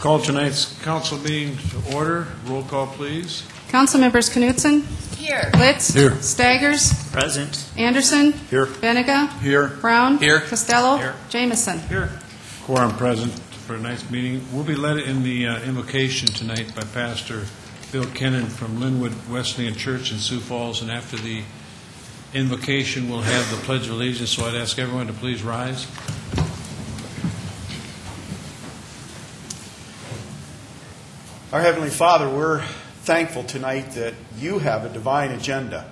Call tonight's council meeting to order. Roll call, please. Council members Knutson? Here. Litz? Here. Staggers? Present. Anderson? Here. Beninga? Here. Brown? Here. Costello? Here. Jamison? Here. Quorum present for tonight's meeting. We'll be led in the uh, invocation tonight by Pastor Bill Kennan from Linwood Wesleyan Church in Sioux Falls, and after the invocation, we'll have the Pledge of Allegiance, so I'd ask everyone to please rise. Our Heavenly Father, we're thankful tonight that you have a divine agenda.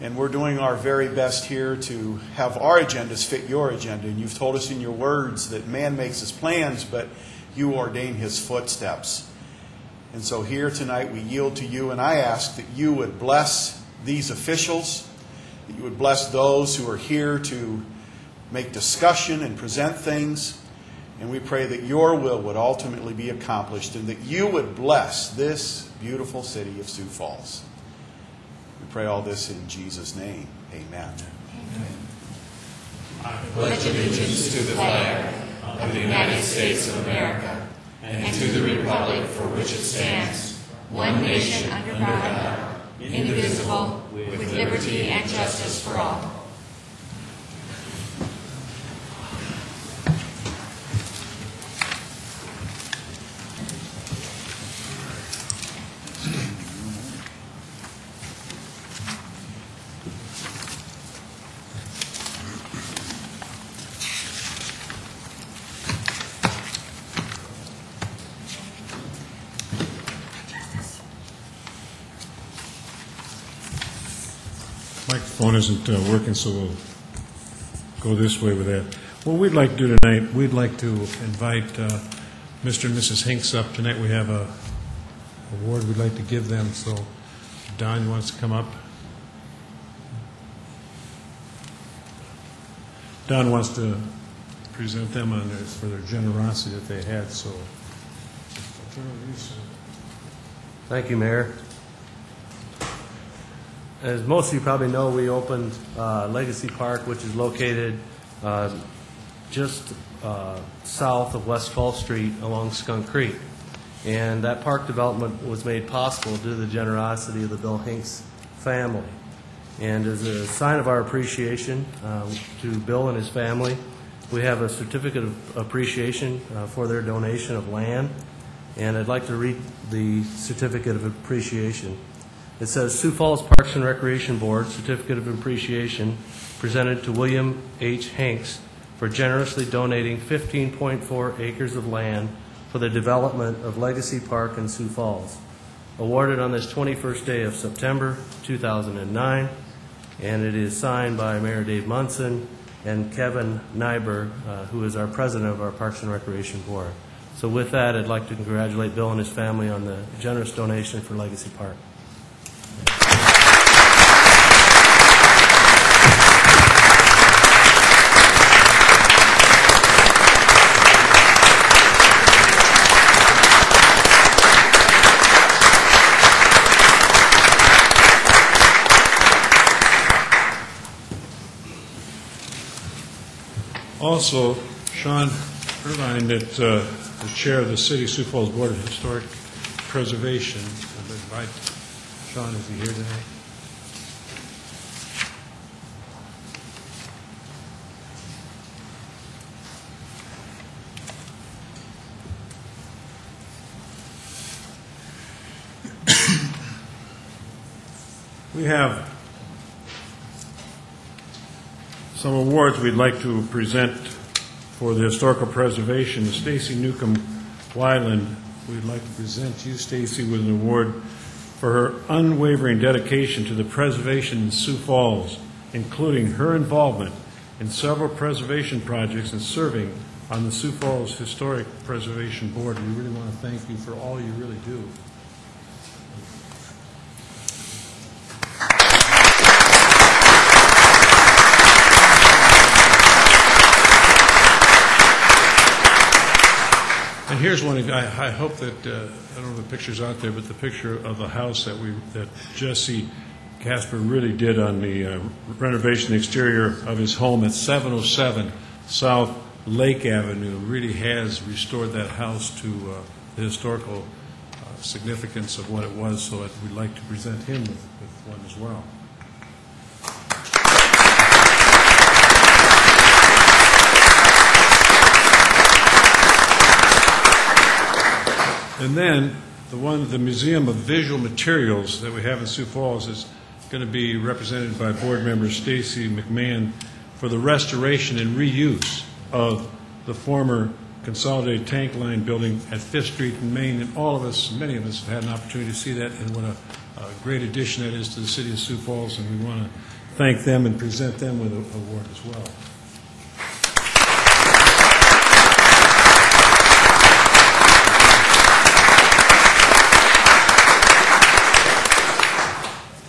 And we're doing our very best here to have our agendas fit your agenda. And you've told us in your words that man makes his plans, but you ordain his footsteps. And so here tonight we yield to you, and I ask that you would bless these officials, that you would bless those who are here to make discussion and present things. And we pray that your will would ultimately be accomplished and that you would bless this beautiful city of Sioux Falls. We pray all this in Jesus' name. Amen. pledge allegiance to the flag of the United States of America and to the republic for which it stands, one nation under God, indivisible, with liberty and justice for all. Microphone isn't uh, working, so we'll go this way with that. What we'd like to do tonight, we'd like to invite uh, Mr. and Mrs. Hinks up. Tonight we have a award we'd like to give them, so Don wants to come up. Don wants to present them on their, for their generosity that they had, so. Thank you, Mayor. As most of you probably know, we opened uh, Legacy Park, which is located uh, just uh, south of West Fall Street along Skunk Creek. And that park development was made possible due to the generosity of the Bill Hinks family. And as a sign of our appreciation uh, to Bill and his family, we have a certificate of appreciation uh, for their donation of land. And I'd like to read the certificate of appreciation. It says Sioux Falls Parks and Recreation Board Certificate of Appreciation presented to William H. Hinks for generously donating 15.4 acres of land for the development of Legacy Park in Sioux Falls. Awarded on this 21st day of September 2009, and it is signed by Mayor Dave Munson and Kevin Nyber, uh, who is our president of our Parks and Recreation Board. So with that, I'd like to congratulate Bill and his family on the generous donation for Legacy Park. Also, Sean Irvine, that uh, the chair of the City of Sioux Falls Board of Historic Preservation. I'd invite Sean, is he here tonight? We have some awards we'd like to present for the historical preservation. Stacy Newcomb Wyland, we'd like to present you, Stacy, with an award for her unwavering dedication to the preservation in Sioux Falls, including her involvement in several preservation projects and serving on the Sioux Falls Historic Preservation Board. We really want to thank you for all you really do. Here's one, I, I hope that, uh, I don't know if the picture's out there, but the picture of the house that we, that Jesse Casper really did on the uh, renovation exterior of his home at 707 South Lake Avenue really has restored that house to uh, the historical uh, significance of what it was, so that we'd like to present him with with one as well. And then, the one, the Museum of Visual Materials that we have in Sioux Falls is going to be represented by Board Member Stacy McMahon for the restoration and reuse of the former Consolidated Tank Line building at Fifth Street in Main. And all of us, many of us have had an opportunity to see that, and what a a great addition that is to the city of Sioux Falls, and we want to thank them and present them with an award as well.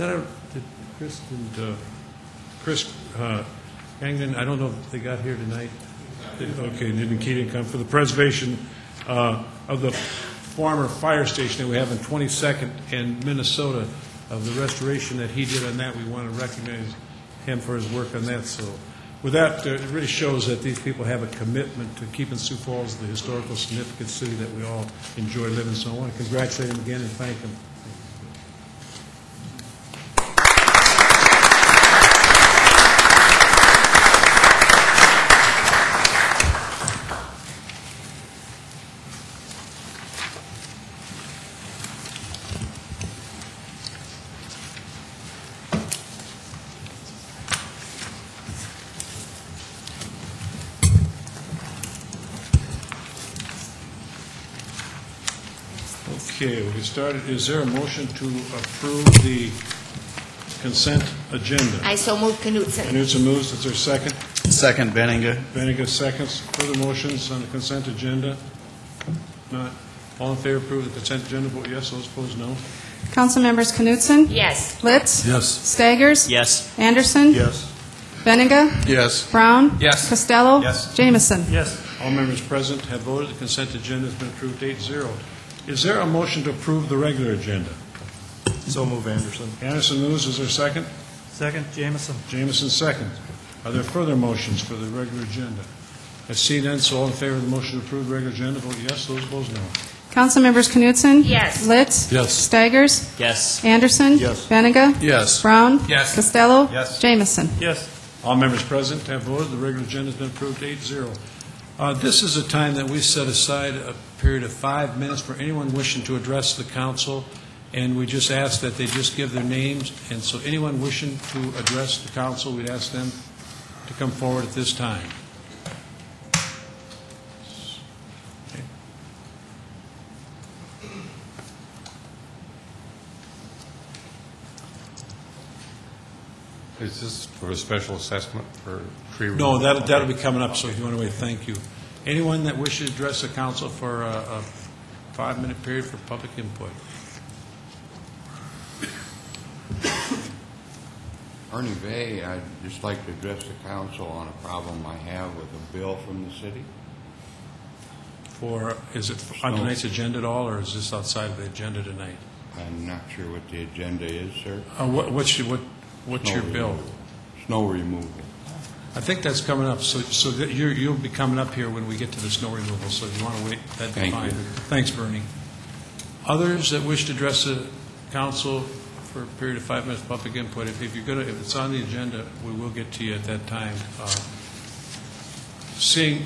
I- did Chris, and, uh, Chris uh, Gangden, I don't know if they got here tonight. Okay, didn't Keating come for the preservation uh, of the former fire station that we have in 22nd in Minnesota, of the restoration that he did on that. We want to recognize him for his work on that. So with that, uh, it really shows that these people have a commitment to keeping Sioux Falls the historical significant city that we all enjoy living. So I want to congratulate him again and thank him. Okay, we started. Is there a motion to approve the consent agenda? I so move Knutson. Knutson moves, is there a second? Second, Beninga. Beninga seconds. Further motions on the consent agenda? Not. All in favor, approve the consent agenda, vote yes, those opposed, no. Councilmembers Knutson? Yes. Litz? Yes. Staggers? Yes. Anderson? Yes. Beninga? Yes. Brown? Yes. Costello? Yes. Jamison? Yes. All members present have voted, the consent agenda has been approved eight zero. Is there a motion to approve the regular agenda? So move, Anderson. Anderson moves, is there a second? Second, Jamison. Jamison seconds. Are there further motions for the regular agenda? I see none, so all in favor of the motion to approve the regular agenda, vote yes, those opposed, no. Councilmembers Knutson? Yes. Litz? Yes. Staggers? Yes. Anderson? Yes. Beninga? Yes. Brown? Yes. Costello? Yes. Jamison? Yes. All members present have voted, the regular agenda has been approved eight zero. Uh, This is a time that we set aside a period of five minutes for anyone wishing to address the council, and we just ask that they just give their names, and so anyone wishing to address the council, we'd ask them to come forward at this time. Okay. Is this for a special assessment for tree No, that'll, that'll be coming up, so if you want to wait, thank you. Anyone that wishes to address the council for a, a five-minute period for public input? Ernie Vay, I'd just like to address the council on a problem I have with a bill from the city. For, is it on tonight's agenda at all, or is this outside of the agenda tonight? I'm not sure what the agenda is, sir. Uh, what, what's your, what, what's your bill? removal. Snow removal. I think that's coming up, so, so that you're, you'll be coming up here when we get to the snow removal, so if you want to wait, that'd be Thank fine. you. Thanks, Bernie. Others that wish to address the council for a period of five minutes public input, if, if you're gonna, if it's on the agenda, we will get to you at that time. Uh, Seeing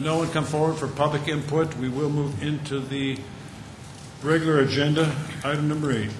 no one come forward for public input, we will move into the regular agenda, item number eight.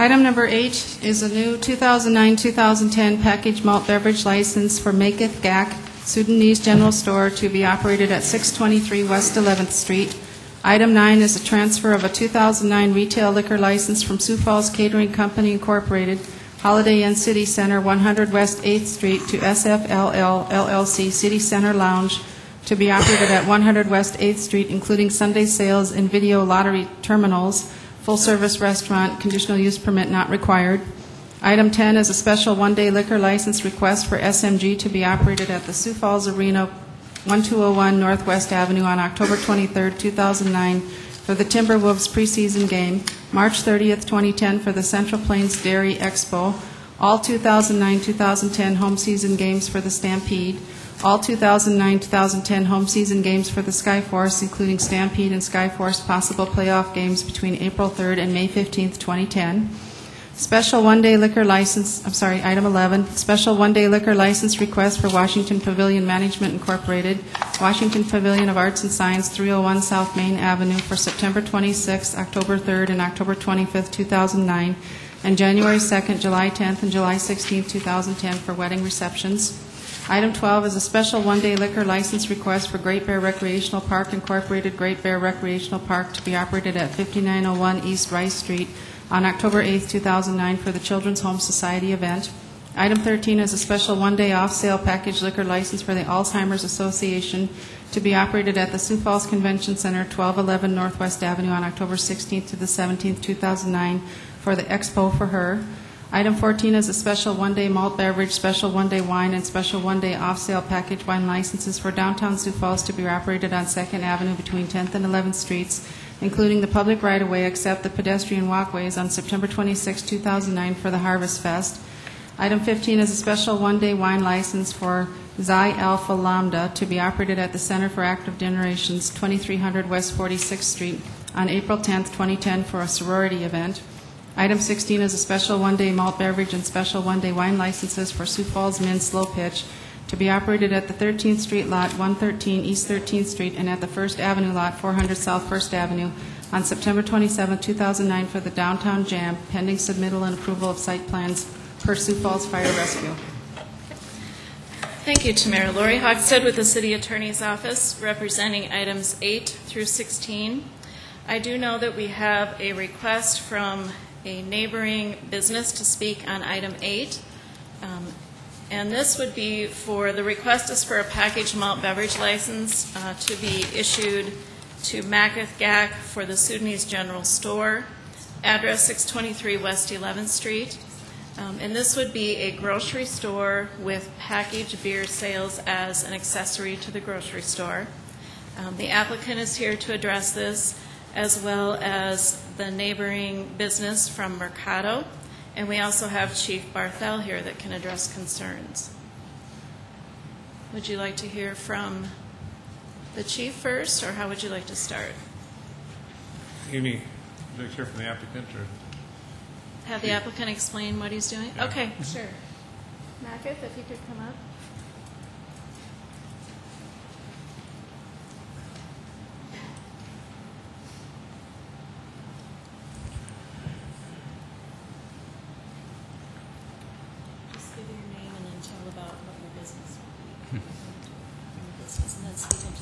Item number eight is a new 2009-2010 package malt beverage license for Maketh Gak Sudanese General Store to be operated at 623 West 11th Street. Item nine is a transfer of a 2009 retail liquor license from Sioux Falls Catering Company Incorporated, Holiday Inn City Center, 100 West 8th Street, to SFLL LLC City Center Lounge to be operated at 100 West 8th Street, including Sunday sales and video lottery terminals, full-service restaurant, conditional use permit not required. Item 10 is a special one-day liquor license request for SMG to be operated at the Sioux Falls Arena, 1201 Northwest Avenue on October 23, 2009, for the Timberwolves preseason game, March 30, 2010 for the Central Plains Dairy Expo, all 2009-2010 home season games for the Stampede, all 2009-2010 home season games for the Skyforce, including Stampede and Skyforce possible playoff games between April 3rd and May 15th, 2010. Special one-day liquor license, I'm sorry, item 11, special one-day liquor license request for Washington Pavilion Management Incorporated, Washington Pavilion of Arts and Science, 301 South Main Avenue for September 26th, October 3rd, and October 25th, 2009, and January 2nd, July 10th, and July 16th, 2010 for wedding receptions. Item 12 is a special one-day liquor license request for Great Bear Recreational Park Incorporated Great Bear Recreational Park to be operated at 5901 East Rice Street on October 8th, 2009 for the Children's Home Society event. Item 13 is a special one-day off-sale package liquor license for the Alzheimer's Association to be operated at the Sioux Falls Convention Center, 1211 Northwest Avenue on October 16th to the 17th, 2009 for the Expo for Her. Item 14 is a special one-day malt beverage, special one-day wine, and special one-day off-sale package wine licenses for downtown Sioux Falls to be operated on Second Avenue between 10th and 11th Streets, including the public right-of-way except the pedestrian walkways on September 26, 2009 for the Harvest Fest. Item 15 is a special one-day wine license for Xi Alpha Lambda to be operated at the Center for Active Generations, 2300 West 46th Street, on April 10, 2010 for a sorority event. Item 16 is a special one-day malt beverage and special one-day wine licenses for Sioux Falls Men's Slow Pitch to be operated at the 13th Street Lot 113 East 13th Street and at the First Avenue Lot 400 South First Avenue on September 27, 2009 for the Downtown Jam, pending submittal and approval of site plans per Sioux Falls Fire Rescue. Thank you, Tamara. Lori Hogsted with the City Attorney's Office, representing items 8 through 16. I do know that we have a request from a neighboring business to speak on item 8. Um, And this would be for, the request is for a packaged malt beverage license uh, to be issued to Maceth Gak for the Sudanese General Store, address 623 West 11th Street. Um, And this would be a grocery store with packaged beer sales as an accessory to the grocery store. Um, The applicant is here to address this, as well as the neighboring business from Mercado. And we also have Chief Barthel here that can address concerns. Would you like to hear from the chief first, or how would you like to start? Any, would you like to hear from the applicant, or? Have the applicant explain what he's doing? Okay, sure. Maceth, if you could come up. Just give your name and then tell about what your business would be. Your business, and then speak into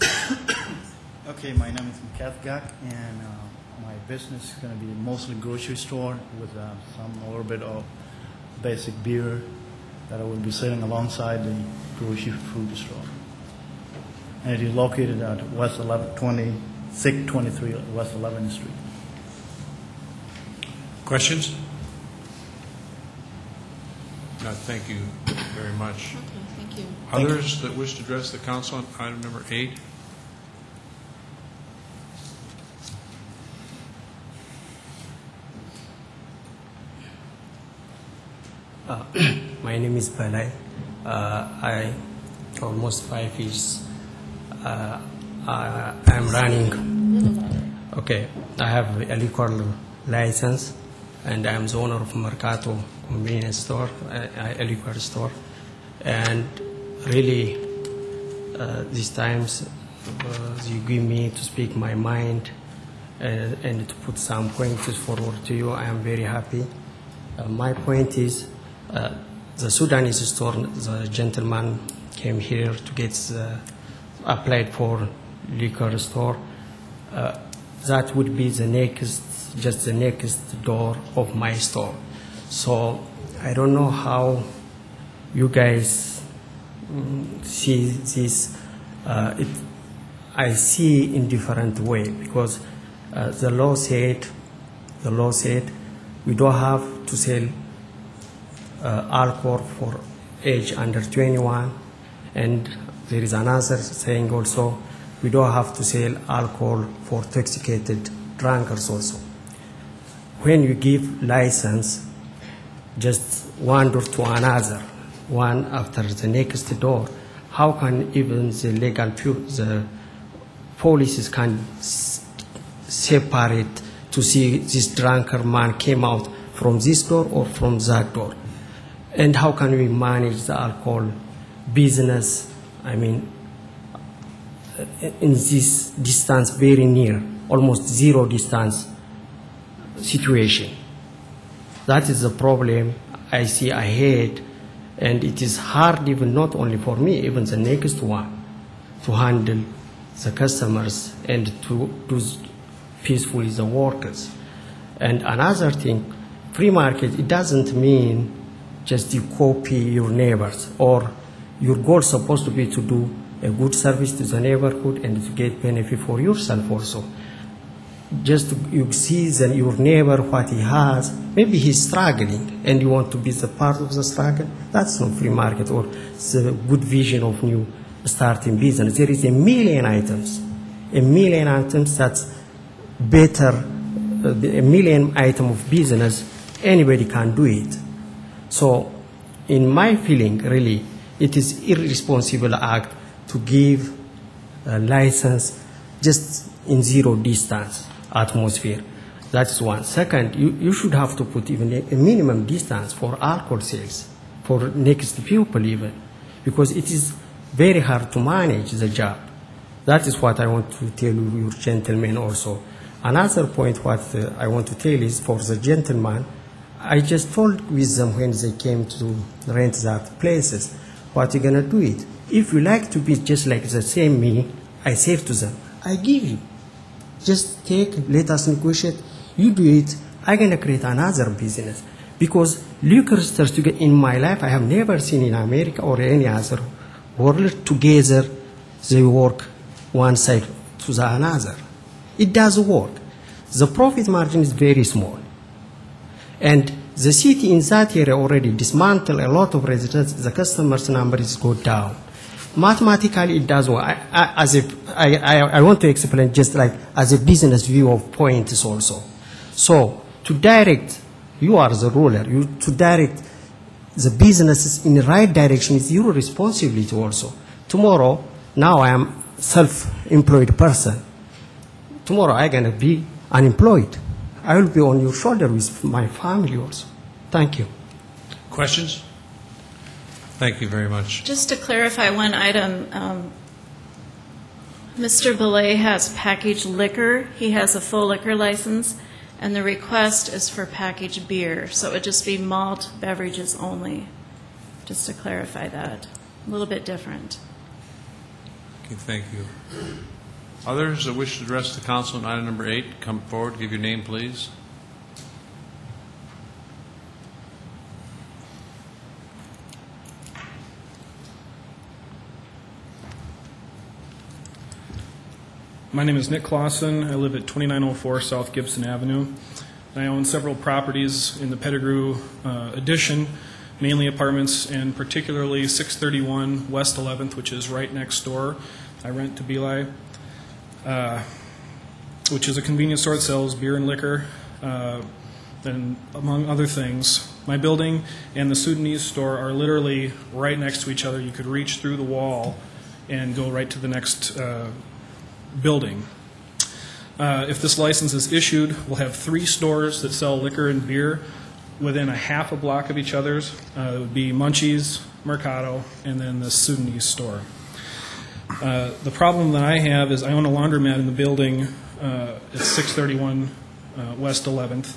the Okay, my name is Kath Gak, and uh, my business is going to be mostly grocery store with uh, some a little bit of basic beer that I will be selling alongside the grocery food store. And it is located at West 11, 20, 623 West 11th Street. Questions? No, thank you very much. Okay, thank you. Others that wish to address the council on item number eight? Uh, my name is Balai. Uh, I almost five years. Uh, I, I'm running. Okay, I have a liquor license, and I'm the owner of Mercato convenience store, a, a liquor store, and really, uh, these times uh, you give me to speak my mind uh, and to put some points forward to you. I am very happy. Uh, my point is, uh, the Sudanese store, the gentleman came here to get the, applied for liquor store. Uh, that would be the next, just the next door of my store. So I don't know how you guys mm, see this. Uh, it, I see in different way because uh, the law said, the law said, we don't have to sell Uh, alcohol for age under 21, and there is another saying also, we don't have to sell alcohol for intoxicated drunkards also. When you give license, just one door to another, one after the next door, how can even the legal the policies can separate to see this drunkard man came out from this door or from that door? And how can we manage the alcohol business? I mean, in this distance very near, almost zero distance situation. That is the problem I see ahead, and it is hard even not only for me, even the next one, to handle the customers and to do peacefully the workers. And another thing, free market, it doesn't mean just you copy your neighbors or your goal is supposed to be to do a good service to the neighborhood and to get benefit for yourself also. Just you see that your neighbor what he has maybe he's struggling and you want to be the part of the struggle that's not free market or the good vision of new starting business. There is a million items a million items that's better uh, a million item of business anybody can do it so in my feeling really it is irresponsible act to give a license just in zero distance atmosphere. That's one. Second, you, you should have to put even a, a minimum distance for alcohol sales, for next people even, because it is very hard to manage the job. That is what I want to tell you, your gentlemen also. Another point what uh, I want to tell is for the gentleman, I just told with them when they came to rent that places, what you gonna do it. If you like to be just like the same me, I say to them, I give you. Just take, let us negotiate. You do it. I'm gonna create another business because liquor stores to get in my life I have never seen in America or any other world together. They work one side to the another. It does work. The profit margin is very small. And the city in that area already dismantled a lot of residents, the customers' numbers go down. Mathematically, it does work. I, I, as a, I, I, I want to explain just like as a business view of points also. So, to direct, you are the ruler, you, to direct the businesses in the right direction is your responsibility also. Tomorrow, now I am self-employed person. Tomorrow going to be unemployed. I will be on your shoulder with my family also. Thank you. Questions? Thank you very much. Just to clarify one item, um, Mr. Belay has packaged liquor. He has a full liquor license, and the request is for packaged beer. So it would just be malt beverages only, just to clarify that. A little bit different. Okay, thank you. Others that wish to address the council on item number eight, come forward, give your name, please. My name is Nick Clausen. I live at 2904 South Gibson Avenue. I own several properties in the Pettigrew uh, addition, mainly apartments, and particularly 631 West 11th, which is right next door. I rent to Beli, uh, which is a convenience store that sells beer and liquor, uh, and among other things. My building and the Sudanese store are literally right next to each other. You could reach through the wall and go right to the next uh, building. Uh, If this license is issued, we'll have three stores that sell liquor and beer within a half a block of each other's. Uh, It would be Munchies, Mercado, and then the Sudanese store. Uh, The problem that I have is I own a laundromat in the building uh, at 631 uh, West 11th,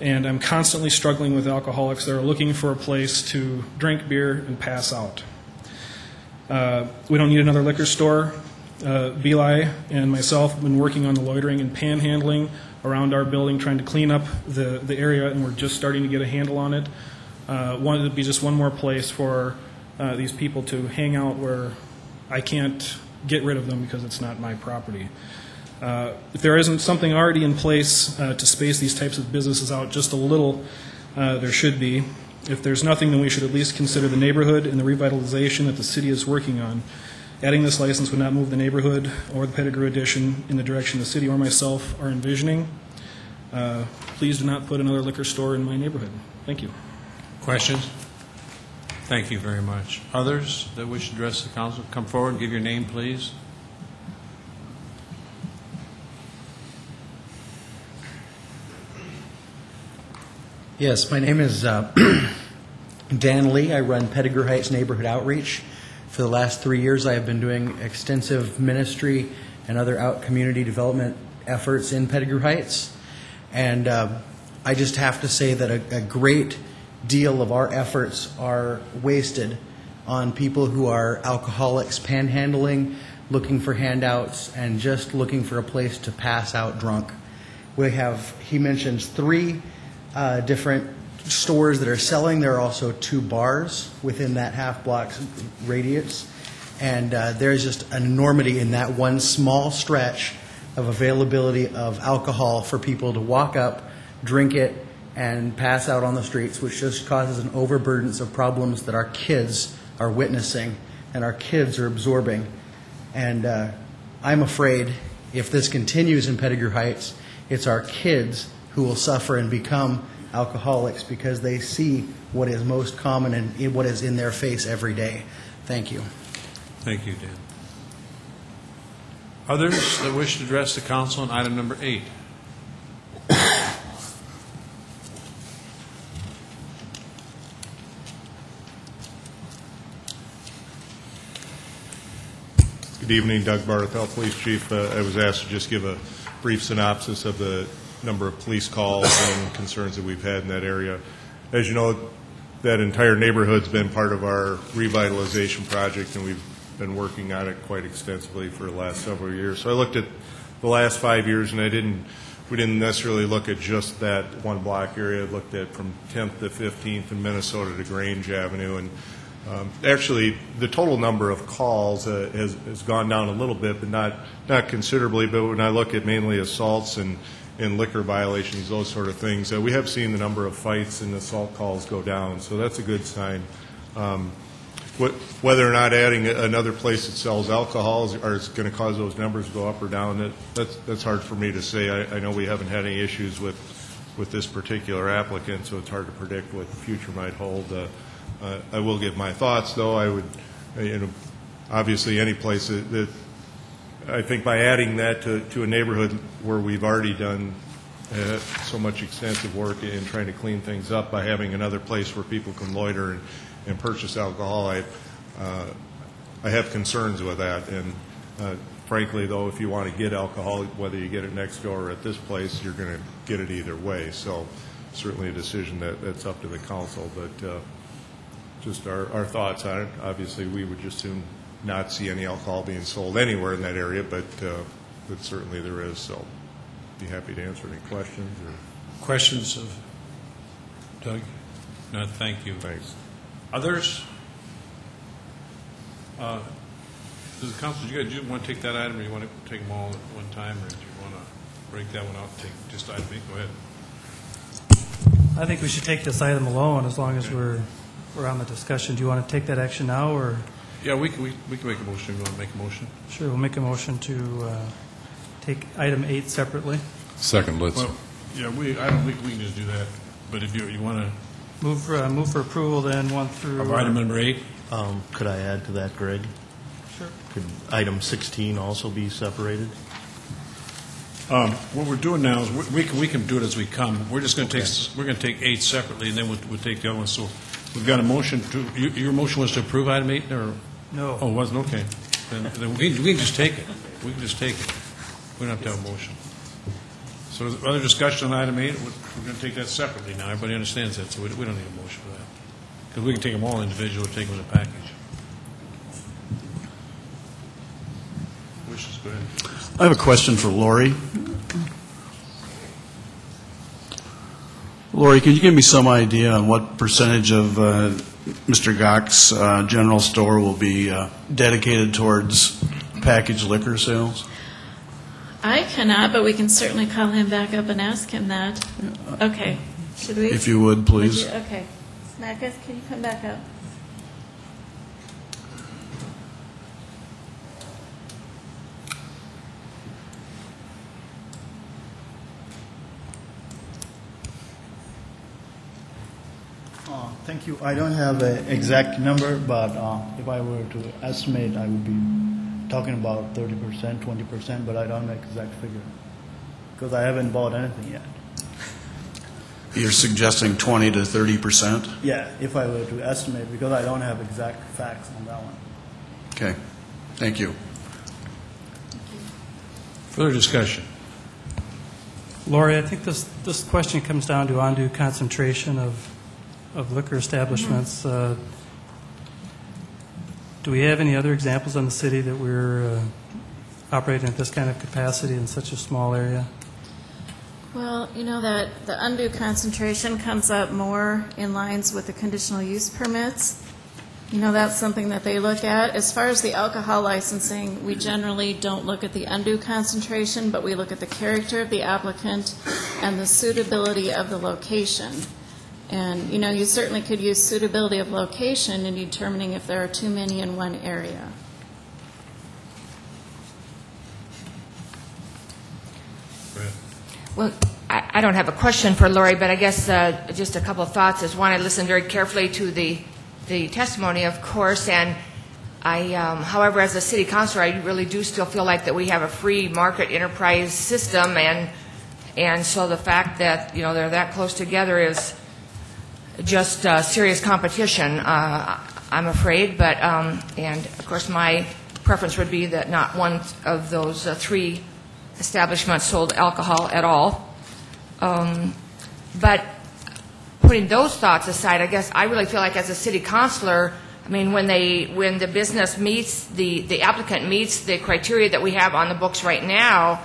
and I'm constantly struggling with alcoholics that are looking for a place to drink beer and pass out. Uh, We don't need another liquor store. Uh, Beli and myself have been working on the loitering and panhandling around our building, trying to clean up the, the area, and we're just starting to get a handle on it. Uh, Wanted to be just one more place for uh, these people to hang out where I can't get rid of them because it's not my property. Uh, If there isn't something already in place uh, to space these types of businesses out just a little, uh, there should be. If there's nothing, then we should at least consider the neighborhood and the revitalization that the city is working on. Adding this license would not move the neighborhood or the Pettigrew addition in the direction the city or myself are envisioning. Uh, Please do not put another liquor store in my neighborhood. Thank you. Questions? Thank you very much. Others that wish to address the council, come forward give your name, please. Yes, my name is uh, Dan Lee. I run Pettigrew Heights Neighborhood Outreach. For the last three years, I have been doing extensive ministry and other out community development efforts in Pettigrew Heights. And uh, I just have to say that a, a great deal of our efforts are wasted on people who are alcoholics panhandling, looking for handouts, and just looking for a place to pass out drunk. We have, he mentions three uh, different stores that are selling. There are also two bars within that half block radius. And uh, there's just an enormity in that one small stretch of availability of alcohol for people to walk up, drink it, and pass out on the streets, which just causes an overburden of problems that our kids are witnessing and our kids are absorbing. And uh, I'm afraid if this continues in Pettigrew Heights, it's our kids who will suffer and become alcoholics because they see what is most common and what is in their face every day. Thank you. Thank you, Dan. Others that wish to address the council on item number eight? Good evening, Doug Barthel, Police Chief. Uh, I was asked to just give a brief synopsis of the number of police calls and concerns that we've had in that area. As you know, that entire neighborhood's been part of our revitalization project, and we've been working on it quite extensively for the last several years. So I looked at the last five years, and I didn't, we didn't necessarily look at just that one block area. I looked at from 10th to 15th in Minnesota to Grange Avenue, and um, Actually, the total number of calls uh, has has gone down a little bit, but not not considerably. But when I look at mainly assaults and and liquor violations, those sort of things, uh, we have seen the number of fights and assault calls go down, so that's a good sign. Um, what- Whether or not adding another place that sells alcohol is- is going to cause those numbers to go up or down, that- that's that's hard for me to say. I I know we haven't had any issues with with this particular applicant, so it's hard to predict what the future might hold. Uh, I will give my thoughts, though. I would, you know, obviously, any place that, that I think by adding that to, to a neighborhood where we've already done uh, so much extensive work in trying to clean things up, by having another place where people can loiter and, and purchase alcohol, I, uh, I have concerns with that. And uh, frankly, though, if you want to get alcohol, whether you get it next door or at this place, you're going to get it either way. So certainly a decision that, that's up to the council. But uh, just our, our thoughts on it. Obviously, we would just soon not see any alcohol being sold anywhere in that area, but, uh, but certainly there is, so be happy to answer any questions or. Questions of Doug? No, thank you. Thanks. Others? Uh, Does the council, do you guys, do you want to take that item, or you want to take them all at one time, or do you want to break that one out, take just item eight? Go ahead. I think we should take this item alone as long as we're, we're on the discussion. Do you want to take that action now, or? Yeah, we can, we we can make a motion. You want to make a motion? Sure, we'll make a motion to uh, take item eight separately. Second, let's, Well, yeah, we, I don't think we can just do that, but if you, you want to, Move, uh, move for approval then, one through. of item number eight? Um, Could I add to that, Greg? Sure. Could item 16 also be separated? Um, What we're doing now is, we- we can, we can do it as we come. We're just going to take, we're going to take eight separately, and then we'll, we'll take the other ones. So we've got a motion to, you- your motion was to approve item eight, or? No. Oh, it wasn't, okay. Then, then we can, we can just take it. We can just take it. We don't have to have a motion. So is there other discussion on item eight? We're we're going to take that separately now. Everybody understands that, so we we don't need a motion for that. Because we can take them all individually, take them in a package. Wishes, go ahead. I have a question for Lori. Lori, can you give me some idea on what percentage of uh, Mr. Gach's uh, general store will be uh, dedicated towards packaged liquor sales? I cannot, but we can certainly call him back up and ask him that. Okay, should we? If you would, Would please. you- Okay. Smackus, can you come back up? Uh, Thank you. I don't have an exact number, but uh, if I were to estimate, I would be talking about 30%, 20%, but I don't have an exact figure because I haven't bought anything yet. You're suggesting 20 to 30 percent? Yeah, if I were to estimate, because I don't have exact facts on that one. Okay, thank you. Further discussion? Lori, I think this, this question comes down to undue concentration of, of liquor establishments. Uh, Do we have any other examples in the city that we're uh, operating at this kind of capacity in such a small area? Well, you know that the undue concentration comes up more in lines with the conditional use permits. You know, that's something that they look at. As far as the alcohol licensing, we generally don't look at the undue concentration, but we look at the character of the applicant and the suitability of the location. And, you know, you certainly could use suitability of location in determining if there are too many in one area. Well, I I don't have a question for Lori, but I guess uh, just a couple of thoughts. Is one, I listened very carefully to the the testimony, of course, and I, um, however, as a city councilor, I really do still feel like that we have a free market enterprise system, and and so the fact that, you know, they're that close together is just uh, serious competition, uh, I'm afraid, but, um, and of course, my preference would be that not one of those uh, three establishments sold alcohol at all. Um, But putting those thoughts aside, I guess I really feel like as a city councilor, I mean, when they, when the business meets, the the applicant meets the criteria that we have on the books right now,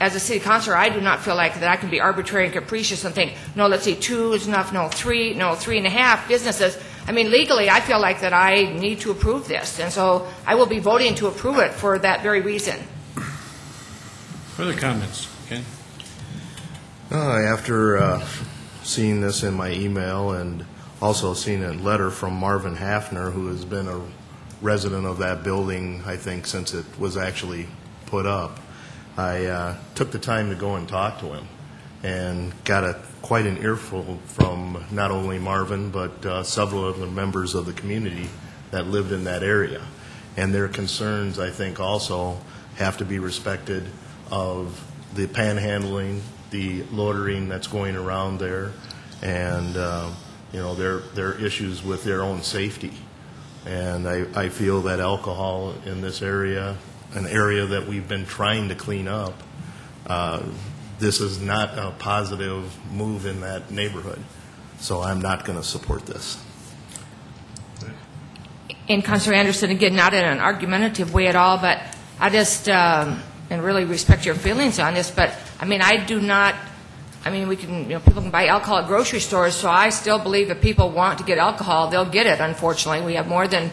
as a city councilor, I do not feel like that I can be arbitrary and capricious and think, no, let's see, two is enough, no, three, no, three and a half businesses. I mean, legally, I feel like that I need to approve this, and so I will be voting to approve it for that very reason. Further comments? Ken? Uh, After uh, seeing this in my email and also seeing a letter from Marvin Hafner, who has been a resident of that building, I think, since it was actually put up, I uh, took the time to go and talk to him and got a, quite an earful from not only Marvin, but uh, several of the members of the community that lived in that area. And their concerns, I think, also have to be respected of the panhandling, the loitering that's going around there, and, uh, you know, their, their issues with their own safety. And I, I feel that alcohol in this area, an area that we've been trying to clean up, uh, this is not a positive move in that neighborhood. So I'm not going to support this. And Councilor Anderson, again, not in an argumentative way at all, but I just, um, and really respect your feelings on this, but, I mean, I do not, I mean, we can, you know, people can buy alcohol at grocery stores, so I still believe if people want to get alcohol, they'll get it, unfortunately. We have more than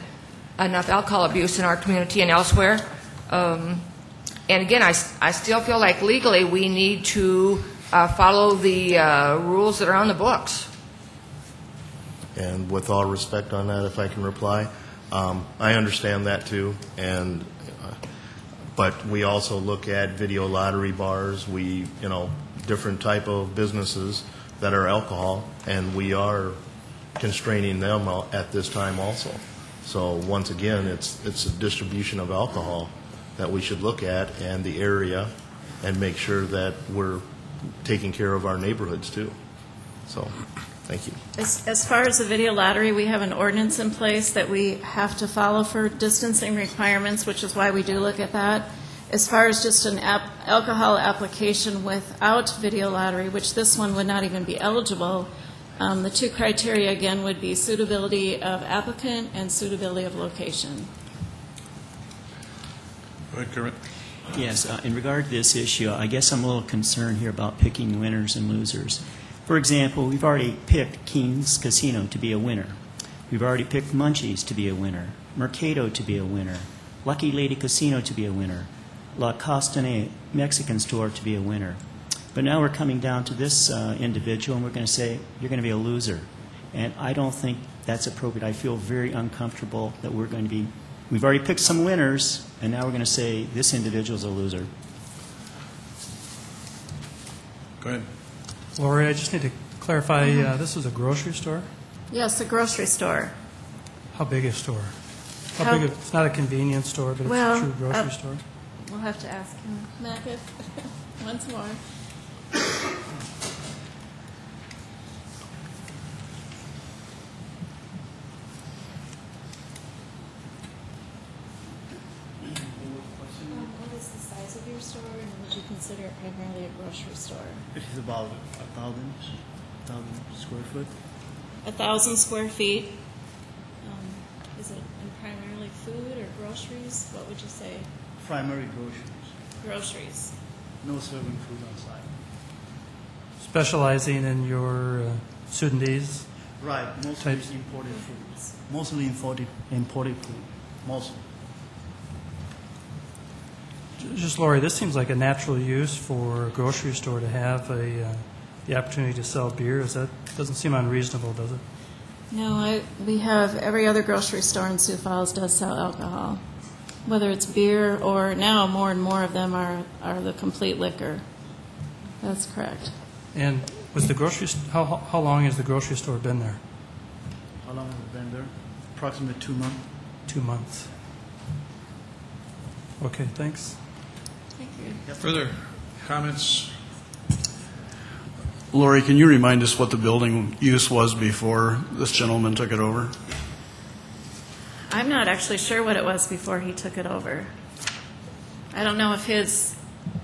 enough alcohol abuse in our community and elsewhere. Um, And again, I, I still feel like legally, we need to uh, follow the uh, rules that are on the books. And with all respect on that, if I can reply, um, I understand that too, and, uh, but we also look at video lottery bars, we, you know, different type of businesses that are alcohol, and we are constraining them at this time also. So once again, it's, it's a distribution of alcohol that we should look at, and the area, and make sure that we're taking care of our neighborhoods too. So, thank you. As, as far as the video lottery, we have an ordinance in place that we have to follow for distancing requirements, which is why we do look at that. As far as just an app, alcohol application without video lottery, which this one would not even be eligible, um, the two criteria again would be suitability of applicant and suitability of location. Ahead, Kermit. Yes, uh, in regard to this issue, I guess I'm a little concerned here about picking winners and losers. For example, we've already picked King's Casino to be a winner. We've already picked Munchies to be a winner, Mercado to be a winner, Lucky Lady Casino to be a winner, La Costane Mexican store to be a winner. But now we're coming down to this uh, individual, and we're going to say, you're going to be a loser. And I don't think that's appropriate. I feel very uncomfortable that we're going to be, we've already picked some winners, and now we're going to say this individual's a loser. Go ahead. Lori, I just need to clarify, uh, this is a grocery store? Yes, a grocery store. How big a store? How How- big, a- it's not a convenience store, but it's a true grocery uh, store? We'll have to ask him. Macus, once more. What is the size of your store, and would you consider it primarily a grocery store? It is about a thousand, thousand square foot. A thousand square feet. Um, Is it in primarily food or groceries? What would you say? Primary groceries, Groceries. no serving food on site. Specializing in your uh, Sudanese? Right, mostly Types. imported foods. Mostly imported, imported food, mostly. J- Just Lori, this seems like a natural use for a grocery store to have a, uh, the opportunity to sell beer. Is that, doesn't seem unreasonable, does it? No, I, we have, every other grocery store in Sioux Falls does sell alcohol. Whether it's beer or now more and more of them are, are the complete liquor. That's correct. And was the grocery, how, how long has the grocery store been there? How long has it been there? Approximately two months. Two months. Okay, thanks. Thank you. Further comments? Lori, can you remind us what the building use was before this gentleman took it over? I'm not actually sure what it was before he took it over. I don't know if his,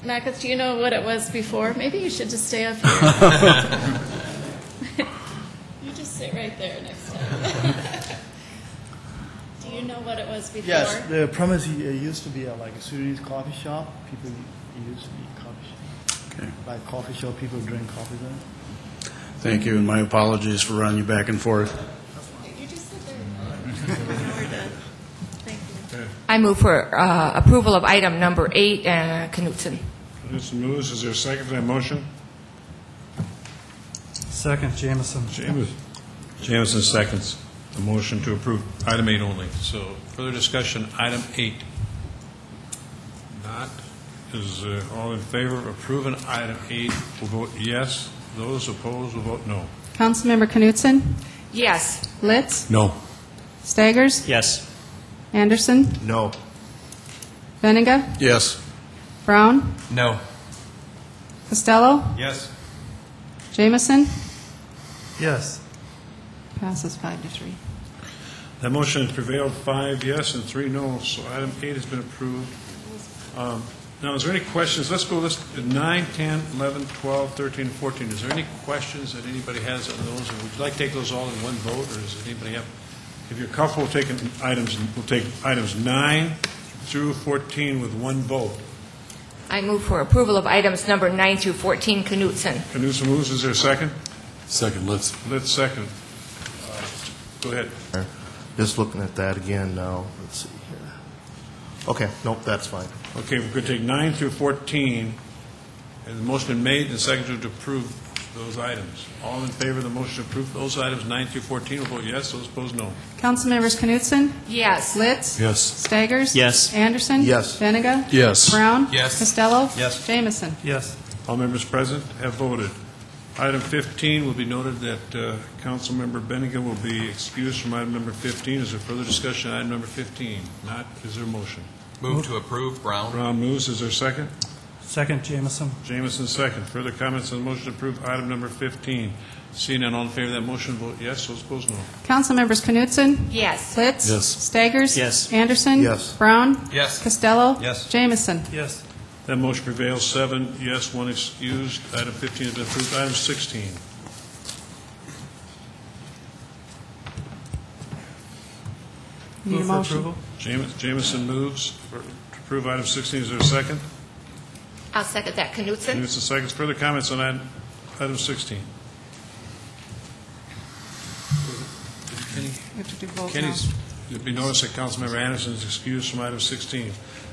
Macus, do you know what it was before? Maybe you should just stay up here. You just sit right there next time. Do you know what it was before? Yes, the premise used to be uh, like a Sudanese coffee shop. People used to be coffee shop. Okay. Like coffee shop, people drink coffee there. Thank you, and my apologies for running you back and forth. You just sit there. We're done. Thank you. I move for uh, approval of item number eight, uh, Knutson. Knutson moves. Is there a second to that motion? Second, Jamison. James- Jamison seconds the motion to approve item eight only. So further discussion, item eight. Not, is uh, all in favor of approving item eight will vote yes. Those opposed will vote no. Councilmember Knutson? Yes. Litz? No. Staggers? Yes. Anderson? No. Beninga? Yes. Brown? No. Costello? Yes. Jamison? Yes. Passes five to three. That motion has prevailed, five yes and three no, so item eight has been approved. Um, Now, is there any questions? Litz go list nine, 10, 11, 12, 13, 14. Is there any questions that anybody has on those? Or would you like to take those all in one vote, or does anybody have, if you're comfortable taking items, we'll take items nine through 14 with one vote. I move for approval of items number nine through 14, Knutson. Canusa moves, is there a second? Second, Litz. Let's second. Uh, Go ahead. Just looking at that again now, let's see here. Okay, nope, that's fine. Okay, we're going to take nine through 14, and the motion been made and seconded to approve those items. All in favor of the motion to approve those items, nine through 14, will vote yes, those opposed, no. Council Councilmembers Knutson? Yes. Litz? Yes. Staggers? Yes. Anderson? Yes. Beninga? Yes. Brown? Yes. Costello? Yes. Jamison? Yes. All members present have voted. Item 15 will be noted that uh, Councilmember Beninga will be excused from item number 15. Is there further discussion on item number 15? Not, is there a motion? Move to approve, Brown. Brown moves, is there a second? Second, Jamison. Jamison second. Further comments on the motion to approve item number 15? Seeing none, all in favor of that motion, vote yes, those opposed, no. Councilmembers Knutson? Yes. Litz? Yes. Staggers? Yes. Anderson? Yes. Brown? Yes. Costello? Yes. Jamison? Yes. That motion prevails, seven yes, one excused. Item 15 has been approved. Item 16. Need a Move for motion? approval? Jame- Jamison moves for- to approve item 16. Is there a second? I'll second that. Knutson? Jamison seconds. Further comments on item item 16? Kenny? We have to do both now. Kenny's, you'll be noticed that Councilmember Anderson is excused from item 16.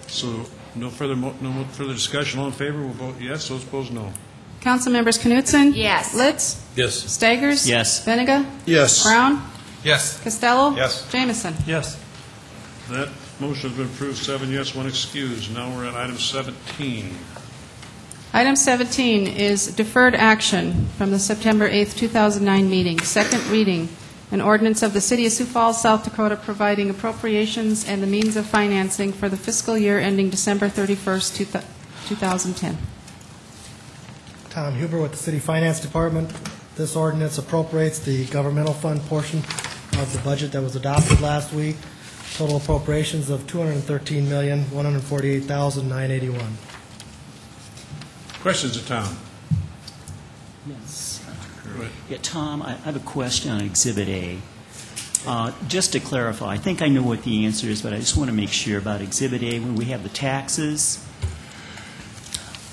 So no further, mo- no more further discussion. All in favor will vote yes, those opposed, no. Council Councilmembers Knutson? Yes. Litz? Yes. Staggers? Yes. Beninga? Yes. Brown? Yes. Costello? Yes. Jamison? Yes. That motion has been approved, seven yes, one excused. Now we're at item 17. Item 17 is deferred action from the September 8th, 2009 meeting, second reading, An ordinance of the City of Sioux Falls, South Dakota, providing appropriations and the means of financing for the fiscal year ending December 31st, two thou- 2010. Tom Huber with the City Finance Department. This ordinance appropriates the governmental fund portion of the budget that was adopted last week. Total appropriations of 213,148,981. Questions of Tom? Yes. Ahead. Yeah, Tom, I I have a question on Exhibit A. Uh, Just to clarify, I think I know what the answer is, but I just want to make sure about Exhibit A, when we have the taxes,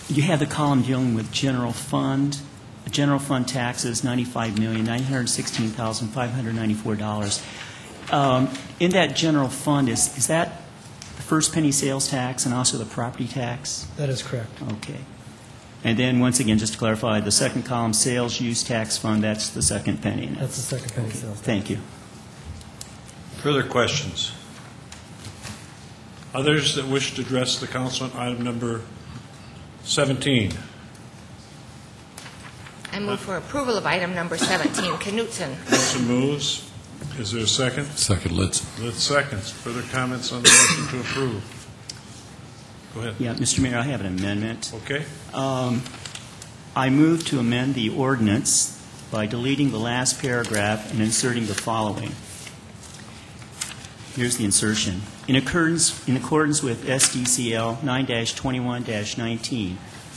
you have the column dealing with general fund, general fund taxes, $95,916,594. Um, In that general fund, is is that the first penny sales tax and also the property tax? That is correct. Okay. And then, once again, just to clarify, the second column, sales use tax fund, that's the second penny. That's the second penny sales. tax. Thank you. Further questions? Others that wish to address the council on item number 17? I move for approval of item number 17, Knutson. Motion moves. Is there a second? Second, Litz. Litz seconds. Further comments on the motion to approve? Go ahead. Yeah, Mr. Mayor, I have an amendment. Okay. Um, I move to amend the ordinance by deleting the last paragraph and inserting the following. Here's the insertion. In accordance, in accordance with SDCL 9-21-19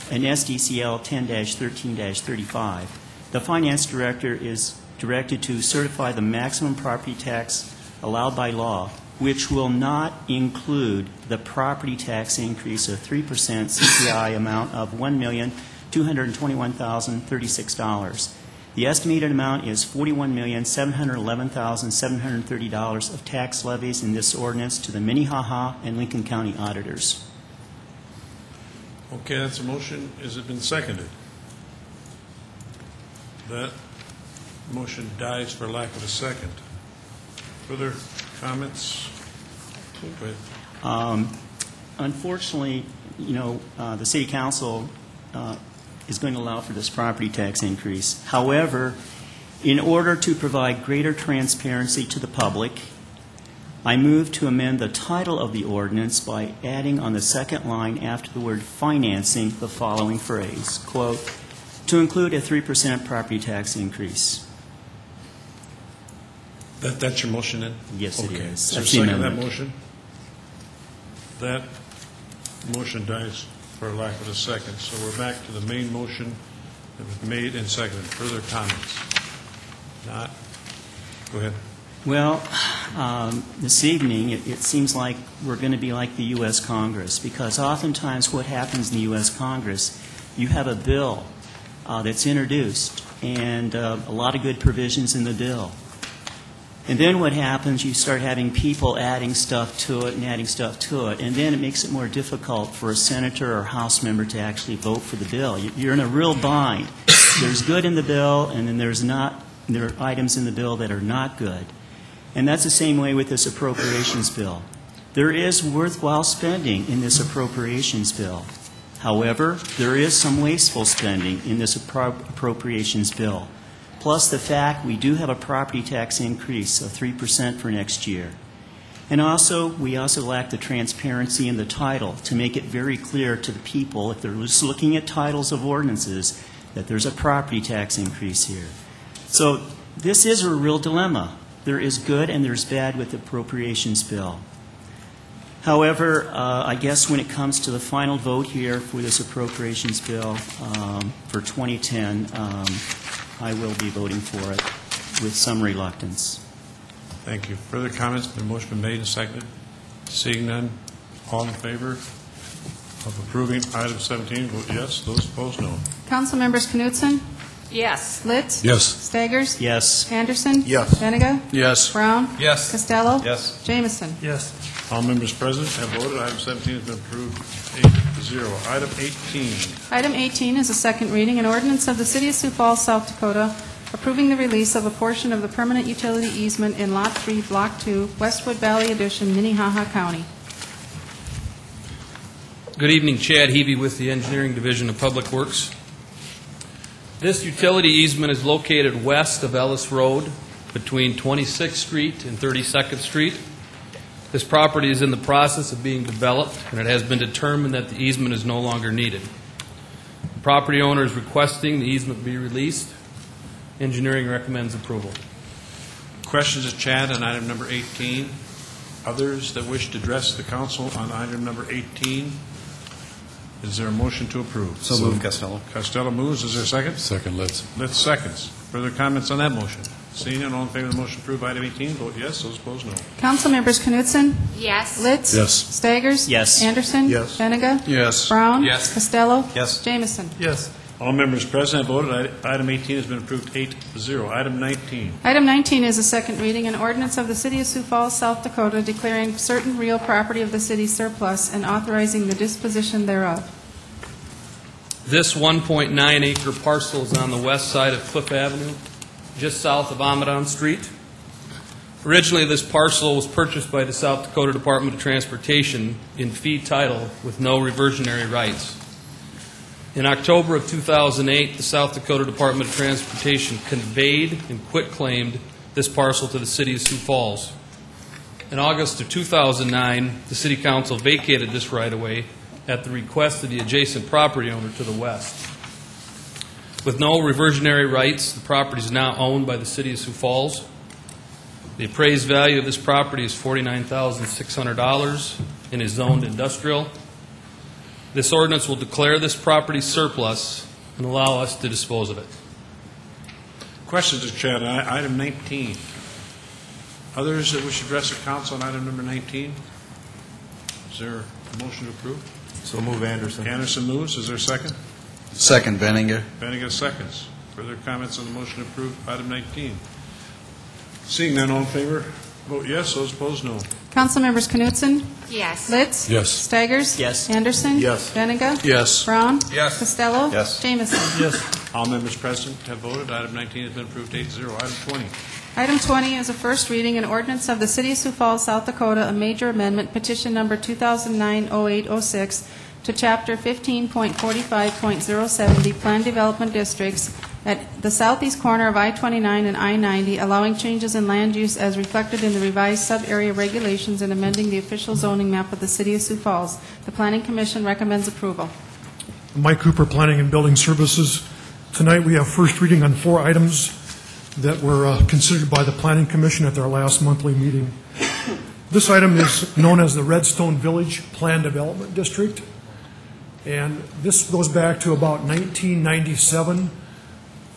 and SDCL 10-13-35, the Finance Director is directed to certify the maximum property tax allowed by law, which will not include the property tax increase of 3% CPI amount of $1,221,036. The estimated amount is $41,711,730 of tax levies in this ordinance to the Minnehaha and Lincoln County auditors. Okay, that's a motion. Has it been seconded? That motion dies for lack of a second. Further comments? Go ahead. Um, Unfortunately, you know, uh, the city council uh, is going to allow for this property tax increase. However, in order to provide greater transparency to the public, I move to amend the title of the ordinance by adding on the second line after the word financing the following phrase, quote, "to include a 3% property tax increase." That, that's your motion then? Yes, it Okay. is. Is there a That's the second to that amendment. motion? That motion dies for lack of a second. So we're back to the main motion that was made and seconded. Further comments? Not? Go ahead. Well, um, this evening, it, it seems like we're going to be like the U.S. Congress, because oftentimes what happens in the U.S. Congress, you have a bill uh, that's introduced, and uh, a lot of good provisions in the bill. And then what happens, you start having people adding stuff to it and adding stuff to it, and then it makes it more difficult for a senator or House member to actually vote for the bill. You- You're in a real bind. There's good in the bill, and then there's not, there are items in the bill that are not good. And that's the same way with this appropriations bill. There is worthwhile spending in this appropriations bill. However, there is some wasteful spending in this appro- appropriations bill. Plus the fact we do have a property tax increase of 3% for next year. And also, we also lack the transparency in the title to make it very clear to the people, if they're just looking at titles of ordinances, that there's a property tax increase here. So this is a real dilemma. There is good and there's bad with the appropriations bill. However, uh, I guess when it comes to the final vote here for this appropriations bill um, for 2010, um, I will be voting for it with some reluctance. Thank you. Further comments? Been motion been made and seconded. Seeing none, all in favor of approving item 17, vote yes. Those opposed, no. Council members Knutson? Yes. Litz? Yes. Staggers? Yes. Anderson? Yes. Beninga? Yes. Brown? Yes. Costello? Yes. Jamison? Yes. All members present have voted. Item 17 has been approved, 8-0. Item 18, Item 18 is a second reading, an ordinance of the City of Sioux Falls, South Dakota, approving the release of a portion of the permanent utility easement in Lot 3, Block 2, Westwood Valley Addition, Minnehaha County. Good evening, Chad Huwe with the Engineering Division of Public Works. This utility easement is located west of Ellis Road between 26th Street and 32nd Street. This property is in the process of being developed, and it has been determined that the easement is no longer needed. The property owner is requesting the easement be released. Engineering recommends approval. Questions of Chad on item number 18? Others that wish to address the council on item number 18? Is there a motion to approve? So moved, Costello. Costello moves. Is there a second? Second, Litz. Litz seconds. Further comments on that motion? Seeing none, all in favor of the motion to approve item 18, vote yes. Those opposed, no. Council members Knutson? Yes. Litz? Yes. Staggers? Yes. Anderson? Yes. Beninga? Yes. Brown? Yes. Costello? Yes. Jamison? Yes. All members present have voted. I- Item 18 has been approved 8-0. Item 19. Item 19 is a second reading, an ordinance of the City of Sioux Falls, South Dakota declaring certain real property of the city surplus and authorizing the disposition thereof. This 1.9 acre parcel is on the west side of Cliff Avenue, just south of Amidon Street. Originally, this parcel was purchased by the South Dakota Department of Transportation in fee title with no reversionary rights. In October of 2008, the South Dakota Department of Transportation conveyed and quitclaimed this parcel to the city of Sioux Falls. In August of 2009, the city council vacated this right-of-way at the request of the adjacent property owner to the west. With no reversionary rights, the property is now owned by the city of Sioux Falls. The appraised value of this property is $49,600 and is zoned industrial. This ordinance will declare this property surplus and allow us to dispose of it. Questions of Chad on i- item 19? Others that wish to address the council on item number 19? Is there a motion to approve? So move Anderson. Anderson moves. Is there a second? Second, Beninga. Beninga seconds. Further comments on the motion to approve item 19? Seeing none, all in favor, vote yes. Those opposed, no. Council members Knutson? Yes. Litz? Yes. Staggers? Yes. Anderson? Yes. Beninga? Yes. Brown? Yes. Costello? Yes. Jamison? Yes. All members present have voted. Item 19 has been approved 8-0. Item 20. Item 20 is a first reading, an ordinance of the City of Sioux Falls, South Dakota, a major amendment, petition number 2009-0806, to Chapter 15.45.070, Plan Development Districts, at the southeast corner of I-29 and I-90, allowing changes in land use as reflected in the revised sub-area regulations and amending the official zoning map of the City of Sioux Falls. The Planning Commission recommends approval. Mike Cooper, Planning and Building Services. Tonight, we have first reading on four items that were uh, considered by the Planning Commission at their last monthly meeting. This item is known as the Redstone Village Plan Development District, and this goes back to about 1997,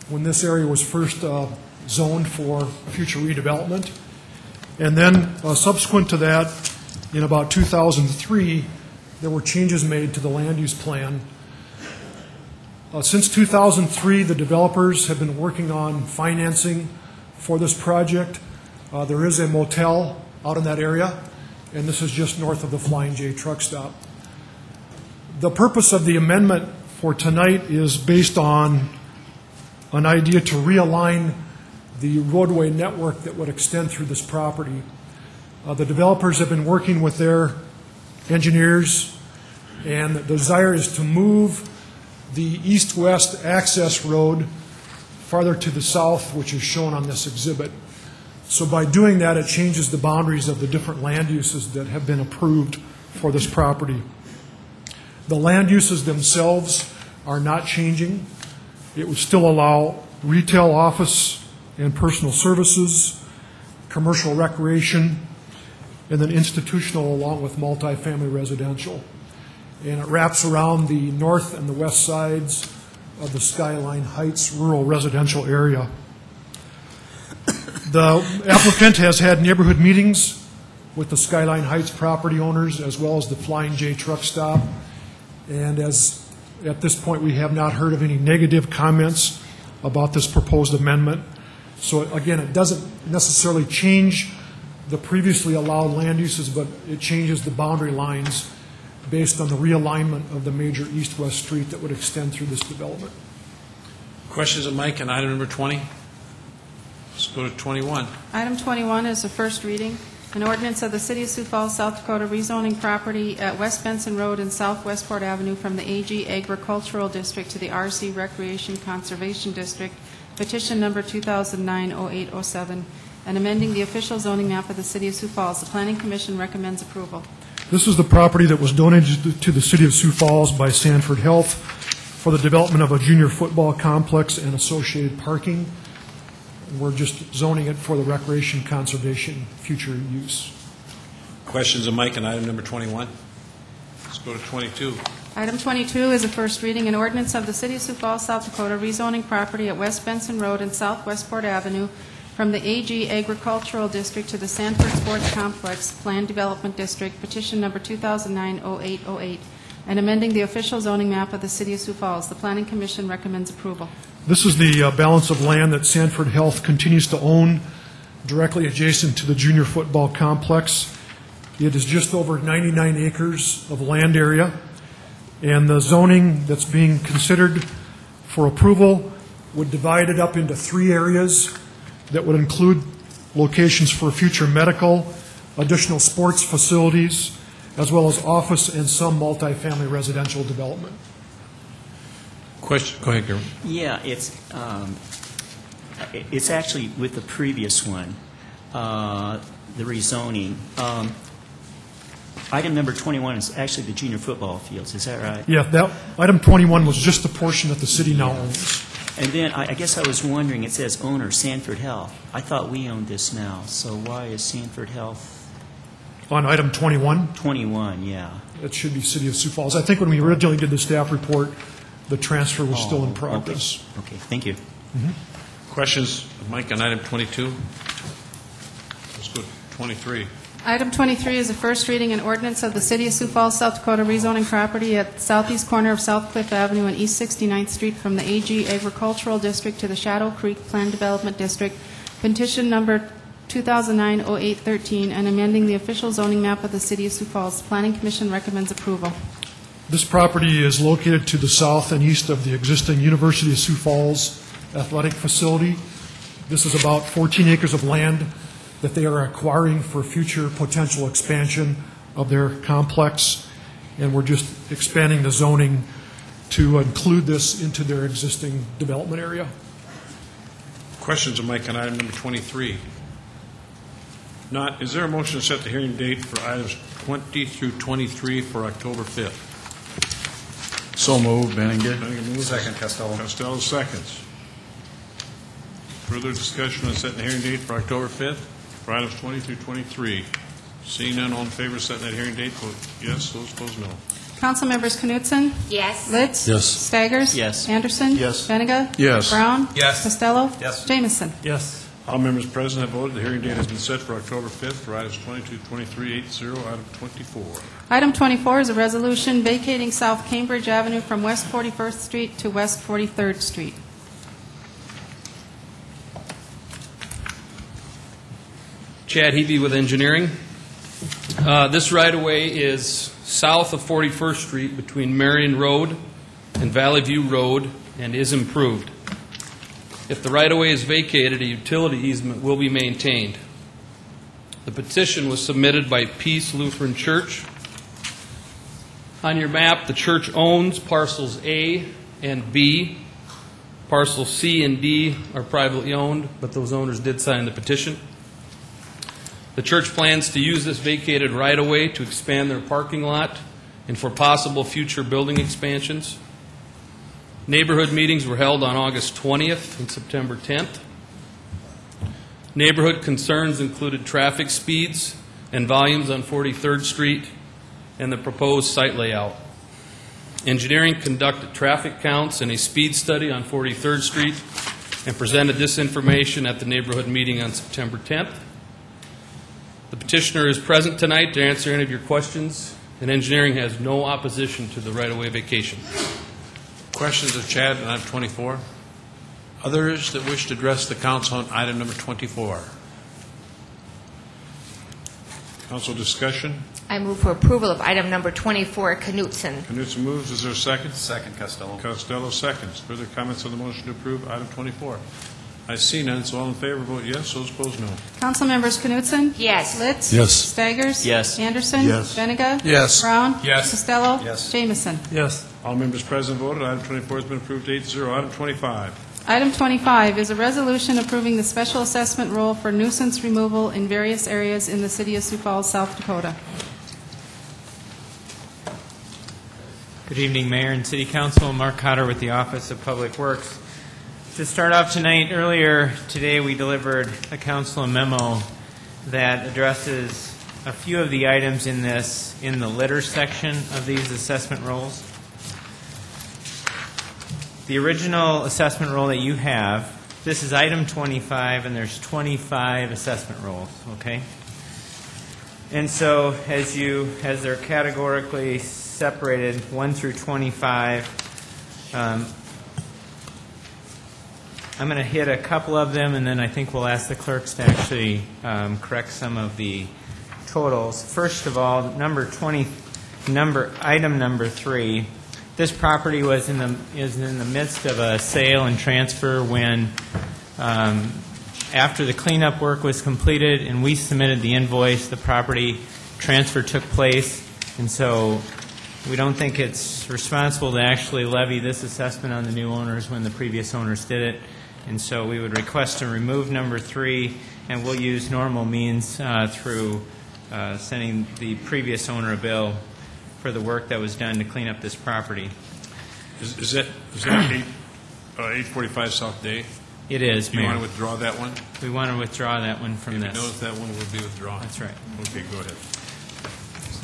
when this area was first uh, zoned for future redevelopment. And then uh, subsequent to that, in about 2003, there were changes made to the land use plan uh, Since 2003, the developers have been working on financing for this project. Uh, There is a motel out in that area, and this is just north of the Flying J truck stop. The purpose of the amendment for tonight is based on an idea to realign the roadway network that would extend through this property. Uh, The developers have been working with their engineers, and the desire is to move the east-west access road farther to the south, which is shown on this exhibit. So by doing that, it changes the boundaries of the different land uses that have been approved for this property. The land uses themselves are not changing. It would still allow retail office and personal services, commercial recreation, and then institutional along with multifamily residential and it wraps around the north and the west sides of the Skyline Heights rural residential area. The applicant has had neighborhood meetings with the Skyline Heights property owners as well as the Flying J truck stop, and as, at this point, we have not heard of any negative comments about this proposed amendment. So again, it doesn't necessarily change the previously allowed land uses, but it changes the boundary lines based on the realignment of the major east-west street that would extend through this development. Questions of Mike on item number 20? Let's go to 21. Item 21 is a first reading, an ordinance of the City of Sioux Falls, South Dakota rezoning property at West Benson Road and South Westport Avenue from the AG Agricultural District to the RC Recreation Conservation District, petition number 2009-0807, and amending the official zoning map of the City of Sioux Falls. The Planning Commission recommends approval. This is the property that was donated to the city of Sioux Falls by Sanford Health for the development of a junior football complex and associated parking. We're just zoning it for the recreation conservation future use. Questions of Mike on item number 21? Let's go to 22. Item 22 is a first reading, an ordinance of the City of Sioux Falls, South Dakota, rezoning property at West Benson Road and South Westport Avenue from the AG Agricultural District to the Sanford Sports Complex Planned Development District, petition number 2009-0808, and amending the official zoning map of the City of Sioux Falls. The Planning Commission recommends approval. This is the uh, balance of land that Sanford Health continues to own directly adjacent to the junior football complex. It is just over 99 acres of land area, and the zoning that's being considered for approval would divide it up into three areas that would include locations for future medical, additional sports facilities, as well as office and some multifamily residential development. Question, go ahead, Gary. Yeah, it's, um, it's actually with the previous one, uh, the rezoning. Um, Item number 21 is actually the junior football fields, is that right? Yeah, that, item 21 was just the portion that the city now owns. And then, I I guess I was wondering, it says owner Sanford Health. I thought we owned this now, so why is Sanford Health On item 21, 21, yeah? it should be City of Sioux Falls. I think when we originally did the staff report, the transfer was still in Oh, okay. progress. Okay, thank you. Mm-hmm. Questions Mike on item 22? Let's go to 23. Item 23 is a first reading, an ordinance of the City of Sioux Falls, South Dakota, rezoning property at southeast corner of South Cliff Avenue and East 69th Street from the AG Agricultural District to the Shadow Creek Plan Development District, petition number 2009-0813, and amending the official zoning map of the City of Sioux Falls. Planning Commission recommends approval. This property is located to the south and east of the existing University of Sioux Falls athletic facility. This is about 14 acres of land that they are acquiring for future potential expansion of their complex, and we're just expanding the zoning to include this into their existing development area. Questions of Mike on item number 23? Not, is there a motion to set the hearing date for items 20 through 23 for October 5th? So moved, Beninga. Beninga moves. Second, Costello. Costello seconds. Further discussion on setting the hearing date for October 5th for items 20 through 23. Seeing none, all in favor of setting that hearing date, vote yes, those opposed, no. Council members Knutson? Yes. Litz? Yes. Staggers? Yes. Anderson? Yes. Beninga? Yes. Brown? Yes. Costello? Yes. Jamison? Yes. All members present have voted. The hearing date has been set for October 5th for items 22, 23, 80, item 24. Item 24 is a resolution vacating South Cambridge Avenue from West 41st Street to West 43rd Street. Chad Huwe with engineering. Uh, This right-of-way is south of 41st Street between Marion Road and Valley View Road and is improved. If the right-of-way is vacated, a utility easement will be maintained. The petition was submitted by Peace Lutheran Church. On your map, the church owns parcels A and B. Parcels C and D are privately owned, but those owners did sign the petition. The church plans to use this vacated right-of-way to expand their parking lot and for possible future building expansions. Neighborhood meetings were held on August 20th and September 10th. Neighborhood concerns included traffic speeds and volumes on 43rd Street and the proposed site layout. Engineering conducted traffic counts and a speed study on 43rd Street and presented this information at the neighborhood meeting on September 10th. The petitioner is present tonight to answer any of your questions, and engineering has no opposition to the right-of-way vacation. Questions of Chad on item 24? Others that wish to address the council on item number 24? Council discussion? I move for approval of item number 24, Knutson. Knutson moves, is there a second? Second, Costello. Costello seconds. Further comments on the motion to approve item 24? I see none, so all in favor, vote yes, those opposed, no. Council members Knutson? Yes. Litz? Yes. Staggers? Yes. Anderson? Yes. Beninga? Yes. Brown? Yes. Costello? Yes. Jamison? Yes. All members present voted. Item 24 has been approved 8-0. Item 25. Item 25 is a resolution approving the special assessment role for nuisance removal in various areas in the city of Sioux Falls, South Dakota. Good evening, Mayor and City Council. Mark Cotter with the Office of Public Works. To start off tonight, earlier today, we delivered a council memo that addresses a few of the items in this, in the litter section of these assessment rolls. The original assessment roll that you have, this is item 25, and there's 25 assessment rolls, okay? And so, as you, as they're categorically separated, 1 through 25, um, I'm going to hit a couple of them, and then I think we'll ask the clerks to actually um, correct some of the totals. First of all, number 20, number, item number three, this property was in the, is in the midst of a sale and transfer when, um, after the cleanup work was completed and we submitted the invoice, the property transfer took place, and so we don't think it's responsible to actually levy this assessment on the new owners when the previous owners did it. And so we would request to remove number three, and we'll use normal means uh, through uh, sending the previous owner a bill for the work that was done to clean up this property. Is is that, is that eight, uh, 845 South Day? It is, You Mayor. want to withdraw that one? We want to withdraw that one from Okay, this. Notice that one will be withdrawn. That's right. Okay, go ahead.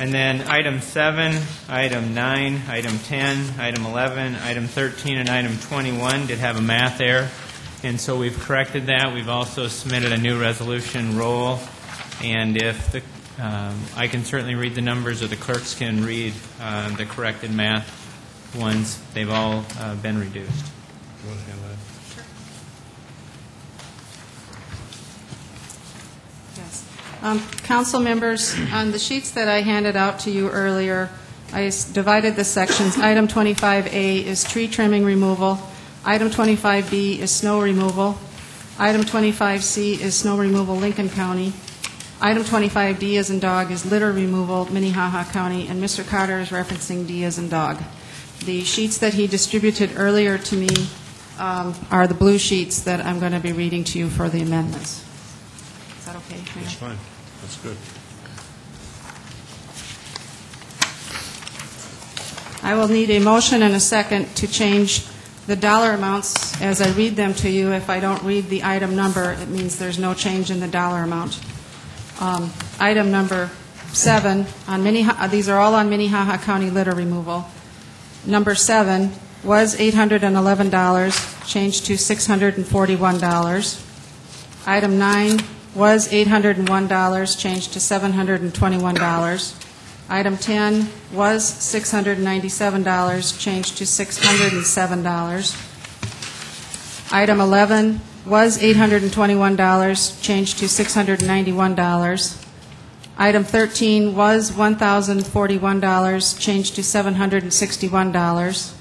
And then item seven, item nine, item 10, item 11, item 13, and item 21 did have a math error, and so we've corrected that. We've also submitted a new resolution roll, and if the, um, I can certainly read the numbers, or the clerks can read uh, the corrected math ones, they've all uh, been reduced. You want to handle that? Yes. Um, Council members, on the sheets that I handed out to you earlier, I s- divided the sections. Item 25A is tree trimming removal. Item 25B is snow removal. Item 25C is snow removal Lincoln County. Item 25D as in dog is litter removal Minnehaha County, and Mr. Cotter is referencing D as in dog. The sheets that he distributed earlier to me um, are the blue sheets that I'm going to be reading to you for the amendments. Is that okay, Mayor? That's fine. That's good. I will need a motion and a second to change the dollar amounts as I read them to you. If I don't read the item number, it means there's no change in the dollar amount. Um, Item number seven, on Minnehaha, these are all on Minnehaha County litter removal. Number seven was $811, changed to $641. Item nine was $801, changed to $721. Item 10 was $697, changed to $607. Item 11 was $821, changed to $691. Item 13 was $1,041, changed to $761.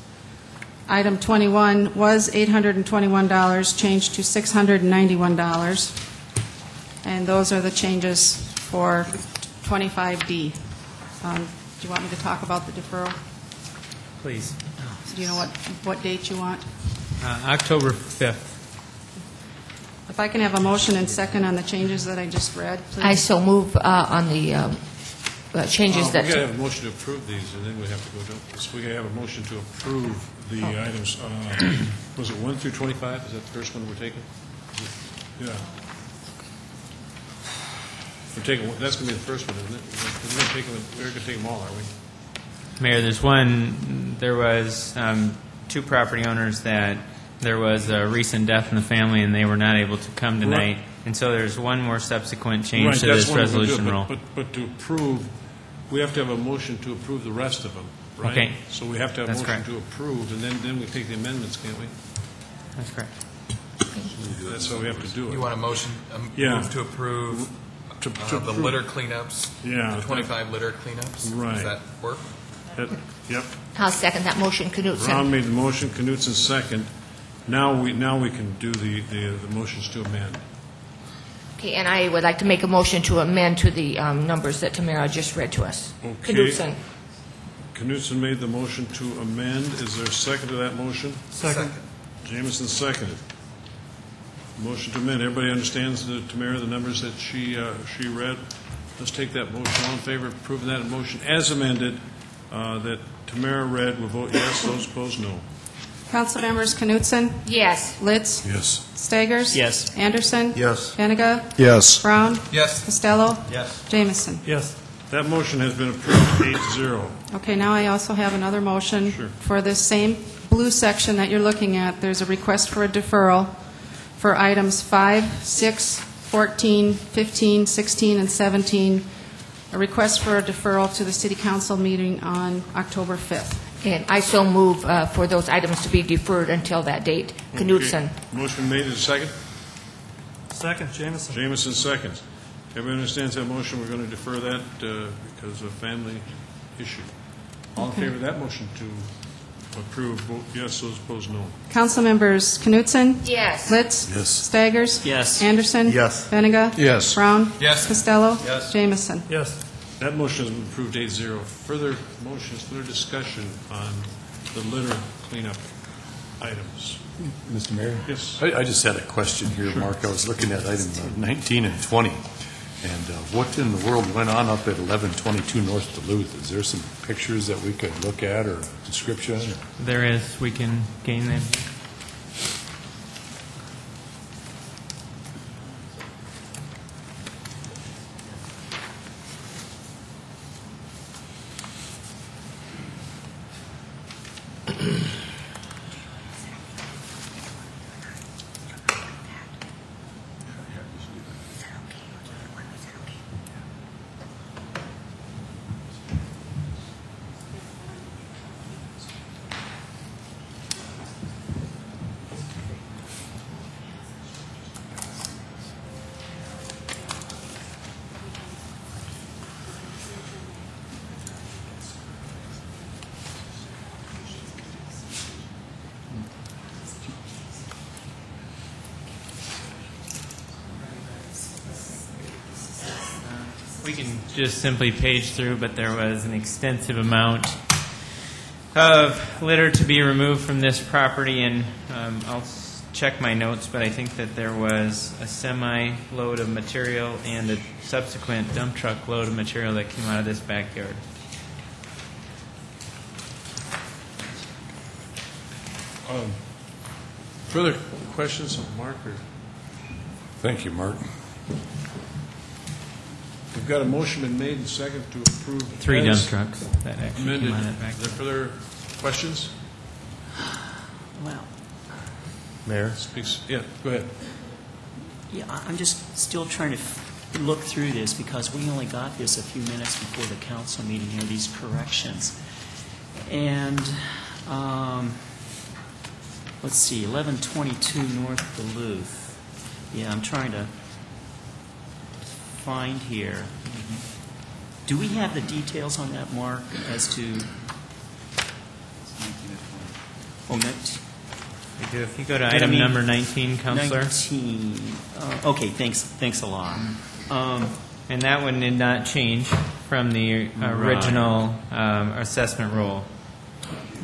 Item 21 was $821, changed to $691. And those are the changes for 25D. Um, Do you want me to talk about the deferral? Please. Do you know what, what date you want? Uh, October 5th. If I can have a motion and second on the changes that I just read, please. I so move uh, on the um, uh, changes Uh, that... We got to have a motion to approve these, and then we have to go to, so we got to have a motion to approve the Oh. items, uh, was it 1 through 25? Is that the first one we're taking? Yeah. We're taking, one- that's going to be the first one, isn't it? We're going to take them, we're going to take them all, are we? Mayor, there's one, there was um, two property owners that there was a recent death in the family and they were not able to come tonight. And so there's one more subsequent change Right, to that's this one we're do, resolution but- roll. But, but to approve, we have to have a motion to approve the rest of them, right? Okay. So we have to have a That's motion correct. to approve, and then, then we take the amendments, can't we? That's correct. That's how we have to do it. You want a motion, um, Yeah. move to approve To- uh, to the approve. litter cleanups? Yeah. The 25 litter cleanups? Right. Does that work? That- Yep. I'll second that motion, Knutson. Ron made the motion, Knutson second. Now we, now we can do the, the, the motions to amend. Okay, and I would like to make a motion to amend to the um, numbers that Tamara just read to us. Okay. Knutson. Knutson made the motion to amend. Is there a second to that motion? Second. Jamison seconded. Motion to amend, everybody understands, the Tamara, the numbers that she, uh, she read? Let's take that motion, all in favor of approving that motion as amended, uh, that Tamara read, will vote yes, those opposed, no. Council members Knutson? Yes. Litz? Yes. Staggers? Yes. Anderson? Yes. Beninga? Yes. Brown? Yes. Costello? Yes. Jamison? Yes. That motion has been approved, eight zero. Okay, now I also have another motion. Sure. For this same blue section that you're looking at, there's a request for a deferral for items 5, 6, 14, 15, 16, and 17, a request for a deferral to the city council meeting on October 5th. And I so move uh, for those items to be deferred until that date. Knutson. Okay. Motion made, is a second? Second, Jamison. Jamison seconds. Everybody understands that motion, we're going to defer that uh, because of family issue. All in favor of that motion to approve, vote yes, those opposed, no. Council members Knutson. Yes. Litz? Yes. Staggers? Yes. Anderson? Yes. Beninga? Yes. Brown? Yes. Costello? Yes. Jamison? Yes. That motion has been approved zero. Further motions, further discussion on the litter cleanup items. Mr. Mayor? Yes. I, I just had a question here, Mark. I was looking at item uh, 19 and 20, and uh, what in the world went on up at 1122 North Duluth? Is there some pictures that we could look at or description? There is, we can gain them. We can just simply page through, but there was an extensive amount of litter to be removed from this property, and um, I'll s- check my notes, but I think that there was a semi-load of material and a subsequent dump truck load of material that came out of this backyard. Um, Further questions of Mark or? Thank you, Mark. We've got a motion been made and second to approve. Three dump as trucks that actually Amended. came out of that Is there further questions? Well, Mayor? Speaks, yeah, go ahead. yeah, I- I'm just still trying to f- look through this because we only got this a few minutes before the council meeting here, these corrections. And, um, let's see, 1122 North Duluth. Yeah, I'm trying to find here. Do we have the details on that, Mark, as to? Oh, next. We do. If you go to I item mean, number 19, Counselor. 19, uh, okay, thanks, thanks a lot. Um, And that one did not change from the original um, assessment rule.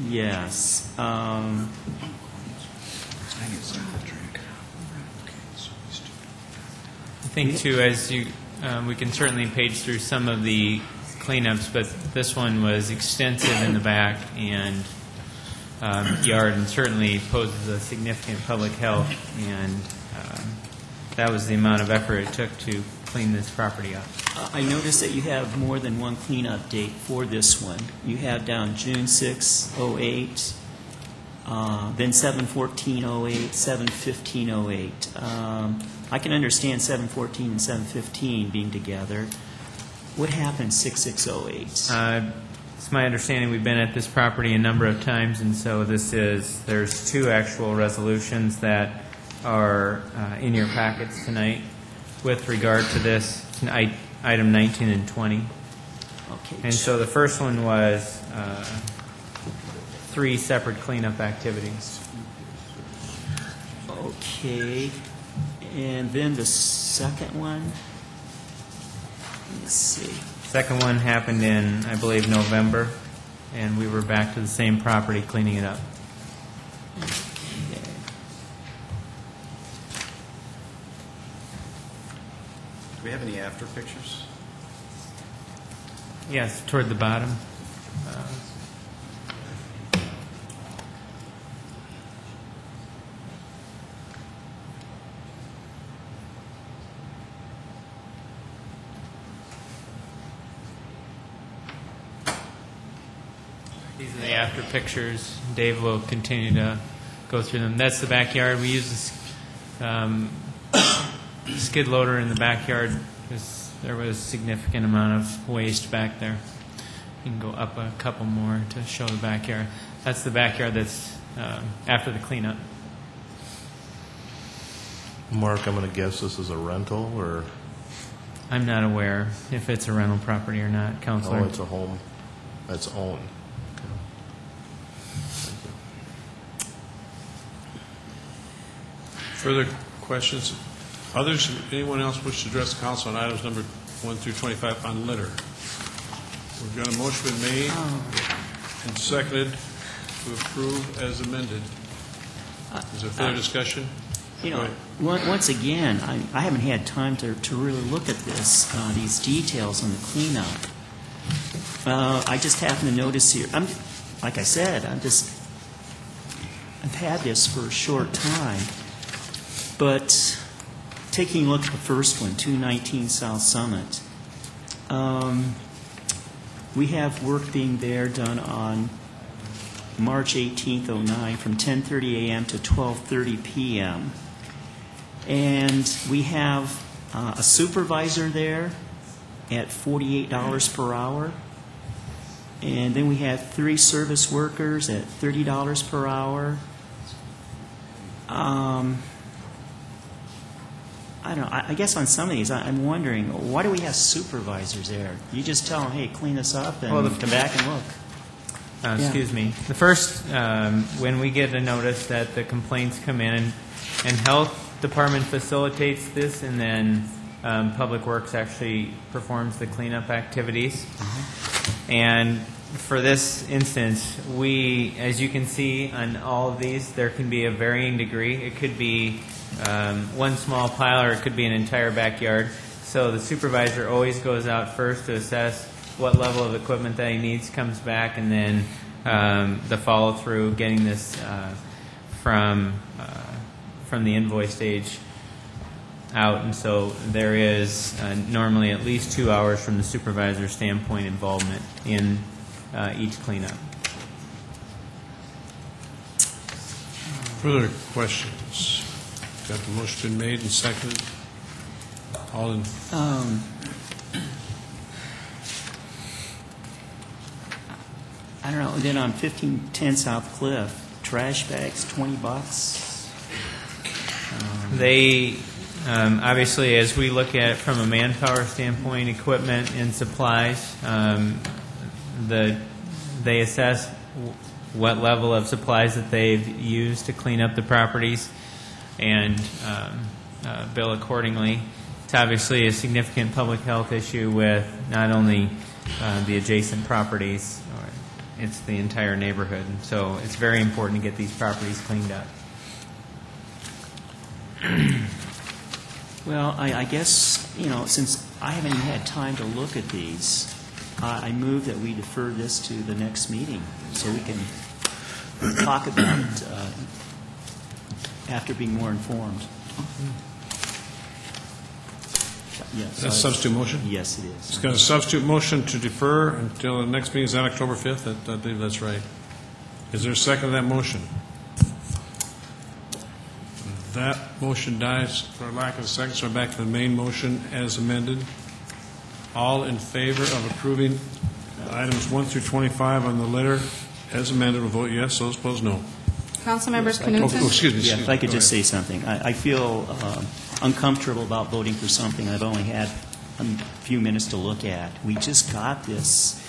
Yes. um, I think too, as you, um, we can certainly page through some of the cleanups, but this one was extensive in the back and um, yard, and certainly poses a significant public health, and um, that was the amount of effort it took to clean this property up. I noticed that you have more than one cleanup date for this one. You have down June 6, '08, uh, then 7/14/08, 7/15/08. Um, I can understand 7/14 and 7/15 being together. What happened 6/6/08? Uh, It's my understanding we've been at this property a number of times, and so this is, there's two actual resolutions that are uh, in your packets tonight with regard to this, i- item 19 and 20. Okay. And so the first one was uh, three separate cleanup activities. Okay, and then the second one, let's see. Second one happened in, I believe, November, and we were back to the same property cleaning it up. Do we have any after pictures? Yes, toward the bottom. Uh, after pictures. Dave will continue to go through them. That's the backyard. We use this um, skid loader in the backyard because there was a significant amount of waste back there. You can go up a couple more to show the backyard. That's the backyard that's um, after the cleanup. Mark, I'm going to guess this is a rental, or, I'm not aware if it's a rental property or not, Counselor. oh, it's a home that's owned? Further questions? Others, anyone else wish to address the council on items number 1 through 25 on litter? We've got a motion been made and seconded to approve as amended. Is there further discussion? You know, on- once again, I I haven't had time to to really look at this, uh, these details on the cleanup. Uh, I just happened to notice here, I'm, like I said, I'm just, I've had this for a short time, but taking a look at the first one, 219 South Summit, um, we have work being there done on March 18th, '09, from 10:30 a.m. to 12:30 p.m. And we have uh, a supervisor there at $48 per hour. And then we have three service workers at $30 per hour. Um, I don't know, I I guess on some of these, I- I'm wondering, why do we have supervisors there? You just tell them, hey, clean this up and Well, the- come back and look. Uh, Yeah. Excuse me. The first, um, when we get a notice that the complaints come in, and, and Health Department facilitates this, and then um, Public Works actually performs the cleanup activities. And for this instance, we, as you can see on all of these, there can be a varying degree. It could be um, one small pile, or it could be an entire backyard. So the supervisor always goes out first to assess what level of equipment that he needs, comes back, and then um, the follow-through, getting this uh, from, uh, from the invoice stage out. And so there is uh, normally at least two hours from the supervisor's standpoint involvement in uh, each cleanup. Further questions? Got the motion been made and seconded? All in, Um, I don't know, then on 1510 South Cliff, trash bags, 20 bucks. Um, They, um, obviously, as we look at it from a manpower standpoint, equipment and supplies, um, the, they assess w- what level of supplies that they've used to clean up the properties and um, uh, bill accordingly. It's obviously a significant public health issue with not only uh, the adjacent properties, it's the entire neighborhood. So it's very important to get these properties cleaned up. Well, I, I guess, you know, since I haven't had time to look at these, I I move that we defer this to the next meeting so we can talk about uh, after being more informed. Yes. That's substitute motion? Yes, it is. it's got a substitute motion to defer until the next meeting, is that October 5th? I- I believe that's right. Is there a second to that motion? That motion dies for lack of a second, so we're back to the main motion as amended. All in favor of approving items 1 through 25 on the letter as amended will vote yes, those opposed no. Councilmembers Oh, Knutson? excuse me, Yeah, if. I could just ahead. say something. I, I feel uh, uncomfortable about voting for something I've only had a few minutes to look at. We just got this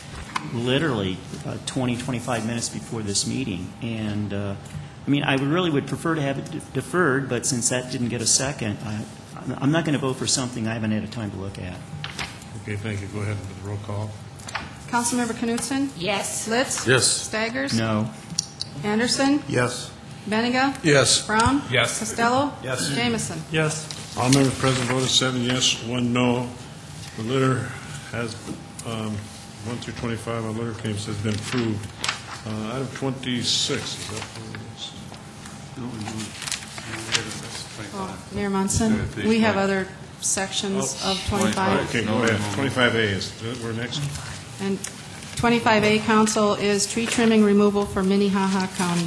literally uh, 20, 25 minutes before this meeting. And, uh, I mean, I really would prefer to have it de- deferred, but since that didn't get a second, I, I'm not going to vote for something I haven't had a time to look at. Okay, thank you. Go ahead with the roll call. Councilmember Knutson? Yes. Litz? Yes. Staggers? No. Anderson? Yes. Beninga? Yes. Brown? Yes. Costello? Yes. Jamison? Yes. All members present voted seven yes, one no. The litter has, um, one through 25, our litter claims has been approved. Uh, Item 26, is that what it is? Oh, Mayor Munson, we have other sections of 25. Okay, go ahead. 25A is, we're next. And 25A council is tree trimming removal for Minnehaha County.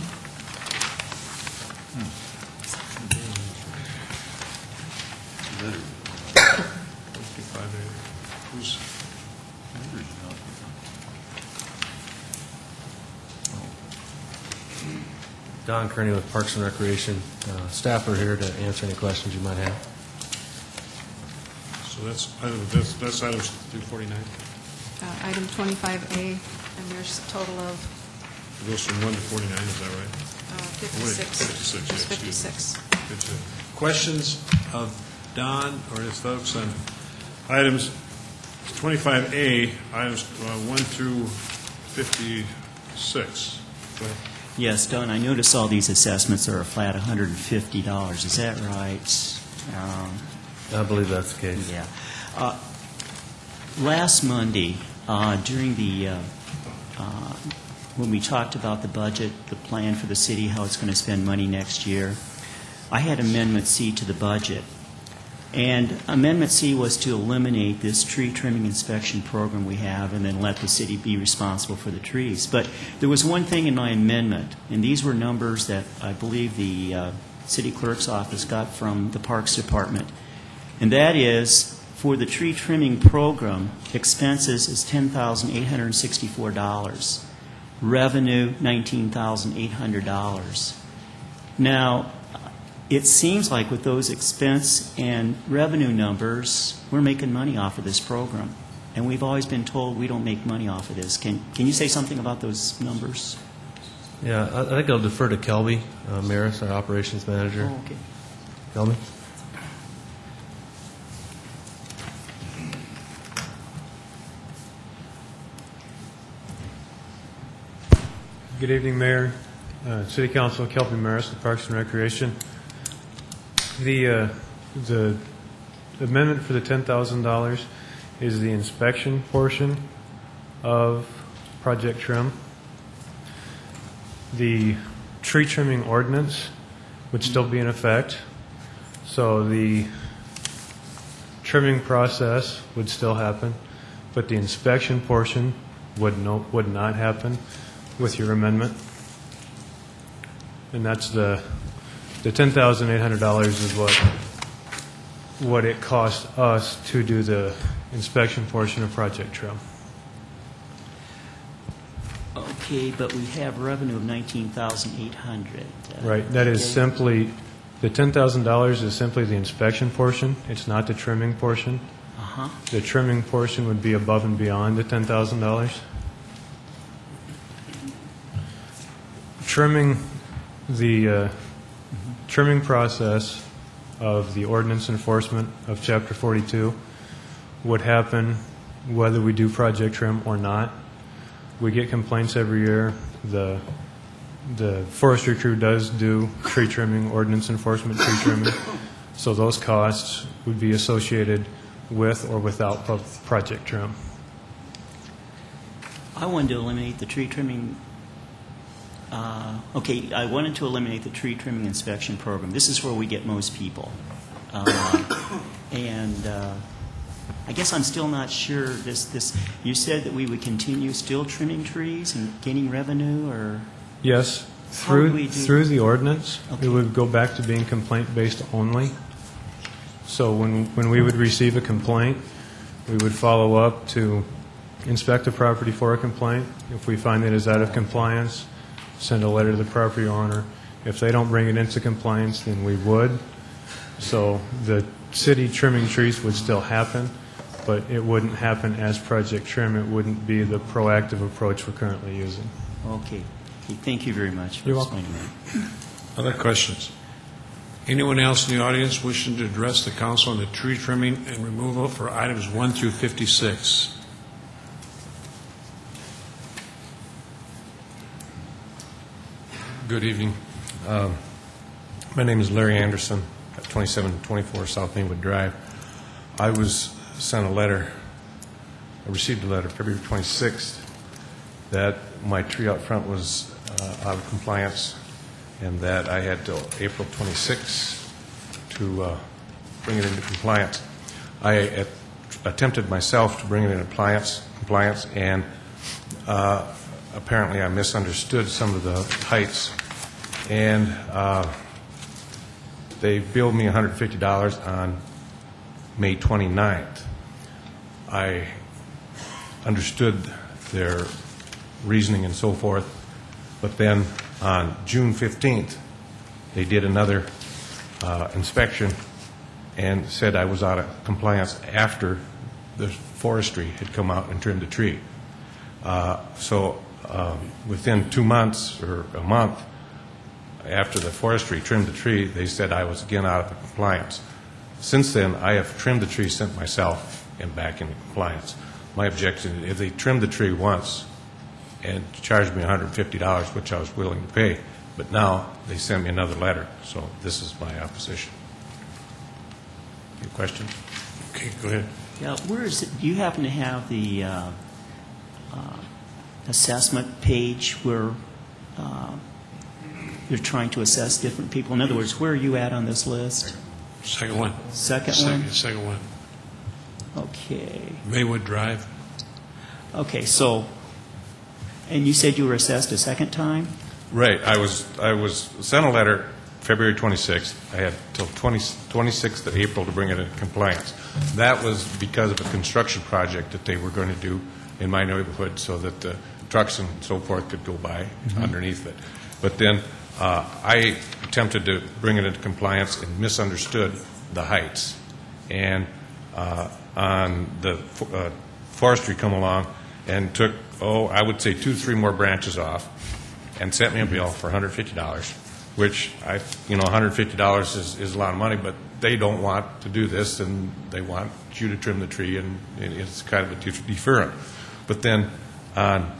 Don Kearney with Parks and Recreation. Uh, Staff are here to answer any questions you might have. So that's, item- that's that's items through 49. Uh, Item 25A, and there's a total of It goes from 1 to 49, is that right? uh, Oh, wait, 56. 56, There's yeah, excuse me. 56. Good to- Questions of Don or his folks on items 25A, items uh, 1 through 56? Go ahead. Yes, Don, I notice all these assessments are a flat $150. Is that right? Um, I believe that's the case. Yeah. Uh, Last Monday, uh, during the, uh, uh, when we talked about the budget, the plan for the city, how it's going to spend money next year, I had Amendment C to the budget. And Amendment C was to eliminate this tree trimming inspection program we have and then let the city be responsible for the trees. But there was one thing in my amendment, and these were numbers that I believe the uh, city clerk's office got from the Parks Department. And that is, for the tree trimming program, expenses is $10,864. Revenue, $19,800. Now, it seems like with those expense and revenue numbers, we're making money off of this program. And we've always been told we don't make money off of this. Can, can you say something about those numbers? Yeah, I I think I'll defer to Kelby uh, Maris, our operations manager. Oh, okay. Kelby? Good evening, Mayor, uh, City Council, Kelvin Maris, with Parks and Recreation. The, uh, the amendment for the $10,000 is the inspection portion of Project Trim. The tree trimming ordinance would still be in effect, so the trimming process would still happen, but the inspection portion would no, would not happen with your amendment. And that's the, the $10,800 is what, what it cost us to do the inspection portion of Project Trim. Okay, but we have revenue of 19,800. Right, that is okay. simply, the $10,000 is simply the inspection portion. It's not the trimming portion. Uh-huh. The trimming portion would be above and beyond the $10,000. Trimming, the uh, trimming process of the ordinance enforcement of Chapter 42 would happen whether we do project trim or not. We get complaints every year. The, the forestry crew does do tree trimming, ordinance enforcement tree trimming. So those costs would be associated with or without pro- project trim. I wanted to eliminate the tree trimming, uh, okay, I wanted to eliminate the tree trimming inspection program. This is where we get most people. Uh, And uh, I guess I'm still not sure, this, this, you said that we would continue still trimming trees and gaining revenue, or? Yes, through, through the ordinance, Okay. it would go back to being complaint-based only. So when, when we would receive a complaint, we would follow up to inspect the property for a complaint. If we find it is out of compliance, send a letter to the property owner. If they don't bring it into compliance, then we would. So the city trimming trees would still happen, but it wouldn't happen as project trim. It wouldn't be the proactive approach we're currently using. Okay, Okay, thank you very much for You're welcome. that. Other questions? Anyone else in the audience wishing to address the council on the tree trimming and removal for items 1 through 56? Good evening. Um, My name is Larry Anderson. at 2724 South Maywood Drive. I was sent a letter, I received a letter February 26th that my tree out front was uh, out of compliance and that I had till April 26th to uh, bring it into compliance. I at- attempted myself to bring it into compliance, compliance, and uh, apparently I misunderstood some of the heights, and uh, they billed me $150 on May 29th. I understood their reasoning and so forth, but then on June 15th, they did another uh, inspection and said I was out of compliance after the forestry had come out and trimmed the tree. Uh, So um, within two months or a month after the forestry trimmed the tree, they said I was again out of compliance. Since then, I have trimmed the tree, sent myself, and back into compliance. My objection, if they trimmed the tree once and charged me $150, which I was willing to pay, but now they sent me another letter, so this is my opposition. Any question? Okay, go ahead. Yeah, where is it, do you happen to have the uh, uh, assessment page where uh, you're trying to assess different people? In other words, where are you at on this list? Second one. Second Second- one? Second one. Okay. Maywood Drive. Okay, so, and you said you were assessed a second time? Right, I was, I was sent a letter February 26th. I had till 20 26th of April to bring it into compliance. That was because of a construction project that they were going to do in my neighborhood so that the trucks and so forth could go by Mhm. underneath it. But then uh, I attempted to bring it into compliance and misunderstood the heights. And uh, on the uh, forestry come along and took, oh, I would say two, three more branches off and sent me a bill for $150, which I, you know, $150 is, is a lot of money, but they don't want to do this, and they want you to trim the tree, and it's kind of a deferment. But then, on,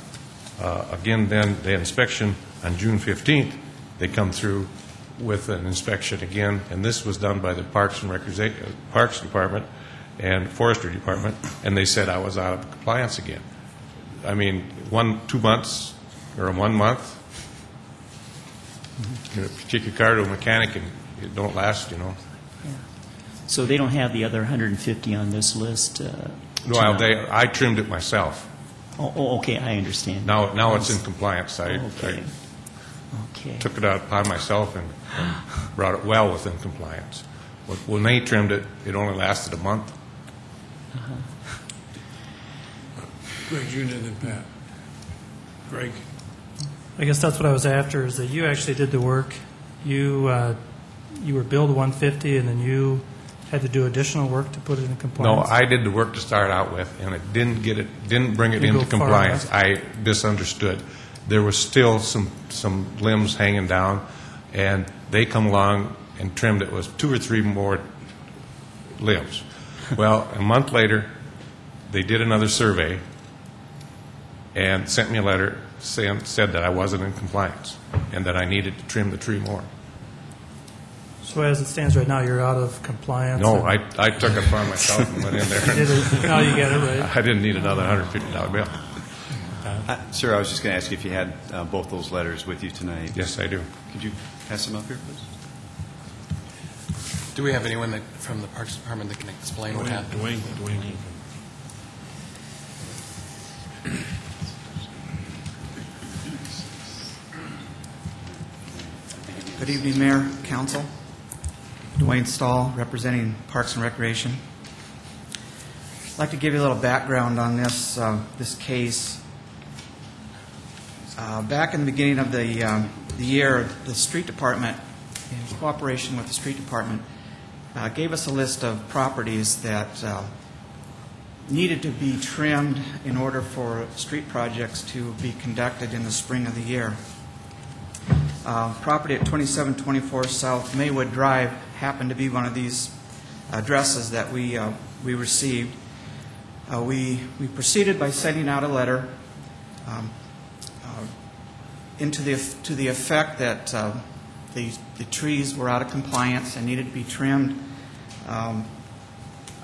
uh, again, then, the inspection on June 15th, they come through with an inspection again, and this was done by the Parks and Recreation, Parks Department and Forestry Department, and they said I was out of compliance again. I mean, one, two months, or one month, you know, if you take your car to a mechanic and it don't last, you know. So they don't have the other 150 on this list? uh, Well, they, I trimmed it myself. Oh, oh, okay, I understand. Now, now it's in compliance. I, Okay. I took it out upon myself and and brought it well within compliance. When- When they trimmed it, it only lasted a month. Greg Junior and then Pat. Greg. I guess that's what I was after, is that you actually did the work. You, uh, you were billed 150, and then you had to do additional work to put it in compliance. No, compliance? I did the work to start out with, and it didn't get it, didn't bring it Didn't into go far compliance. I misunderstood. There was still some, some limbs hanging down, and they come along and trimmed it with two or three more limbs. Well, a month later, they did another survey and sent me a letter saying, said that I wasn't in compliance, and that I needed to trim the tree more. So as it stands right now, you're out of compliance? No, I, I took it upon myself and went in there. Now you get it, right? I didn't need another $150 bill. Uh, Sir, I was just going to ask you if you had uh, both those letters with you tonight. Yes, I do. Could you pass them up here, please? Do we have anyone that, from the Parks Department that can explain what happened? Dwayne, Dwayne. Good evening, Mayor, Council. Dwayne Stahl, representing Parks and Recreation. I'd like to give you a little background on this, uh, this case. Uh, Back in the beginning of the, um, the year, the street department, in cooperation with the street department, uh, gave us a list of properties that uh, needed to be trimmed in order for street projects to be conducted in the spring of the year. Uh, Property at 2724 South Maywood Drive happened to be one of these addresses that we, uh, we received. Uh, We, we proceeded by sending out a letter um, into the, to the effect that uh, the the trees were out of compliance and needed to be trimmed um,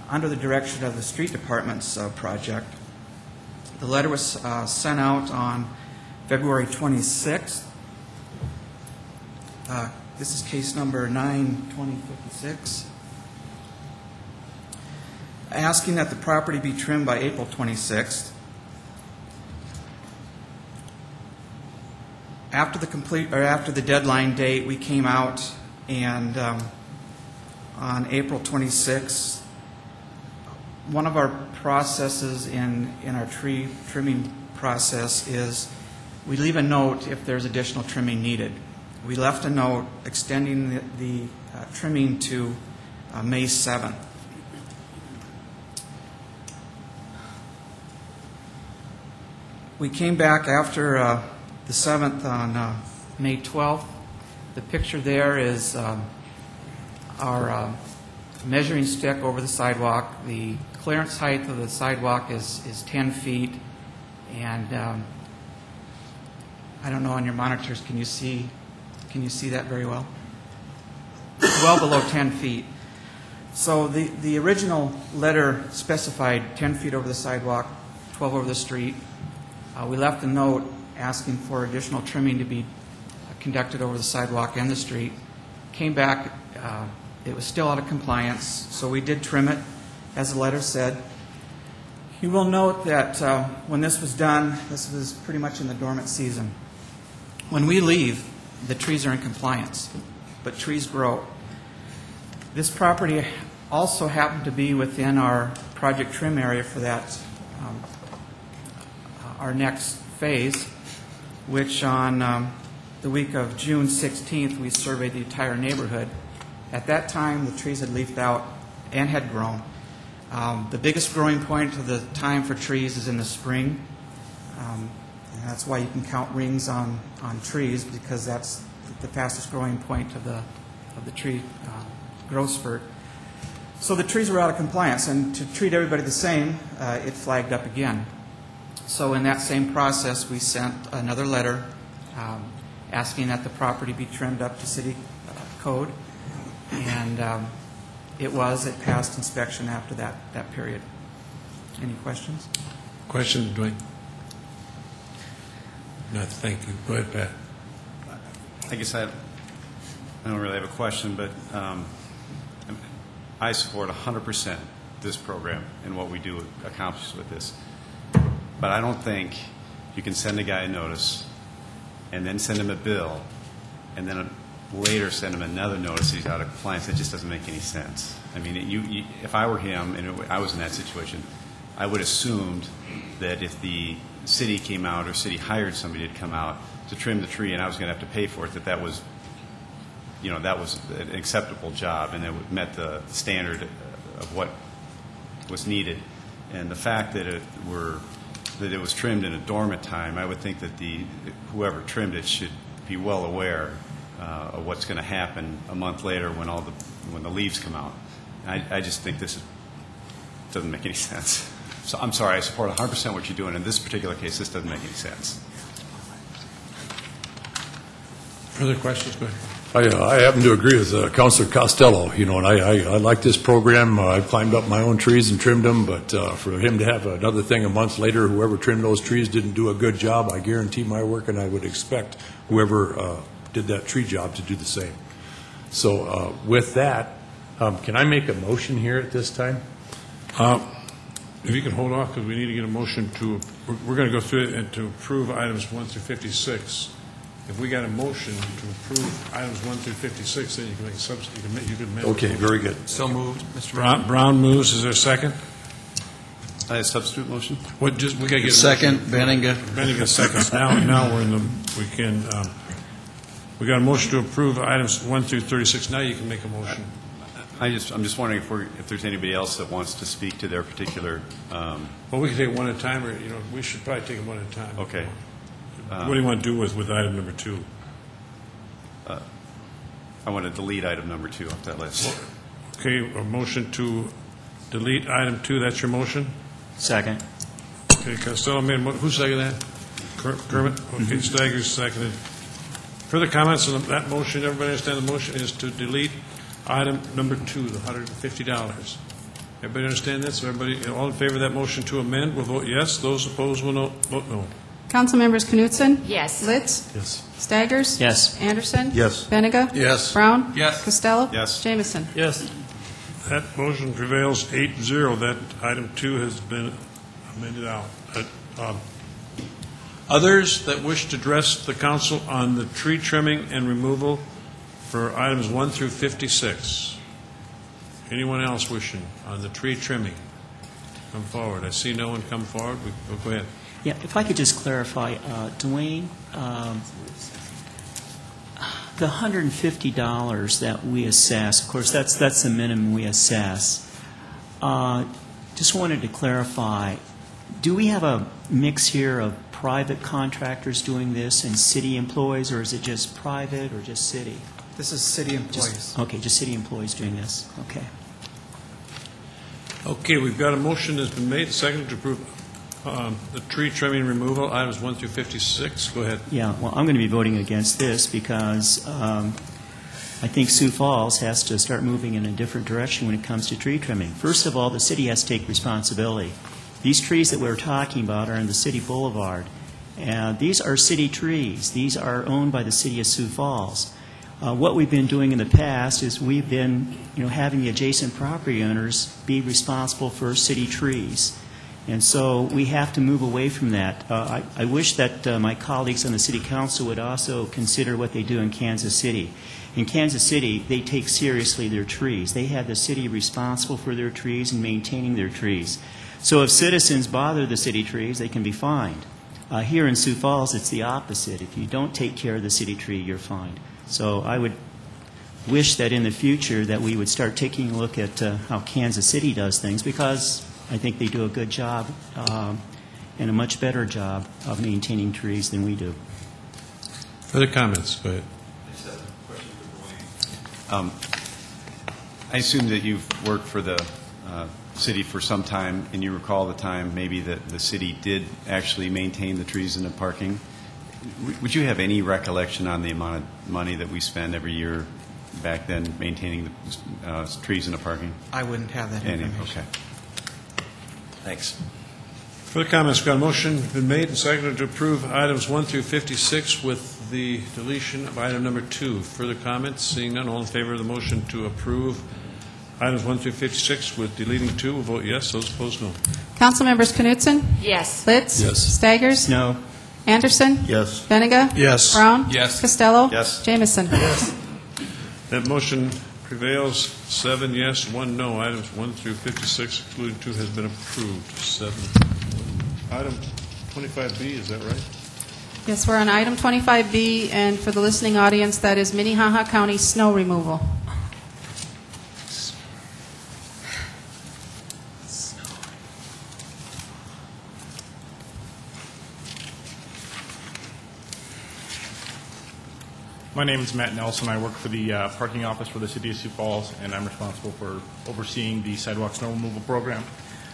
under the direction of the street department's uh, project. The letter was uh, sent out on February 26th. Uh, This is case number 92056, asking that the property be trimmed by April 26th. After the complete, or after the deadline date, we came out and um, on April 26th, one of our processes in, in our tree trimming process is we leave a note if there's additional trimming needed. We left a note extending the, the uh, trimming to uh, May 7th. We came back after uh, the 7th on uh, May 12th. The picture there is um, our uh, measuring stick over the sidewalk. The clearance height of the sidewalk is, is 10 feet, and um, I don't know on your monitors, can you see, can you see that very well? Well below 10 feet. So the, the original letter specified 10 feet over the sidewalk, 12 over the street. Uh, We left a note asking for additional trimming to be conducted over the sidewalk and the street. Came back, uh, it was still out of compliance, so we did trim it, as the letter said. You will note that uh, when this was done, this was pretty much in the dormant season. When we leave, the trees are in compliance, but trees grow. This property also happened to be within our project trim area for that, um, uh, our next phase, which on um, the week of June 16th, we surveyed the entire neighborhood. At that time, the trees had leafed out and had grown. Um, The biggest growing point of the time for trees is in the spring. Um, and That's why you can count rings on, on trees, because that's the fastest growing point of the, of the tree uh, growth spurt. So the trees were out of compliance, and to treat everybody the same, uh, it flagged up again. So in that same process, we sent another letter um, asking that the property be trimmed up to city uh, code, and um, it was, it passed inspection after that, that period. Any questions? Question, Dwayne? No, thank you. Go ahead, Pat. I guess I, I don't really have a question, but um, I support 100% this program and what we do accomplish with this. But I don't think you can send a guy a notice and then send him a bill and then later send him another notice he's out of compliance. It just doesn't make any sense. I mean, you, you, if I were him and it, I was in that situation, I would assumed that if the city came out or city hired somebody to come out to trim the tree and I was going to have to pay for it, that that was, you know, that was an acceptable job and it met the standard of what was needed. And the fact that it were that it was trimmed in a dormant time, I would think that the whoever trimmed it should be well aware uh, of what's going to happen a month later when all the when the leaves come out. I, I just think this is, doesn't make any sense. So I'm sorry, I support 100% what you're doing. In this particular case, this doesn't make any sense. Further questions? Go ahead. I, uh, I happen to agree with uh, Councilor Costello, you know, and I, I, I like this program. Uh, I've climbed up my own trees and trimmed them, but uh, for him to have another thing a month later, whoever trimmed those trees didn't do a good job, I guarantee my work, and I would expect whoever uh, did that tree job to do the same. So uh, with that, um, can I make a motion here at this time? Uh, If you can hold off, because we need to get a motion to, we're- we're going to go through it and to approve items 1 through 56. If we got a motion to approve items 1 through 56, then you can make a substitute, you can, ma- you can amend. Okay, very good. So moved, Mr. Brown, Brown moves, is there a second? Uh, substitute motion? What, just, we got to get. a Second, motion. Beninga. Beninga seconds. Now, now we're in the, we can, um, we got a motion to approve items 1 through 36. Now you can make a motion. I just, I'm just wondering if we're, if there's anybody else that wants to speak to their particular, um, Well, we can take one at a time, or, you know, we should probably take them one at a time. okay. Uh, what do you want to do with, with item number two? Uh, I want to delete item number two off that list. Okay, a motion to delete item two, that's your motion? Second. Okay, Costello made, a mo- who seconded that? Ker- Kermit? Mm-hmm. Okay, mm-hmm. Staggers seconded. Further comments on that motion? Everybody understand the motion is to delete item number two, the $150. Everybody understand this? Everybody, all in favor of that motion to amend will vote yes. Those opposed will no- vote no. Councilmembers Knutson? Yes. Litz? Yes. Staggers? Yes. Anderson? Yes. Beninga? Yes. Brown? Yes. Costello? Yes. Jamison? Yes. That motion prevails eight zero. That item two has been amended out. Uh, um, Others that wish to address the council on the tree trimming and removal for items one through 56? Anyone else wishing on the tree trimming? Come forward. I see no one come forward. We- oh, Go ahead. Yeah, if I could just clarify, uh, Dwayne, um, the $150 that we assess, of course, that's, that's the minimum we assess. Uh, Just wanted to clarify, do we have a mix here of private contractors doing this and city employees, or is it just private or just city? This is city employees. Just- Okay, just city employees doing this, okay. Okay, we've got a motion that's been made, seconded to approve um, the tree trimming removal, items one through 56. Go ahead. Yeah, well, I'm going to be voting against this because um, I think Sioux Falls has to start moving in a different direction when it comes to tree trimming. First of all, the city has to take responsibility. These trees that we're talking about are in the city boulevard, and these are city trees. These are owned by the city of Sioux Falls. Uh, What we've been doing in the past is we've been, you know, having the adjacent property owners be responsible for city trees. And so we have to move away from that. Uh, I I wish that uh, my colleagues on the city council would also consider what they do in Kansas City. In Kansas City, they take seriously their trees. They have the city responsible for their trees and maintaining their trees. So if citizens bother the city trees, they can be fined. Uh, Here in Sioux Falls, it's the opposite. If you don't take care of the city tree, you're fined. So I would wish that in the future that we would start taking a look at uh, how Kansas City does things, because I think they do a good job um, and a much better job of maintaining trees than we do. Further comments? Go ahead. Um, I assume that you've worked for the uh, city for some time, and you recall the time maybe that the city did actually maintain the trees in the parking. W- Would you have any recollection on the amount of money that we spend every year back then maintaining the uh, trees in the parking? I wouldn't have that Any? information. Okay. Thanks. Further comments? Got a motion been made and seconded to approve items 1 through 56 with the deletion of item number 2. Further comments? Seeing none, all in favor of the motion to approve items 1 through 56 with deleting 2 will vote yes. Those opposed, no. Council members Knutson? Yes. Litz? Yes. Staggers? No. Anderson? Yes. Beninga? Yes. Brown? Yes. Costello? Yes. Jamison? Yes. That motion prevails, seven yes, one no. Items 1 through 56, excluding 2, has been approved, seven. Item 25B, is that right? Yes, we're on item 25B, and for the listening audience, that is Minnehaha County snow removal. My name is Matt Nelson. I work for the uh, parking office for the city of Sioux Falls, and I'm responsible for overseeing the sidewalk snow removal program.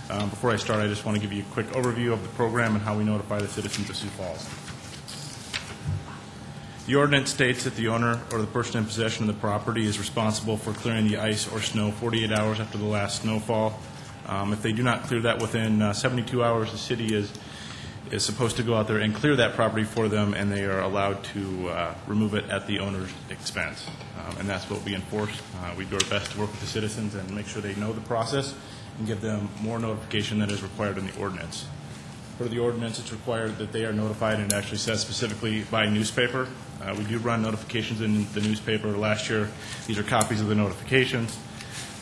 Um, Before I start, I just want to give you a quick overview of the program and how we notify the citizens of Sioux Falls. The ordinance states that the owner or the person in possession of the property is responsible for clearing the ice or snow 48 hours after the last snowfall. Um, If they do not clear that within uh, 72 hours, the city is is supposed to go out there and clear that property for them, and they are allowed to uh, remove it at the owner's expense. Um, And that's what we enforce. Uh, We do our best to work with the citizens and make sure they know the process and give them more notification than is required in the ordinance. For the ordinance, it's required that they are notified, and it actually says specifically by newspaper. Uh, We do run notifications in the newspaper. Last year, these are copies of the notifications.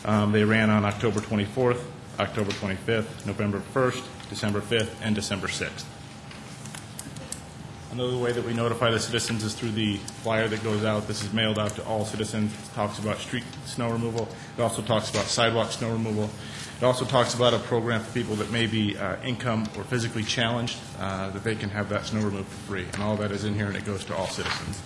Um, They ran on October 24th, October 25th, November 1st, December 5th, and December 6th. Another way that we notify the citizens is through the flyer that goes out. This is mailed out to all citizens. It talks about street snow removal. It also talks about sidewalk snow removal. It also talks about a program for people that may be uh, income or physically challenged, uh, that they can have that snow removed for free. And all that is in here, and it goes to all citizens.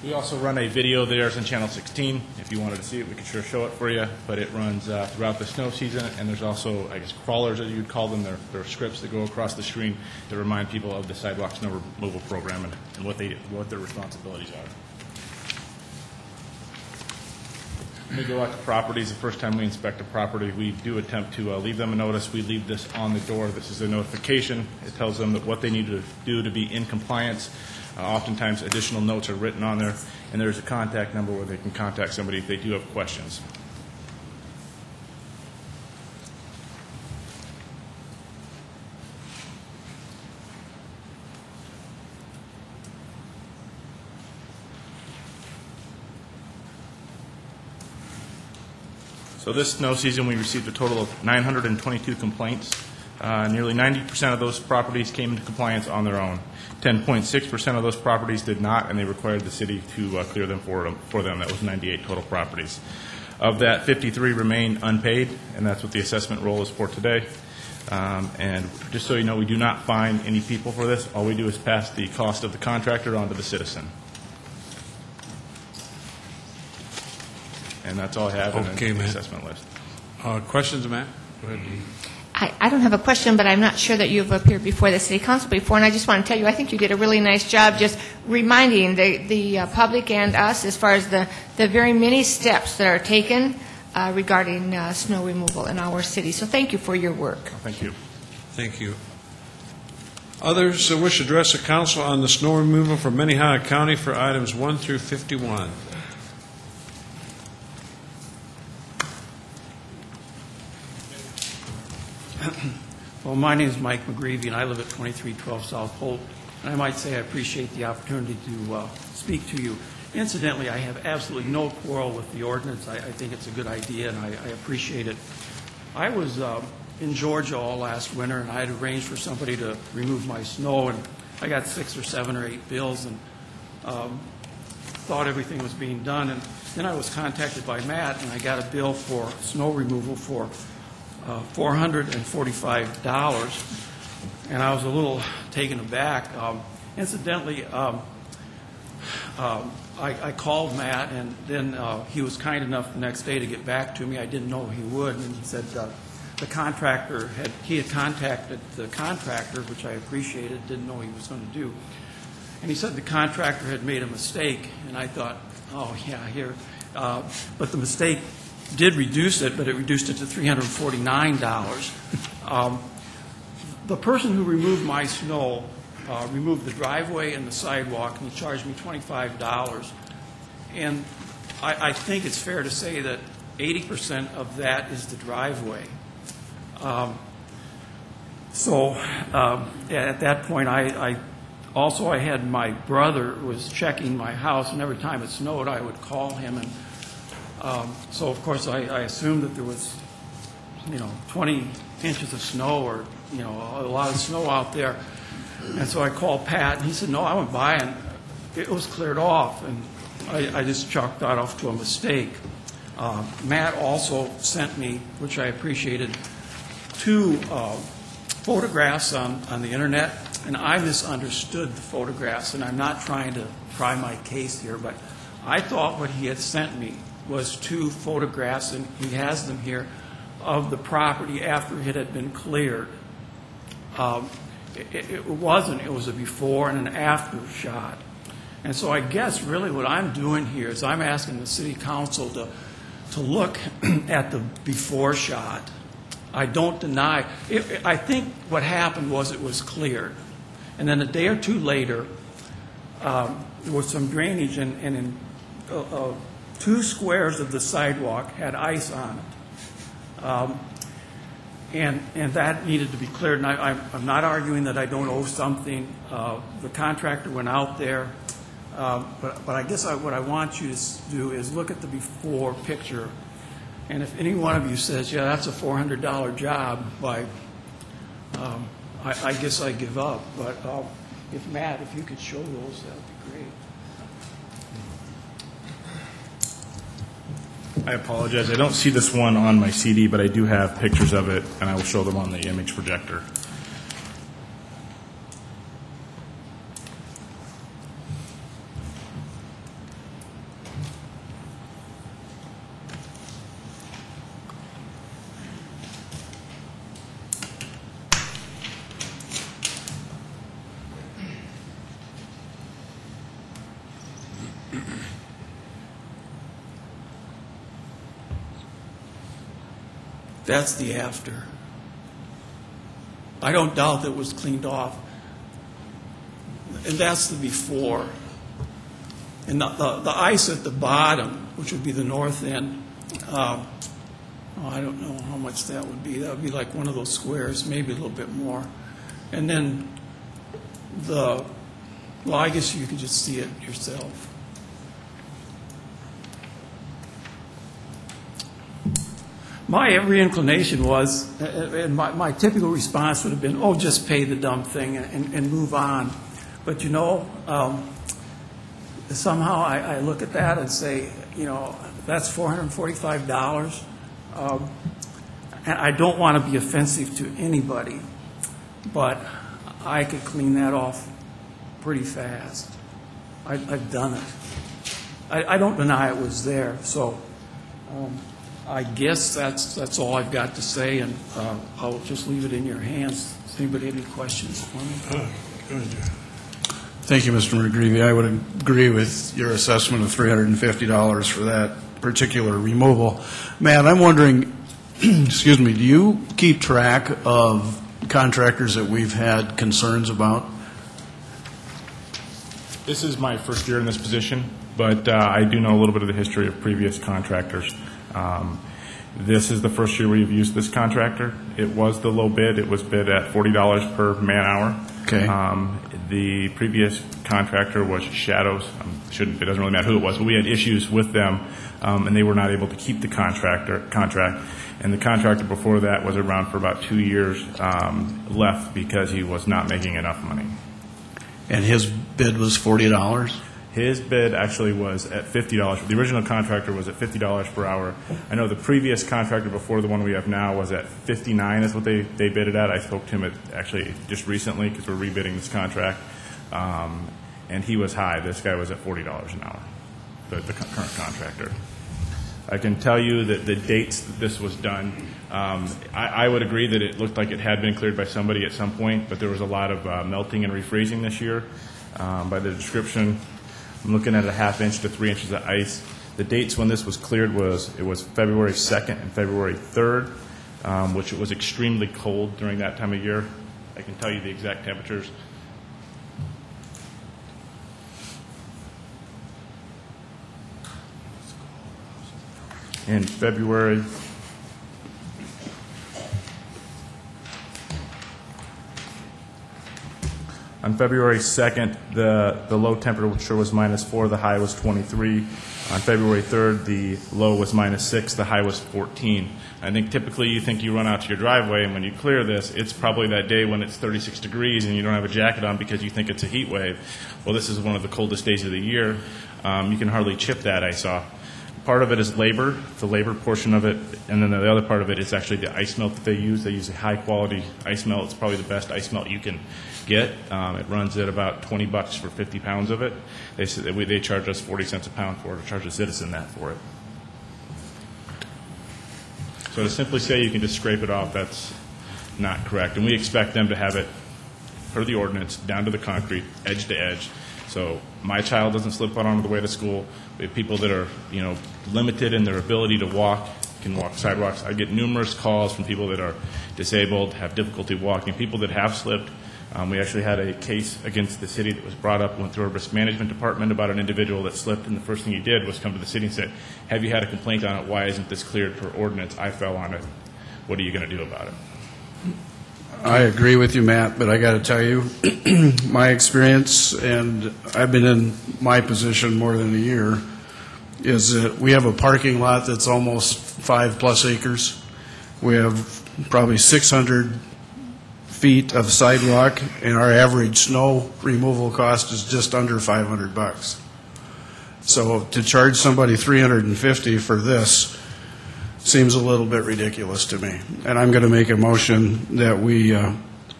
We also run a video there, on Channel 16. If you wanted to see it, we could sure show it for you, but it runs uh, throughout the snow season, and there's also, I guess, crawlers, as you'd call them, they're, they're scripts that go across the screen to remind people of the sidewalk snow removal program and and what they, what their responsibilities are. We go out to properties, the first time we inspect a property, we do attempt to uh, leave them a notice. We leave this on the door. This is a notification. It tells them that what they need to do to be in compliance. Uh, Oftentimes, additional notes are written on there, and there's a contact number where they can contact somebody if they do have questions. So this snow season, we received a total of 922 complaints. Uh, Nearly 90% of those properties came into compliance on their own. 10.6% of those properties did not, and they required the city to uh, clear them for them. for them. That was 98 total properties. Of that, 53 remain unpaid, and that's what the assessment roll is for today. Um, And just so you know, we do not fine any people for this. All we do is pass the cost of the contractor on to the citizen. And that's all I have in the Matt. assessment list. Uh, Questions, Matt? Go ahead. I, I don't have a question, but I'm not sure that you've appeared before the city council before, and I just want to tell you, I think you did a really nice job just reminding the, the uh, public and us as far as the, the very many steps that are taken uh, regarding uh, snow removal in our city. So thank you for your work. Thank you. Thank you. Others that wish to address the council on the snow removal for Minnehaha County for items 1 through 51? Well, my name is Mike McGreevy, and I live at 2312 South Holt. And I might say I appreciate the opportunity to uh, speak to you. Incidentally, I have absolutely no quarrel with the ordinance. I, I think it's a good idea, and I, I appreciate it. I was uh, in Georgia all last winter, and I had arranged for somebody to remove my snow, and I got six or seven or eight bills, and um, thought everything was being done. And then I was contacted by Matt, and I got a bill for snow removal for uh, $445, and I was a little taken aback. Um, Incidentally, um, um, I I called Matt, and then uh, he was kind enough the next day to get back to me. I didn't know he would, and he said uh, the contractor had, he had contacted the contractor, which I appreciated, didn't know he was going to do. And he said the contractor had made a mistake, and I thought, oh, yeah, here. Uh, But the mistake did reduce it, but it reduced it to $349. Um, The person who removed my snow uh, removed the driveway and the sidewalk, and he charged me $25. And I, I think it's fair to say that 80% of that is the driveway. Um, So um, at that point, I, I, also I had my brother was checking my house, and every time it snowed, I would call him, and um, so of course I, I assumed that there was, you know, 20 inches of snow or, you know, a lot of snow out there. And so I called Pat, and he said, no, I went by and it was cleared off, and I, I just chalked that off to a mistake. Uh, Matt also sent me, which I appreciated, two uh, photographs on, on the internet, and I misunderstood the photographs, and I'm not trying to try my case here, but I thought what he had sent me was two photographs, and he has them here, of the property after it had been cleared. Um, It it wasn't, it was a before and an after shot. And so I guess really what I'm doing here is I'm asking the city council to, to look at the before shot. I don't deny, it- I think what happened was it was cleared. And then a day or two later, um, there was some drainage and, and in, uh, uh, two squares of the sidewalk had ice on it. Um, And, and that needed to be cleared, and I, I'm- I'm not arguing that I don't owe something. Uh, The contractor went out there, uh, but, but I guess I- what I want you to do is look at the before picture, and if any one of you says, yeah, that's a $400 job, by, um, I, I guess I give up. But uh, if, Matt, if you could show those, that would be great. I apologize. I don't see this one on my CD, but I do have pictures of it, and I will show them on the image projector. That's the after. I don't doubt that it was cleaned off. And that's the before. And the, the, the ice at the bottom, which would be the north end, um, oh, I don't know how much that would be. That would be like one of those squares, maybe a little bit more. And then the, well, I guess you could just see it yourself. My every inclination was, uh, and my, my typical response would have been, oh, just pay the dumb thing and, and- move on. But you know, um, somehow I, I look at that and say, you know, that's $445. Um, And I don't want to be offensive to anybody, but I could clean that off pretty fast. I, I've done it. I, I don't deny it was there, so um, I guess that's, that's all I've got to say, and uh, I'll just leave it in your hands. Does anybody have any questions for me? Thank you, Mr. McGreevy. I would agree with your assessment of $350 for that particular removal. Matt, I'm wondering, excuse me, do you keep track of contractors that we've had concerns about? This is my first year in this position, but uh, I do know a little bit of the history of previous contractors. Um, This is the first year we've used this contractor. It was the low bid. It was bid at $40 per man-hour. Okay. Um, The previous contractor was Shadows. Um, Shouldn't, it doesn't really matter who it was, but we had issues with them, um, and they were not able to keep the contractor, contract. And the contractor before that was around for about two years, um, left because he was not making enough money. And his bid was $40? His bid actually was at fifty dollars. The original contractor was at fifty dollars per hour. I know the previous contractor before the one we have now was at fifty-nine is what they, they bid it at. I spoke to him at, actually just recently because we're rebidding this contract. Um, and he was high. This guy was at forty dollars an hour, the, the cu- current contractor. I can tell you that the dates that this was done, um, I, I would agree that it looked like it had been cleared by somebody at some point, but there was a lot of uh, melting and refreezing this year. Um, By the description, I'm looking at a half inch to three inches of ice. The dates when this was cleared was, it was February 2nd and February 3rd, um, which it was extremely cold during that time of year. I can tell you the exact temperatures. In February, On February 2nd, the, the low temperature was minus 4, the high was 23. On February 3rd, the low was minus 6, the high was 14. I think typically you think you run out to your driveway, and when you clear this, it's probably that day when it's 36 degrees and you don't have a jacket on because you think it's a heat wave. Well, this is one of the coldest days of the year. Um, You can hardly chip that ice off. Part of it is labor, the labor portion of it, and then the other part of it is actually the ice melt that they use. They use a high-quality ice melt. It's probably the best ice melt you can get. Um, It runs at about 20 bucks for 50 pounds of it. They said that we- they charge us 40 cents a pound for it, or charge a citizen that for it. So to simply say you can just scrape it off, that's not correct. And we expect them to have it, per the ordinance, down to the concrete, edge to edge. So my child doesn't slip out on the way to school. We have people that are, you know, limited in their ability to walk, can walk sidewalks. I get numerous calls from people that are disabled, have difficulty walking, people that have slipped. Um, We actually had a case against the city that was brought up, went through our risk management department about an individual that slipped, and the first thing he did was come to the city and said, have you had a complaint on it? Why isn't this cleared for ordinance? I fell on it. What are you going to do about it? I agree with you, Matt, but I got to tell you, my experience, and I've been in my position more than a year, is that we have a parking lot that's almost five-plus acres. We have probably 600 feet of sidewalk, and our average snow removal cost is just under 500 bucks. So to charge somebody 350 for this seems a little bit ridiculous to me. And I'm going to make a motion that we uh,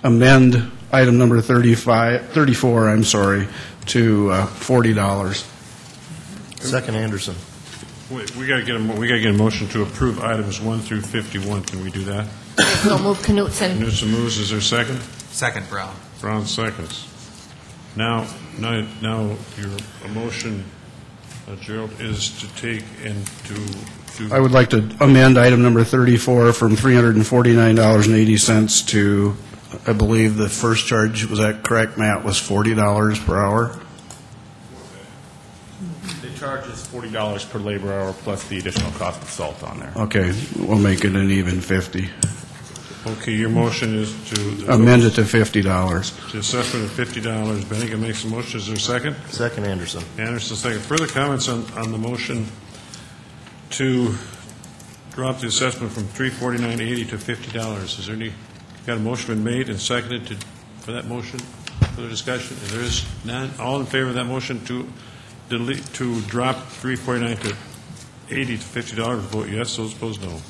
amend item number 35, 34, I'm sorry, to uh, $40. Second Anderson. Wait, We got to get a, mo- we got to get a motion to approve items 1 through 51. Can we do that? So move Knutson. Newsom moves, is there a second? Second, Brown. Brown seconds. Now, now, now, your motion, uh, Gerald, is to take and to to... I would like to amend item number 34 from $349.80 to, I believe the first charge, was that correct, Matt, was $40 per hour? They charge us forty dollars per labor hour plus the additional cost of salt on there. Okay, we'll make it an even 50. Okay, your motion is to... Amend it to $50. To assessment of fifty dollars. Beninga makes a motion. Is there a second? Second, Anderson. Anderson, second. Further comments on, on the motion to drop the assessment from three forty-nine eighty to fifty dollars? Is there any, got a motion been made and seconded to, for that motion? Further discussion? If there is none, all in favor of that motion to delete, to drop three forty-nine to eighty to fifty dollars, vote yes. Those opposed, no.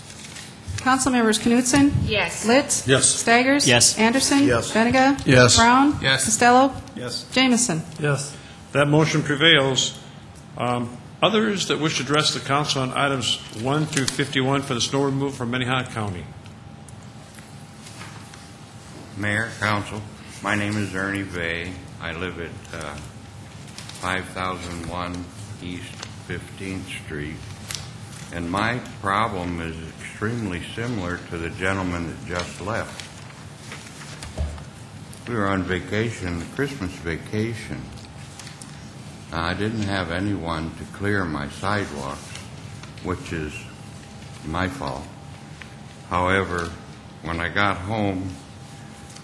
Councilmembers Knutson? Yes. Litz? Yes. Staggers? Yes. Anderson? Yes. Beninga? Yes. Brown? Yes. Costello? Yes. Jamison? Yes. That motion prevails. Um, Others that wish to address the council on items 1 through 51 for the snow removal from Minnehaha County. Mayor, council, my name is Ernie Vay. I live at uh, 5001 East 15th Street, and my problem is extremely similar to the gentleman that just left. We were on vacation, Christmas vacation. I didn't have anyone to clear my sidewalks, which is my fault. However, when I got home,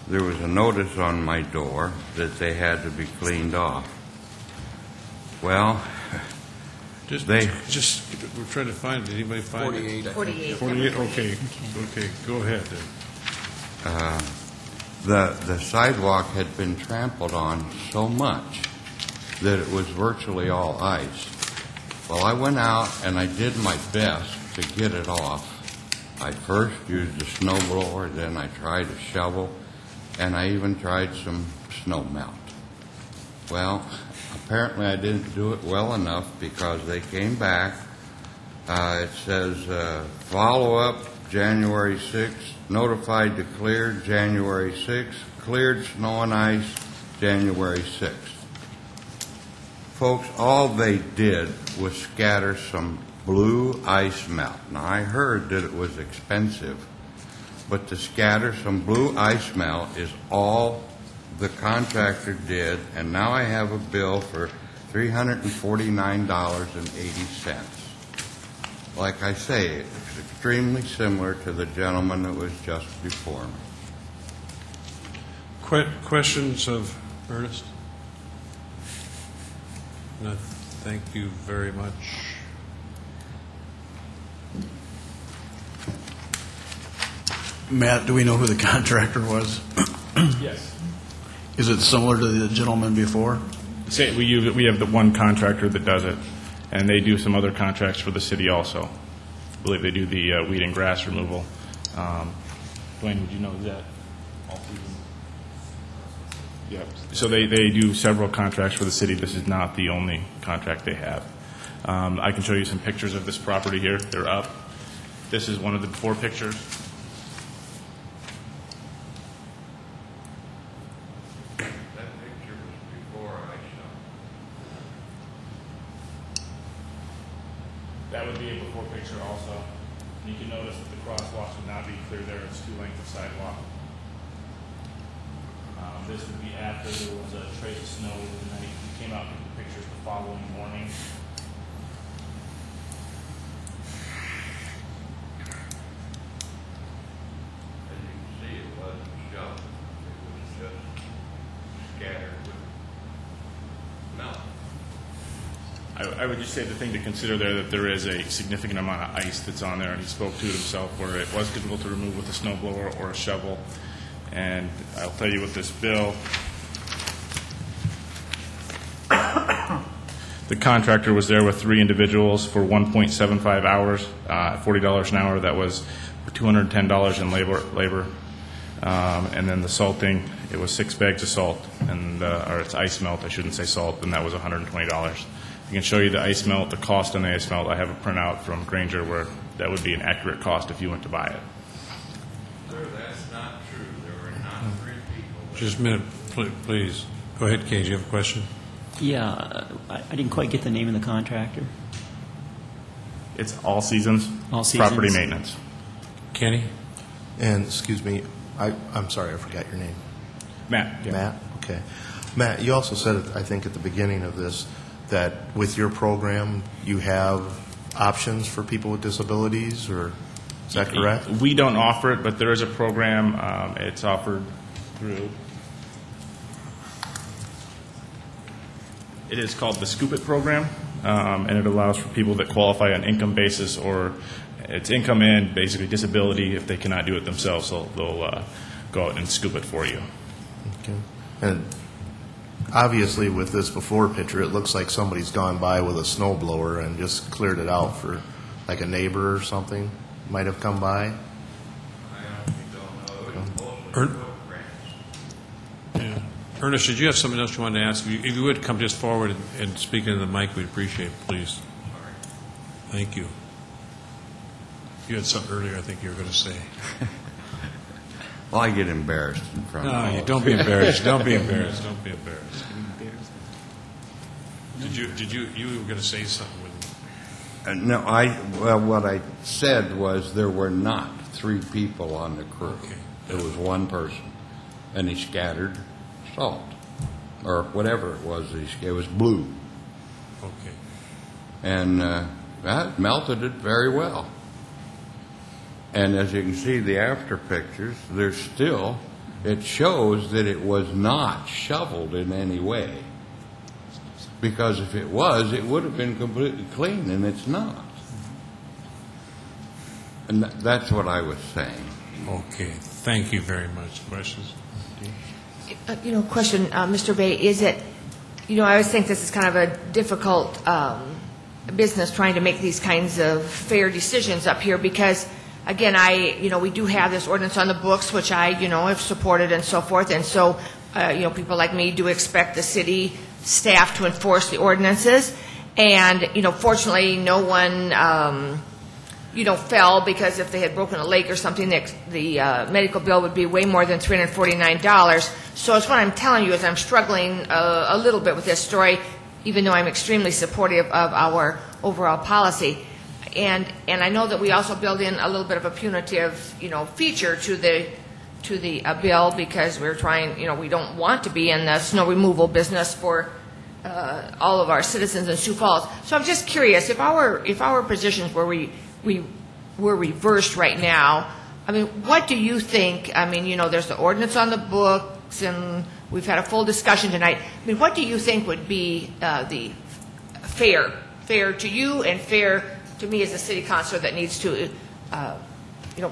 there was a notice on my door that they had to be cleaned off. Well, Just, They- just, we're trying to find, did anybody find it? 48, I think. 48. 48, okay, okay, go ahead then. uh, the, the sidewalk had been trampled on so much that it was virtually all ice. Well, I went out and I did my best to get it off. I first used a snow blower, then I tried a shovel, and I even tried some snow melt. Well, apparently I didn't do it well enough because they came back. Uh, it says, uh, follow up January 6th, notified to clear January 6th, cleared snow and ice January 6th. Folks, all they did was scatter some blue ice melt. Now, I heard that it was expensive, but to scatter some blue ice melt is all the contractor did, and now I have a bill for $349.80. Like I say, it's extremely similar to the gentleman that was just before me. Que- Questions of Ernest? No, Thank you very much. Matt, do we know who the contractor was? Yes. Is it similar to the gentleman before? Say, we use, we have the one contractor that does it, and they do some other contracts for the city also. I believe they do the uh, weed and grass removal. Um, Dwayne, would you know that? Yep. So they, they do several contracts for the city. This is not the only contract they have. Um, I can show you some pictures of this property here. They're up. This is one of the before pictures. That picture was before I saw. That would be a before picture also. And you can notice that the crosswalks would not be clear there. It's two lengths of sidewalk. Um, This would be after there was a trace of snow overnight. We came out and took the pictures the following morning. As you can see, it wasn't shoveled. It was just scattered with melt. I, would just say the thing to consider there, that there is a significant amount of ice that's on there, and he spoke to it himself, where it was difficult to remove with a snow blower or a shovel. And I'll tell you with this bill, the contractor was there with three individuals for 1.75 hours, uh, $40 an hour. That was $210 in labor, labor. Um, and then the salting, it was six bags of salt, and uh, or it's ice melt. I shouldn't say salt, and that was $120. I can show you the ice melt, the cost on the ice melt. I have a printout from Grainger where that would be an accurate cost if you went to buy it. Sir, that's not true. There were not three people. Just a minute, pl- please. Go ahead, Cage, you have a question? Yeah, uh, I I didn't quite get the name of the contractor. It's all seasons. All seasons. Property maintenance. Kenny? And, excuse me, I, I'm sorry, I forgot your name. Matt. yeah. Matt, okay. Matt, you also said, I think at the beginning of this, that with your program, you have options for people with disabilities, or, is that correct? We don't offer it, but there is a program, um, it's offered through, it is called the Scoop It program, um, and it allows for people that qualify on income basis or it's income and basically disability if they cannot do it themselves, so they'll uh, go out and scoop it for you. Okay. And obviously, with this before picture, it looks like somebody's gone by with a snow blower and just cleared it out for, like a neighbor or something, might have come by. Ern- Yeah. Ernest, did you have something else you wanted to ask? If you- If you would, come just forward and- and speak into the mic, we'd appreciate it, please. Thank you. You had something earlier I think you were going to say. Well, I get embarrassed in front of No, all you of don't be embarrassed, don't be embarrassed, don't be embarrassed. Did you, did you, you were going to say something with, Uh, No, I, well, what I said was there were not three people on the crew. There was one person, and he scattered salt, or whatever it was, he it was blue. okay. And uh, that melted it very well. And as you can see, the after pictures, there's still, it shows that it was not shoveled in any way. Because if it was, it would have been completely clean, and it's not. And tha- that's what I was saying. Okay, thank you very much. Questions? Uh, You know, question, uh, Mr. Bay, is it, you know, I always think this is kind of a difficult um, business trying to make these kinds of fair decisions up here because, again, I, you know, we do have this ordinance on the books, which I, you know, have supported and so forth, and so, uh, you know, people like me do expect the city staff to enforce the ordinances. And, you know, fortunately, no one, um, you know, fell because if they had broken a leg or something, the, the uh, medical bill would be way more than $349. So it's what I'm telling you is I'm struggling uh, a little bit with this story, even though I'm extremely supportive of our overall policy. And, and I know that we also build in a little bit of a punitive, you know, feature to the, to the uh, bill because we're trying, you know, we don't want to be in the snow removal business for uh, all of our citizens in Sioux Falls. So I'm just curious, if our, if our positions were we, we were reversed right now, I mean, what do you think, I mean, you know, there's the ordinance on the books, and we've had a full discussion tonight. I mean, what do you think would be uh, the fair, fair to you and fair to me as a city councilor that needs to, uh, you know,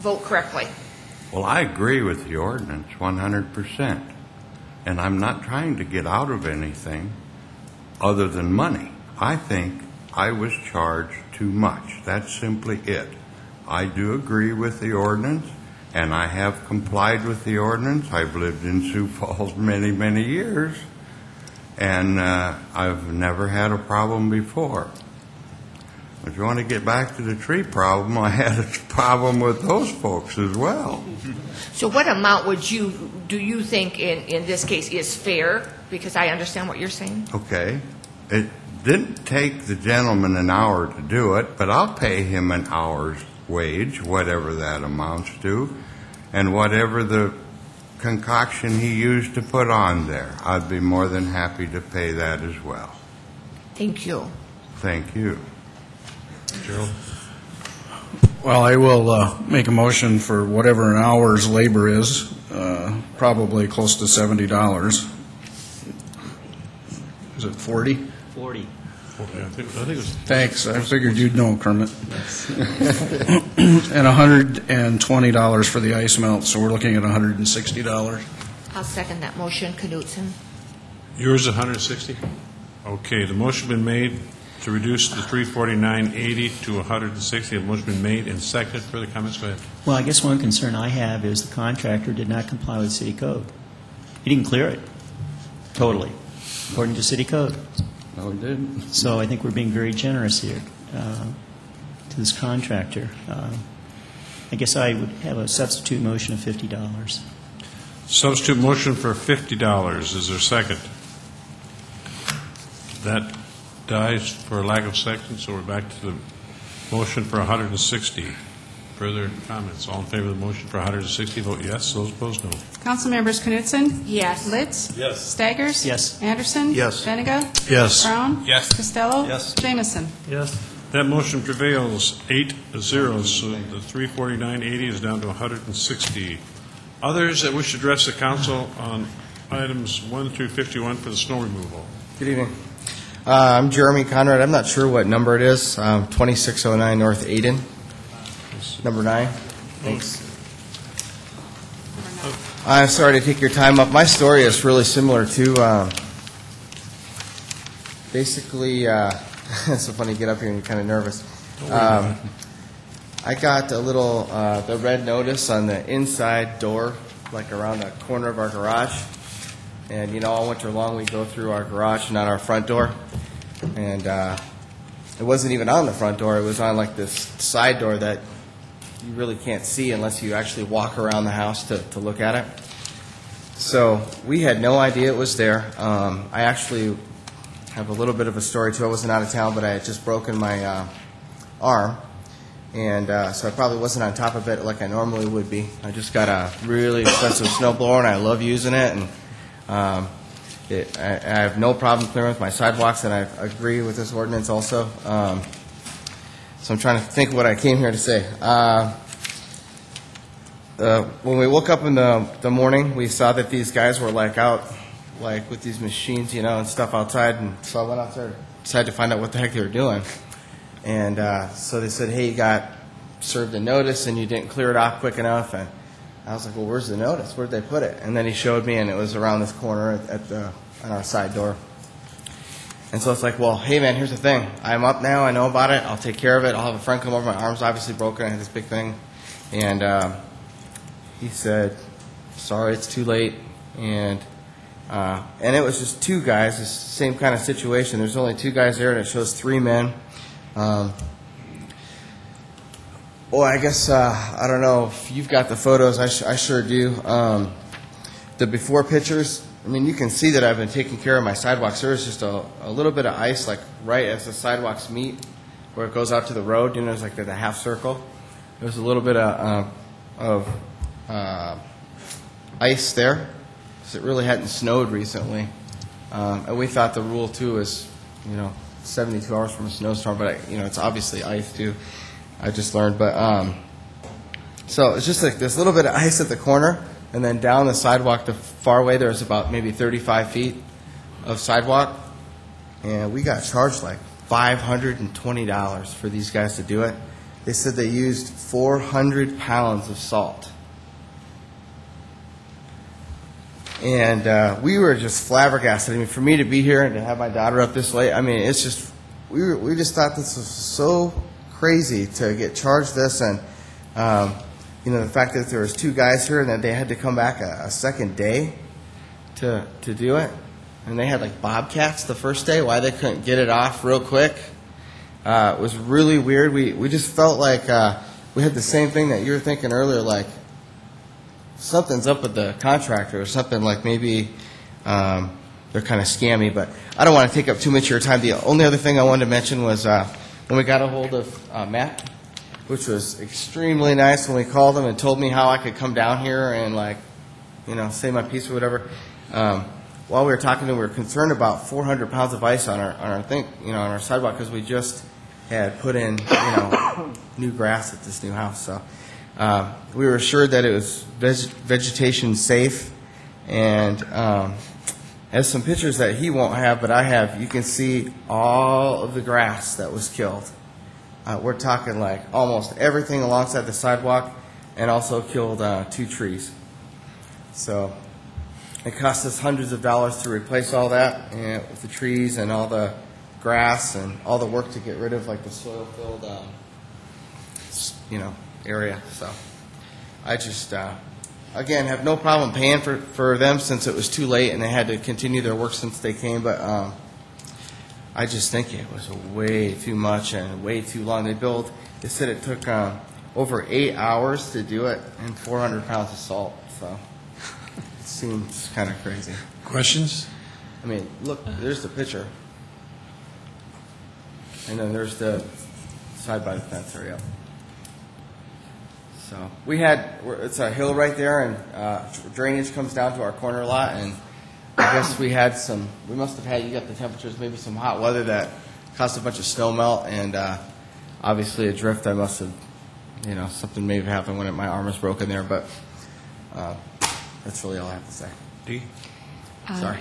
vote correctly? Well, I agree with the ordinance 100%. And I'm not trying to get out of anything other than money. I think I was charged too much. That's simply it. I do agree with the ordinance, and I have complied with the ordinance. I've lived in Sioux Falls many, many years, and uh, I've never had a problem before. If you want to get back to the tree problem, I had a problem with those folks as well. So what amount would you, do you think in, in this case is fair? Because I understand what you're saying. Okay. It didn't take the gentleman an hour to do it, but I'll pay him an hour's wage, whatever that amounts to, and whatever the concoction he used to put on there. I'd be more than happy to pay that as well. Thank you. Thank you. Gerald? Well, I will uh, make a motion for whatever an hour's labor is, uh, probably close to $70. Is it 40? 40. Okay, I think, I think it was Thanks, I figured you'd know, Kermit. And $120 for the ice melt, so we're looking at $160. I'll second that motion, Knutson. Yours is 160? Okay, the motion been made to reduce the 349.80 to 160. The motion been made and seconded. Further comments? Go ahead. Well, I guess one concern I have is the contractor did not comply with city code. He didn't clear it, totally, according to city code. No, it didn't. So I think we're being very generous here uh, to this contractor. Uh, I guess I would have a substitute motion of $50. Substitute motion for $50. Is there a second? That dies for lack of second, so we're back to the motion for 160. Further comments? All in favor of the motion for 160, vote yes. Those opposed, no. Councilmembers Knutson? Yes. Litz? Yes. Staggers? Yes. Anderson? Yes. Beninga? Yes. Brown? Yes. Costello? Yes. Jamison? Yes. That motion prevails, 8-0, so the 34980 is down to 160. Others that wish to address the council on items 1 through 51 for the snow removal? Good evening. Uh, I'm Jeremy Conrad. I'm not sure what number it is. Um, 2609 North Aiden, number nine. Thanks. I'm sorry to take your time up. My story is really similar to, um, basically, uh, it's so funny to get up here and you're kind of nervous. Um, I got a little, uh, the red notice on the inside door, like around the corner of our garage. And, you know, all winter long, we go through our garage, not our front door. And uh, it wasn't even on the front door, it was on like this side door that you really can't see unless you actually walk around the house to, to look at it. So we had no idea it was there. Um, I actually have a little bit of a story too. I wasn't out of town, but I had just broken my uh, arm. And uh, so I probably wasn't on top of it like I normally would be. I just got a really expensive snowblower, and I love using it. And um, it, I, I have no problem clearing with my sidewalks, and I agree with this ordinance also. Um, so I'm trying to think what I came here to say. Uh, uh, when we woke up in the, the morning, we saw that these guys were like out, like with these machines, you know, and stuff outside. And so I went outside, decided to find out what the heck they were doing. And uh, so they said, hey, you got served a notice and you didn't clear it off quick enough. And I was like, well, where's the notice? Where'd they put it? And then he showed me, and it was around this corner at, at the, on our side door. And so it's like, well, hey, man, here's the thing. I'm up now. I know about it. I'll take care of it. I'll have a friend come over. My arm's obviously broken. I had this big thing. And uh, he said, sorry, it's too late. And uh, and it was just two guys, the same kind of situation. There's only two guys there, and it shows three men. Um, well, I guess uh, I don't know if you've got the photos. I, sh- I sure do. Um, the before pictures. I mean, you can see that I've been taking care of my sidewalks. There was just a, a little bit of ice, like right as the sidewalks meet, where it goes out to the road. You know, it's like the, half circle. There's a little bit of, uh, of uh, ice there, because it really hadn't snowed recently. Um, and we thought the rule too is, you know, 72 hours from a snowstorm, but I, you know, it's obviously ice too. I just learned, but um, so it's just like this little bit of ice at the corner, and then down the sidewalk the far away there's about maybe 35 feet of sidewalk, and we got charged like $520 for these guys to do it. They said they used 400 pounds of salt. And uh, we were just flabbergasted. I mean, for me to be here and to have my daughter up this late, I mean, it's just, we, were, we just thought this was so crazy to get charged this. And, um, you know, the fact that there was two guys here and that they had to come back a, a second day to, to do it. And they had like bobcats the first day, why they couldn't get it off real quick. Uh, it was really weird. We, we just felt like uh, we had the same thing that you were thinking earlier, like something's up with the contractor or something like maybe um, they're kind of scammy. But I don't want to take up too much of your time. The only other thing I wanted to mention was uh, when we got a hold of uh, Matt, which was extremely nice when we called him and told me how I could come down here and like, you know, say my piece or whatever. Um, while we were talking to him, we were concerned about 400 pounds of ice on our on our thing, you know, on our sidewalk because we just had put in, you know, new grass at this new house. So uh, we were assured that it was veg- vegetation safe, and um, has some pictures that he won't have, but I have. You can see all of the grass that was killed. Uh, we're talking like almost everything alongside the sidewalk, and also killed uh, two trees. So it cost us hundreds of dollars to replace all that, and with the trees and all the grass and all the work to get rid of like the soil-filled, um, you know, area. So I just, uh, again, have no problem paying for, for them since it was too late and they had to continue their work since they came. But um, I just think it was way too much and way too long. They built, they said it took um, over eight hours to do it and 400 pounds of salt. So it seems kind of crazy. Questions? I mean, look, there's the picture. And then there's the side by the fence area. So, we had, it's a hill right there, and uh, drainage comes down to our corner lot, and I guess we had some, we must have had, you got the temperatures, maybe some hot weather that caused a bunch of snow melt, and uh, obviously a drift, I must have, you know, something may have happened when it- my arm was broken there, but uh, that's really all I have to say. Dee? Uh, Sorry.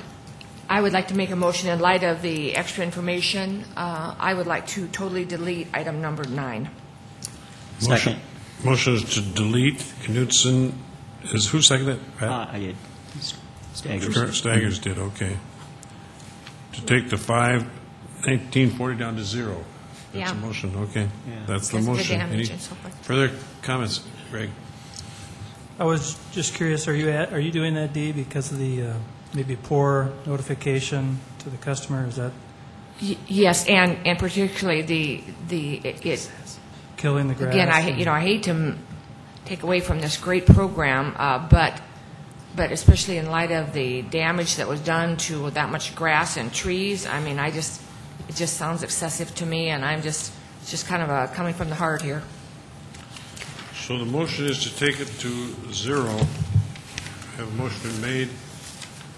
I would like to make a motion in light of the extra information. uh, I would like to totally delete item number nine. Motion- Motion is to delete Knutson, is, who seconded it? Pat? Uh, I did. Staggers. Staggers did, okay. To take the five, nineteen forty down to zero. That's a motion, okay. Yeah. That's the Because of the motion. damage Any and so forth. further comments, Greg? I was just curious, are you, at- are you doing that, Dee, because of the uh, maybe poor notification to the customer? Is that Y- Yes, and, and particularly the, the, it, killing the grass? again, I, you know, I hate to take away from this great program, uh, but, but especially in light of the damage that was done to that much grass and trees, I mean, I just, it just sounds excessive to me, and I'm just, it's just kind of a coming from the heart here. So the motion is to take it to zero. Have a motion been made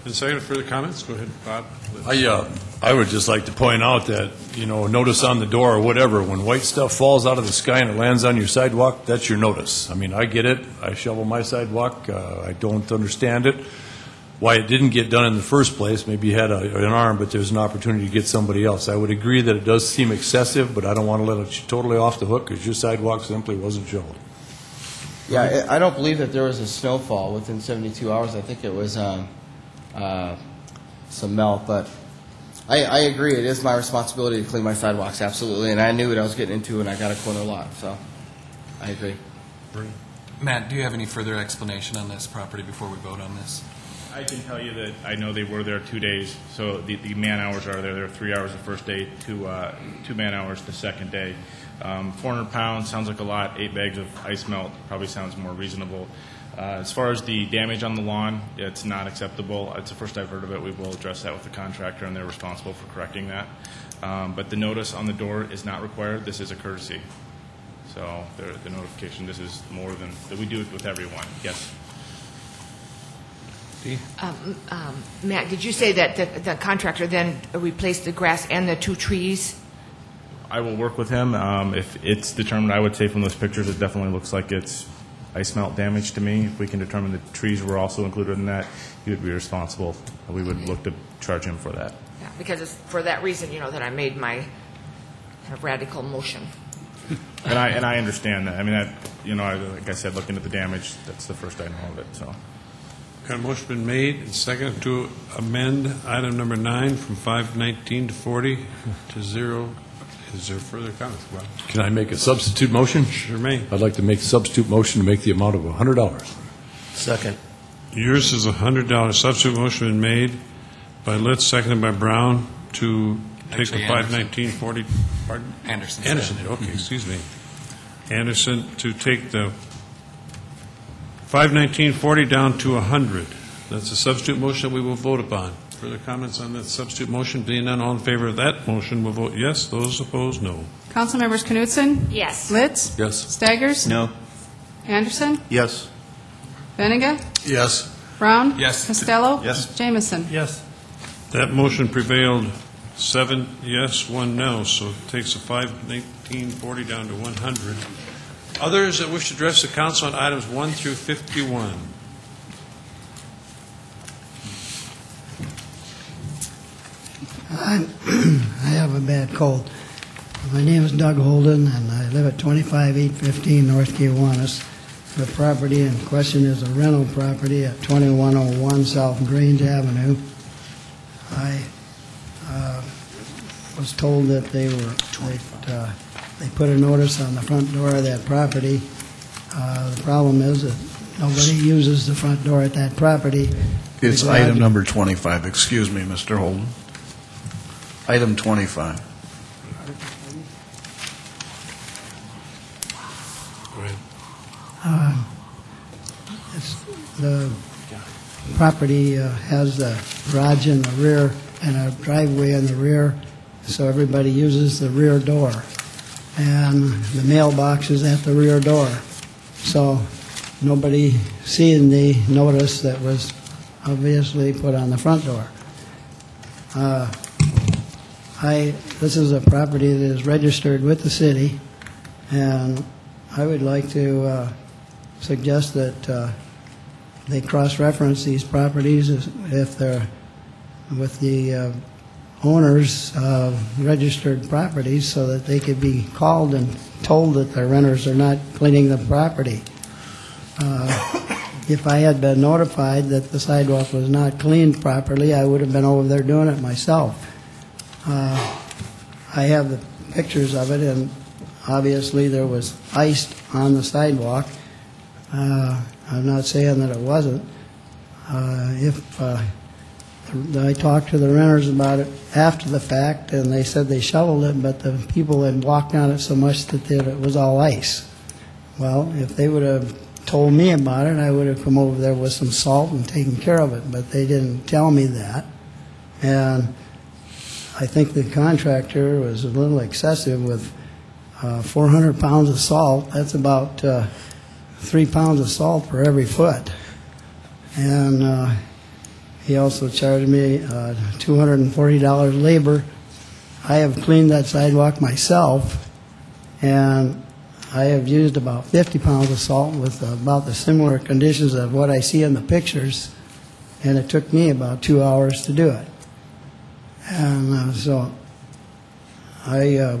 and seconded. Further comments? Go ahead, Bob. I, uh, I would just like to point out that, you know, notice on the door or whatever, when white stuff falls out of the sky and it lands on your sidewalk, that's your notice. I mean, I get it, I shovel my sidewalk, uh, I don't understand it, why it didn't get done in the first place, maybe you had a- an arm, but there's an opportunity to get somebody else. I would agree that it does seem excessive, but I don't want to let it totally off the hook, because your sidewalk simply wasn't shoveled. Yeah, I don't believe that there was a snowfall within 72 hours. I think it was um, uh, some melt, but I, I agree. It is my responsibility to clean my sidewalks, absolutely, and I knew what I was getting into when I got a corner lot, so I agree. Matt, do you have any further explanation on this property before we vote on this? I can tell you that I know they were there two days, so the, the man hours are there. There are three hours the first day, two, uh, two man hours the second day. Um, 400 pounds sounds like a lot. Eight bags of ice melt probably sounds more reasonable. Uh, as far as the damage on the lawn, it's not acceptable. It's the first I've heard of it. We will address that with the contractor, and they're responsible for correcting that. Um, but the notice on the door is not required. This is a courtesy. So the, the notification, this is more than, that we do it with everyone. Yes. Um, um, Matt, did you say that the the contractor then replaced the grass and the two trees? I will work with him. Um, if it's determined, I would say from those pictures, it definitely looks like it's ice melt damage to me. If we can determine the trees were also included in that, he would be responsible. We would look to charge him for that. Yeah, Because it's for that reason, you know, that I made my kind of radical motion. And I, and I understand that. I mean, that, you know, I- like I said, looking at the damage, that's the first I know of it, so. Got a motion been made and seconded to amend item number nine from 519 to 40 to zero. Is there further comments, Bob? Can I make a substitute motion? Sure may. I'd like to make a substitute motion to make the amount of $100. Second. Yours is a hundred dollar substitute motion been made by Litz, seconded by Brown to take the Actually, five Anderson. pardon? Anderson. Anderson, did, okay, excuse me. Anderson to take the five nineteen forty down to a hundred. That's a substitute motion that we will vote upon. Further comments on that substitute motion? Being none, all in favor of that motion will vote yes. Those opposed, no. Council members Knutson? Yes. Litz? Yes. Staggers? No. Anderson? Yes. Beninga? Yes. Brown? Yes. Costello? Yes. Jamison? Yes. That motion prevailed seven yes, one no, so it takes a 5, down to 100. Others that wish to address the council on items 1 through 51. I, I have a bad cold. My name is Doug Holden, and I live at 25815 North Kiwanis. The property in question is a rental property at 2101 South Grange Avenue. I uh, was told that they were that, uh, they put a notice on the front door of that property. Uh, the problem is that nobody uses the front door at that property. It's item number 25. Excuse me, Mr. Holden. Item 25. Uh, it's- The property uh, has a garage in the rear and a driveway in the rear, so everybody uses the rear door. And the mailbox is at the rear door. So nobody seeing the notice that was obviously put on the front door. Uh, I, this is a property that is registered with the city, and I would like to uh, suggest that uh, they cross-reference these properties if they're with the uh, owners of registered properties so that they could be called and told that their renters are not cleaning the property. Uh, If I had been notified that the sidewalk was not cleaned properly, I would have been over there doing it myself. Uh, I have the pictures of it, and obviously there was ice on the sidewalk. Uh, I'm not saying that it wasn't. Uh, If, uh, I talked to the renters about it after the fact, and they said they shoveled it, but the people had walked on it so much that it was all ice. Well, if they would have told me about it, I would have come over there with some salt and taken care of it, but they didn't tell me that. And I think the contractor was a little excessive with uh, 400 pounds of salt. That's about uh, three pounds of salt per every foot. And uh, he also charged me uh, $240 labor. I have cleaned that sidewalk myself, and I have used about 50 pounds of salt with about the similar conditions of what I see in the pictures, and it took me about two hours to do it. And uh, so I, uh,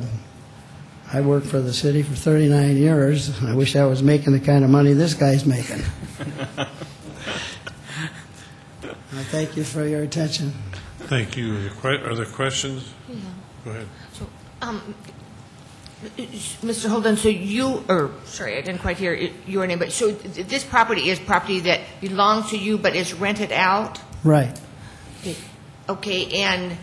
I worked for the city for 39 years. I wish I was making the kind of money this guy's making. I thank you for your attention. Thank you. Are there que- Are there questions? Yeah. Go ahead. So, Um, Mr. Holden, so you, or, sorry, I didn't quite hear it- your name, but so th- this property is property that belongs to you but is rented out? Right. Okay, and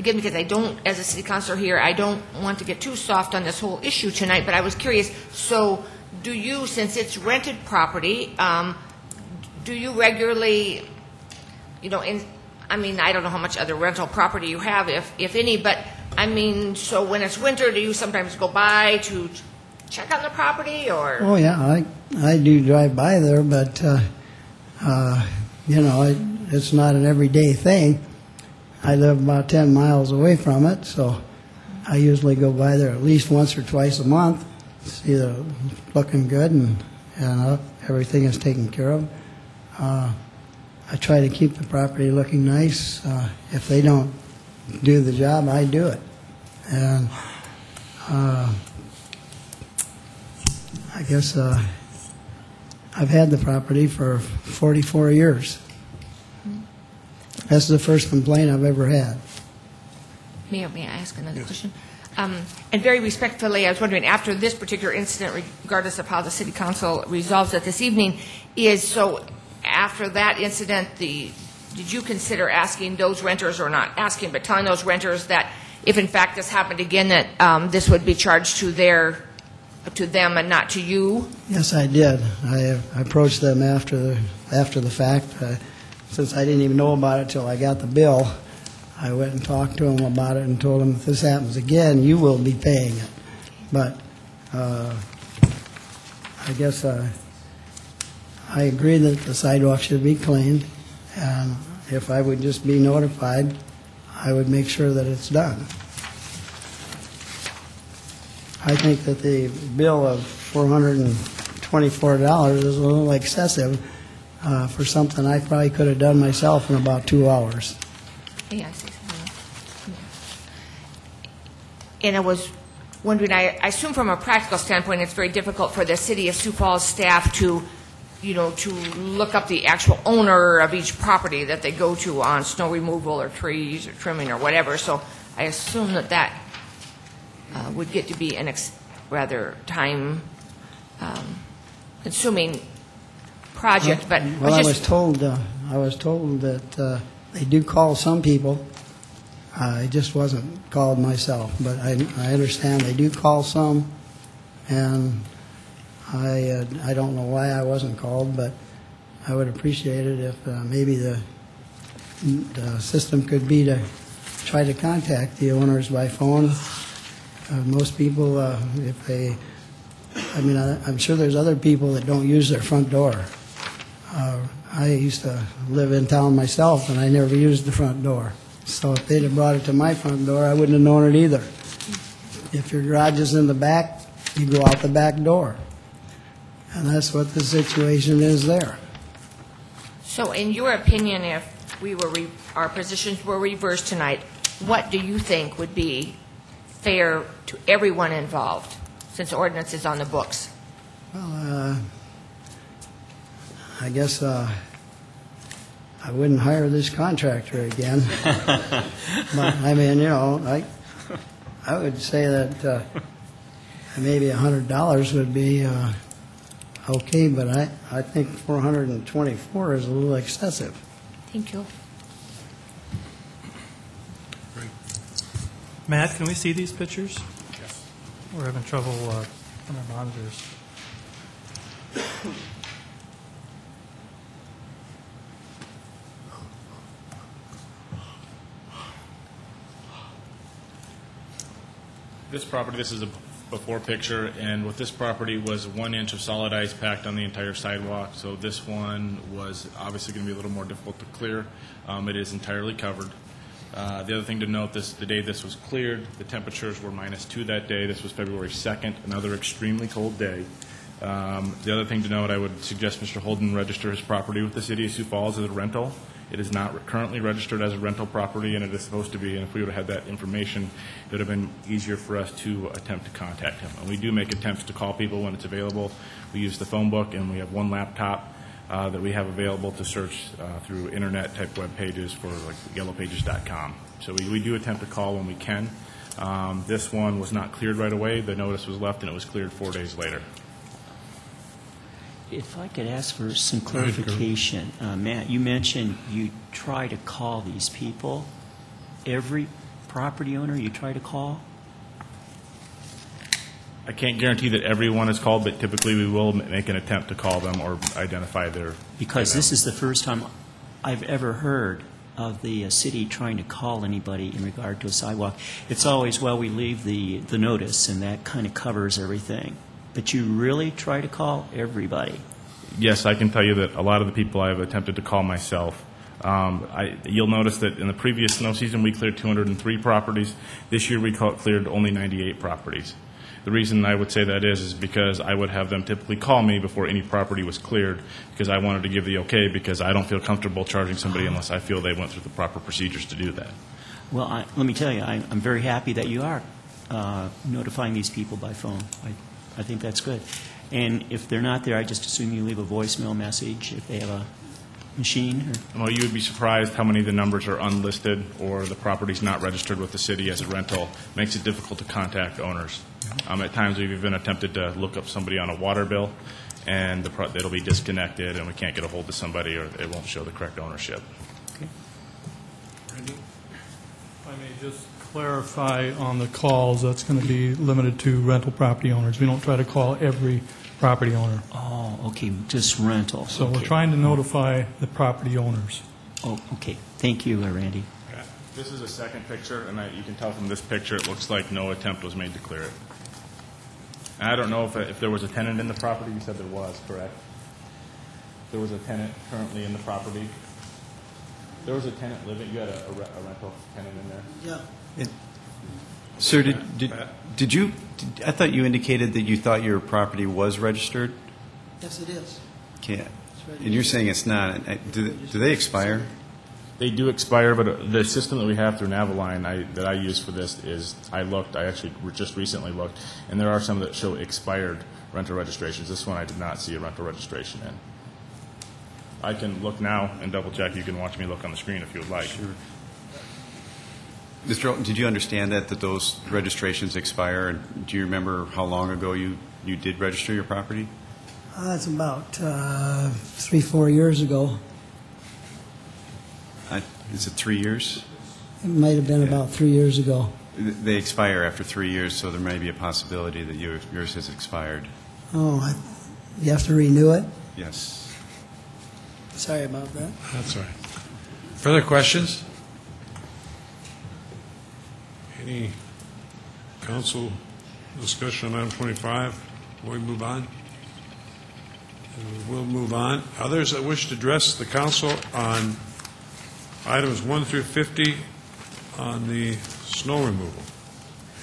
again, because I don't, as a city councilor here, I don't want to get too soft on this whole issue tonight, but I was curious, so do you, since it's rented property, um, do you regularly, you know, in, I mean, I don't know how much other rental property you have, if, if any, but, I mean, so when it's winter, do you sometimes go by to check on the property, or? Oh, yeah, I, I do drive by there, but, uh, uh, you know, it, it's not an everyday thing. I live about 10 miles away from it, so I usually go by there at least once or twice a month, see the looking good and, and uh, everything is taken care of. Uh, I try to keep the property looking nice. Uh, If they don't do the job, I do it. And uh, I guess uh, I've had the property for 44 years. That's the first complaint I've ever had. May I, may I ask another question? Um, And very respectfully, I was wondering, after this particular incident, regardless of how the city council resolves it this evening, is, so after that incident, the, did you consider asking those renters, or not asking, but telling those renters that if in fact this happened again, that um, this would be charged to their, to them and not to you? Yes, I did. I I approached them after the, after the fact. Uh, Since I didn't even know about it till I got the bill, I went and talked to them about it and told them, if this happens again, you will be paying it. But uh, I guess uh, I agree that the sidewalk should be cleaned, and if I would just be notified, I would make sure that it's done. I think that the bill of $424 is a little excessive uh, for something I probably could have done myself in about two hours. Yeah, I see. And I was wondering, I I assume from a practical standpoint, it's very difficult for the city of Sioux Falls staff to, you know, to look up the actual owner of each property that they go to on snow removal or trees or trimming or whatever, so I assume that that uh, would get to be an rather time-consuming project, but I Well, I was was told, uh, I was told that uh, they do call some people. I just wasn't called myself, but I I understand they do call some, and I uh, I don't know why I wasn't called, but I would appreciate it if uh, maybe the the system could be to try to contact the owners by phone. Uh, Most people, uh, if they, I mean, I- I'm sure there's other people that don't use their front door. Uh, I used to live in town myself, and I never used the front door. So if they'd have brought it to my front door, I wouldn't have known it either. If your garage is in the back, you go out the back door. And that's what the situation is there. So in your opinion, if we were, re- our positions were reversed tonight, what do you think would be fair to everyone involved, since ordinance is on the books? Well, uh, I guess uh, I wouldn't hire this contractor again. But, I mean, you know, I, I would say that uh, maybe a hundred dollars would be uh, okay, but I, I think four hundred and twenty-four is a little excessive. Thank you. Matt, can we see these pictures? Yes. We're having trouble uh, on our monitors. This property, this is a before picture, and with this property was one inch of solid ice packed on the entire sidewalk, so this one was obviously going to be a little more difficult to clear. Um, It is entirely covered. Uh, The other thing to note, this, the day this was cleared, the temperatures were minus two that day. This was February 2nd, another extremely cold day. Um, The other thing to note, I would suggest Mr. Holden register his property with the city of Sioux Falls as a rental. It is not currently registered as a rental property, and it is supposed to be, and if we would have had that information, it would have been easier for us to attempt to contact him. And we do make attempts to call people when it's available. We use the phone book, and we have one laptop uh, that we have available to search uh, through internet-type web pages for like yellowpages.com. So we we do attempt to call when we can. Um, This one was not cleared right away. The notice was left, and it was cleared four days later. If I could ask for some Go ahead, Kurt. clarification. Uh, Matt, you mentioned you try to call these people. Every property owner you try to call? I can't guarantee that everyone is called, but typically we will make an attempt to call them or identify their... Because this is the first time I've ever heard of the uh, city trying to call anybody in regard to a sidewalk. It's always, well, we leave the, the notice, and that kind of covers everything. But you really try to call everybody? Yes, I can tell you that a lot of the people I have attempted to call myself. Um, I, you'll notice that in the previous snow season, we cleared 203 properties. This year, we call, cleared only 98 properties. The reason I would say that is, is because I would have them typically call me before any property was cleared, because I wanted to give the okay, because I don't feel comfortable charging somebody unless I feel they went through the proper procedures to do that. Well, I, let me tell you, I, I'm very happy that you are uh, notifying these people by phone. I, I think that's good. And if they're not there, I just assume you leave a voicemail message if they have a machine or... Well, you would be surprised how many of the numbers are unlisted or the property's not registered with the city as a rental. Makes it difficult to contact owners. Um, At times, we've even attempted to look up somebody on a water bill, and the pro- it'll be disconnected, and we can't get a hold of somebody, or it won't show the correct ownership. If I may just clarify on the calls, that's going to be limited to rental property owners. We don't try to call every property owner. Oh, okay, just rental. So we're Okay. trying to notify the property owners. Oh, okay. Thank you, uh, Randy. This is a second picture, and I- you can tell from this picture, it looks like no attempt was made to clear it. And I don't know if, if there was a tenant in the property, you said there was, correct? There was a tenant currently in the property? There was a tenant living, you had a a re- a rental tenant in there? Yeah. Sir, did, did, did you, did- I thought you indicated that you thought your property was registered? Yes, it is. Can't, and you're saying it's not. Do, do they expire? They do expire, but uh, the system that we have through NaviLine I, that I use for this is, I looked, I actually just recently looked, and there are some that show expired rental registrations. This one I did not see a rental registration in. I can look now and double check. You can watch me look on the screen if you would like. Sure. Mr. Olton, did you understand that, that those registrations expire? And do you remember how long ago you, you did register your property? Uh, That's about uh, three, four years ago. I- Is it three years? It might have been about three years ago. They expire after three years, so there may be a possibility that yours yours has expired. Oh, I- you have to renew it? Yes. Sorry about that. That's all right. Further questions? Any council discussion on item 25 before we move on? We'll move on. Others that wish to address the council on items 1 through 50 on the snow removal?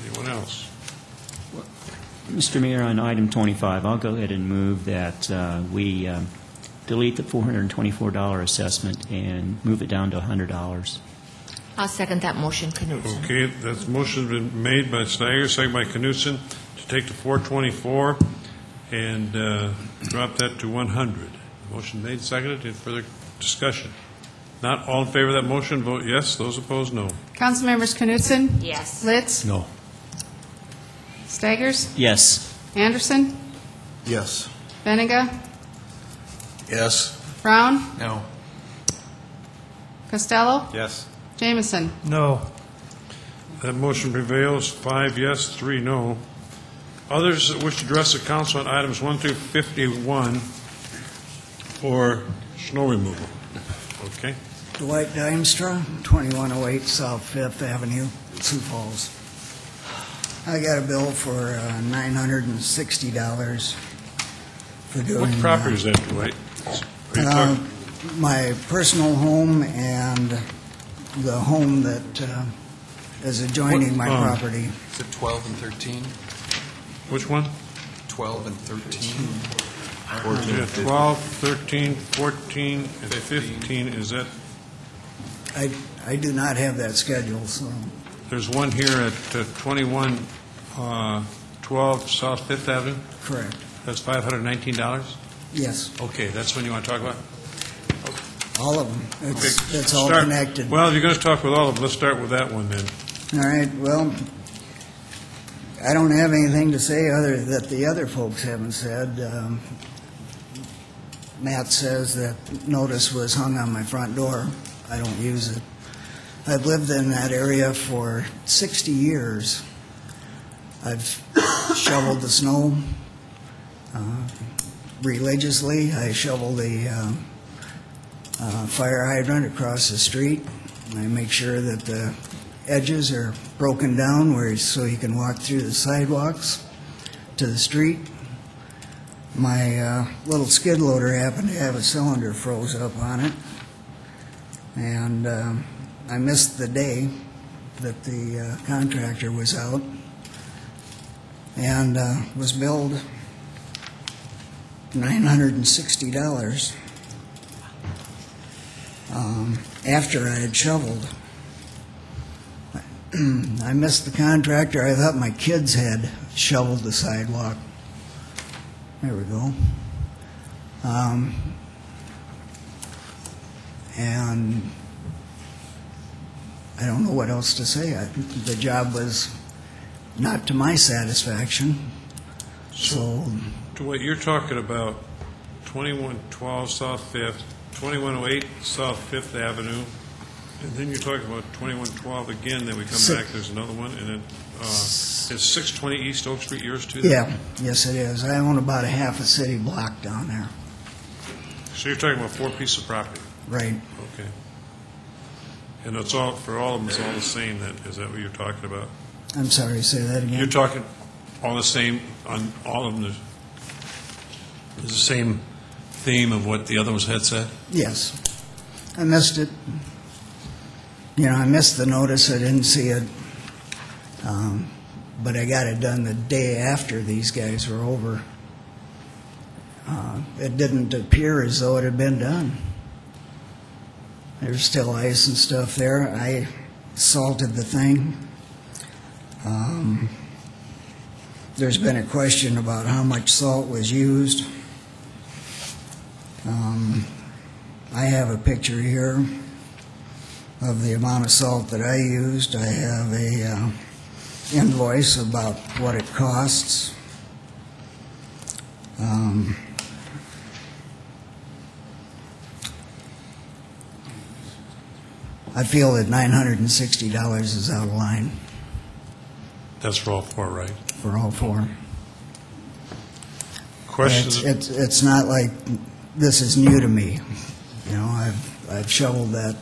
Anyone else? Mr. Mayor, on item 25, I'll go ahead and move that uh, we um, delete the $424 assessment and move it down to $100. I'll second that motion, Knutson. Okay, that's motion's been made by Steiger, second by Knutson, to take the 424 and uh, drop that to 100. Motion made, seconded, any further discussion? Not all in favor of that motion, vote yes, those opposed, no. Councilmembers Knutson? Yes. Litz? No. Staggers? Yes. Anderson? Yes. Beninga? Yes. Brown? No. Costello? Yes. Jamison? No. That motion prevails, five yes, three no. Others that wish to address the council on items 1 through 51 for snow removal? Okay? Dwight Dimstra, 2108 South Fifth Avenue, Sioux Falls. I got a bill for uh, $960 for doing... What property is that, Dwight? Uh, My personal home and the home that uh, is adjoining my What, um, property. Is it 12 and 13? Which one? 12 and 13? Yeah, 12, 13, 14, and 15, is that, I I do not have that schedule, so... there's one here at uh, 21, uh, 12 South Fifth Avenue? Correct. That's $519? Yes, Okay, that's one you want to talk about? All of them. It's Okay, it's all start- connected. Well, if you're going to talk with all of them, let's start with that one then. All right, well, I don't have anything to say other that the other folks haven't said. Um, Matt says that notice was hung on my front door. I don't use it. I've lived in that area for 60 years. I've shoveled the snow uh, religiously. I shovel the uh, uh, fire hydrant across the street. I make sure that the edges are broken down where, so you can walk through the sidewalks to the street. My uh, little skid loader happened to have a cylinder froze up on it, and um, I missed the day that the uh, contractor was out, and uh, was billed $960 um, after I had shoveled. I missed the contractor. I thought my kids had shoveled the sidewalk. There we go. Um, and I don't know what else to say. I, the job was not to my satisfaction. So, To what you're talking about, 2112 South Fifth, 2108 South Fifth Avenue, and then you're talking about 2112 again, then we come Si- back, there's another one, and then, uh, is 620 East Oak Street yours too? yeah, yes, it is. I own about a half a city block down there. So you're talking about four pieces of property? Right. Okay. And it's all, for all of them, it's all the same, then, is that what you're talking about? I'm sorry, say that again. You're talking all the same, on all of them, there's the same theme of what the other ones had said? Yes. I missed it. You know, I missed the notice, I didn't see it. Um, But I got it done the day after these guys were over. Uh, It didn't appear as though it had been done. There's still ice and stuff there. I salted the thing. Um, There's been a question about how much salt was used. Um, I have a picture here of the amount of salt that I used. I have a uh, invoice about what it costs. Um, I feel that $960 is out of line That's for all four, right? for all four. Questions? It's, it's, it's not like this is new to me. You know, I've, I've shoveled that,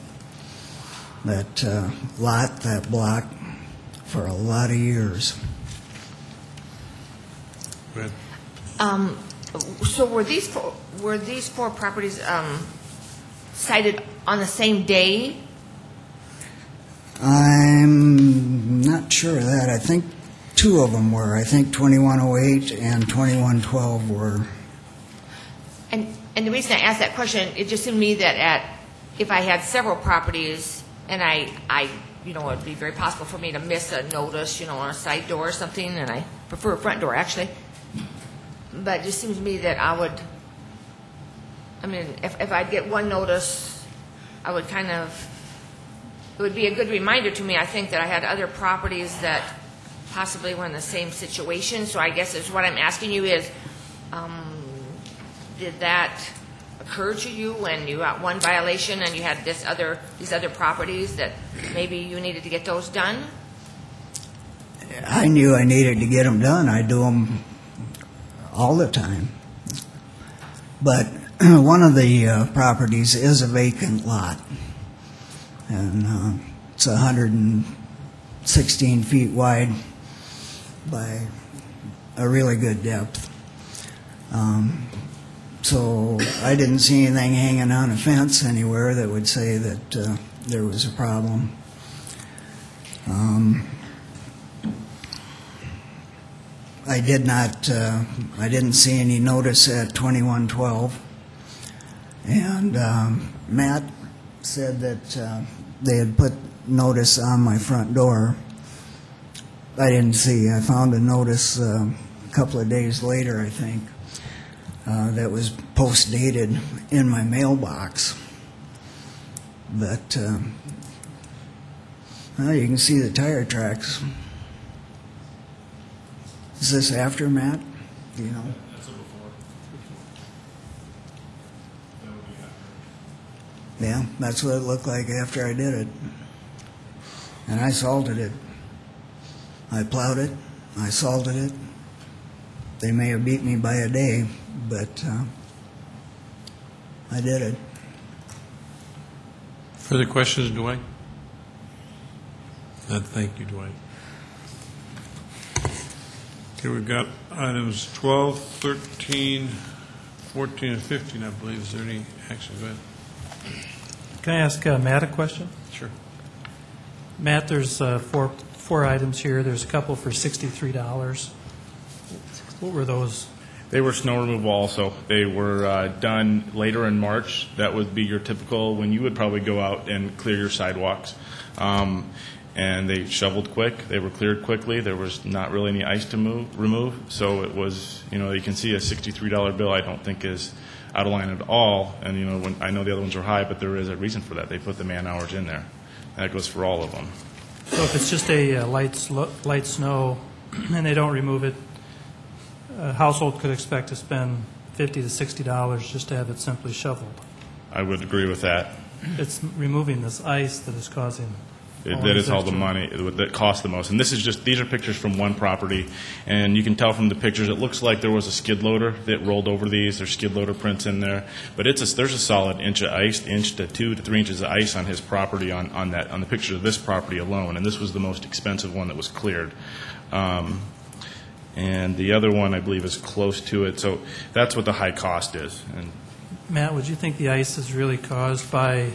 that uh, lot, that block for a lot of years. Um, So were these, four- were these four properties um, cited on the same day? I'm not sure of that. I think two of them were. I think 2108 and 2112 were. And, and the reason I asked that question, it just seemed to me that at, if I had several properties, and I, I, you know, it'd be very possible for me to miss a notice, you know, on a side door or something, and I prefer a front door, actually. But it just seems to me that I would, I mean, if, if I'd get one notice, I would kind of, it would be a good reminder to me, I think, that I had other properties that possibly were in the same situation. So I guess is what I'm asking you is, um, did that occur to you when you got one violation and you had this other, these other properties that maybe you needed to get those done? I knew I needed to get them done. I do them all the time. But one of the uh, properties is a vacant lot. And uh, it's 116 feet wide by a really good depth. Um, So I didn't see anything hanging on a fence anywhere that would say that uh, there was a problem. Um, I did not, uh, I didn't see any notice at 2112. And um, Matt said that uh, they had put notice on my front door. I didn't see, I found a notice uh, a couple of days later, I think, uh, that was post-dated in my mailbox. But, um, well, you can see the tire tracks. Is this after, Matt? Do you know? Yeah, that's what it looked like after I did it. And I salted it. I plowed it, I salted it. They may have beat me by a day, but uh, I did it. Further questions, Dwight? Uh, Thank you, Dwight. Okay, we've got items 12, 13, 14, and 15, I believe. Is there any action? Go ahead. Can I ask uh, Matt a question? Sure. Matt, there's uh, four, four items here. There's a couple for $63. What were those? They were snow removal also. They were uh, done later in March. That would be your typical, when you would probably go out and clear your sidewalks. Um, And they shoveled quick, they were cleared quickly, there was not really any ice to move, remove, so it was, you know, you can see a $63 bill I don't think is out of line at all, and, you know, when, I know the other ones are high, but there is a reason for that. They put the man hours in there. That goes for all of them. So if it's just a uh, light, light snow and they don't remove it, a household could expect to spend 50 to $60 just to have it simply shoveled. I would agree with that. It's removing this ice that is causing It- That is all the money, that costs the most. And this is just, these are pictures from one property, and you can tell from the pictures, it looks like there was a skid loader that rolled over these, there's skid loader prints in there, but it's, a- there's a solid inch of ice, inch to two to three inches of ice on his property, on, on that, on the picture of this property alone, and this was the most expensive one that was cleared. Um, And the other one, I believe, is close to it, so that's what the high cost is. And Matt, would you think the ice is really caused by,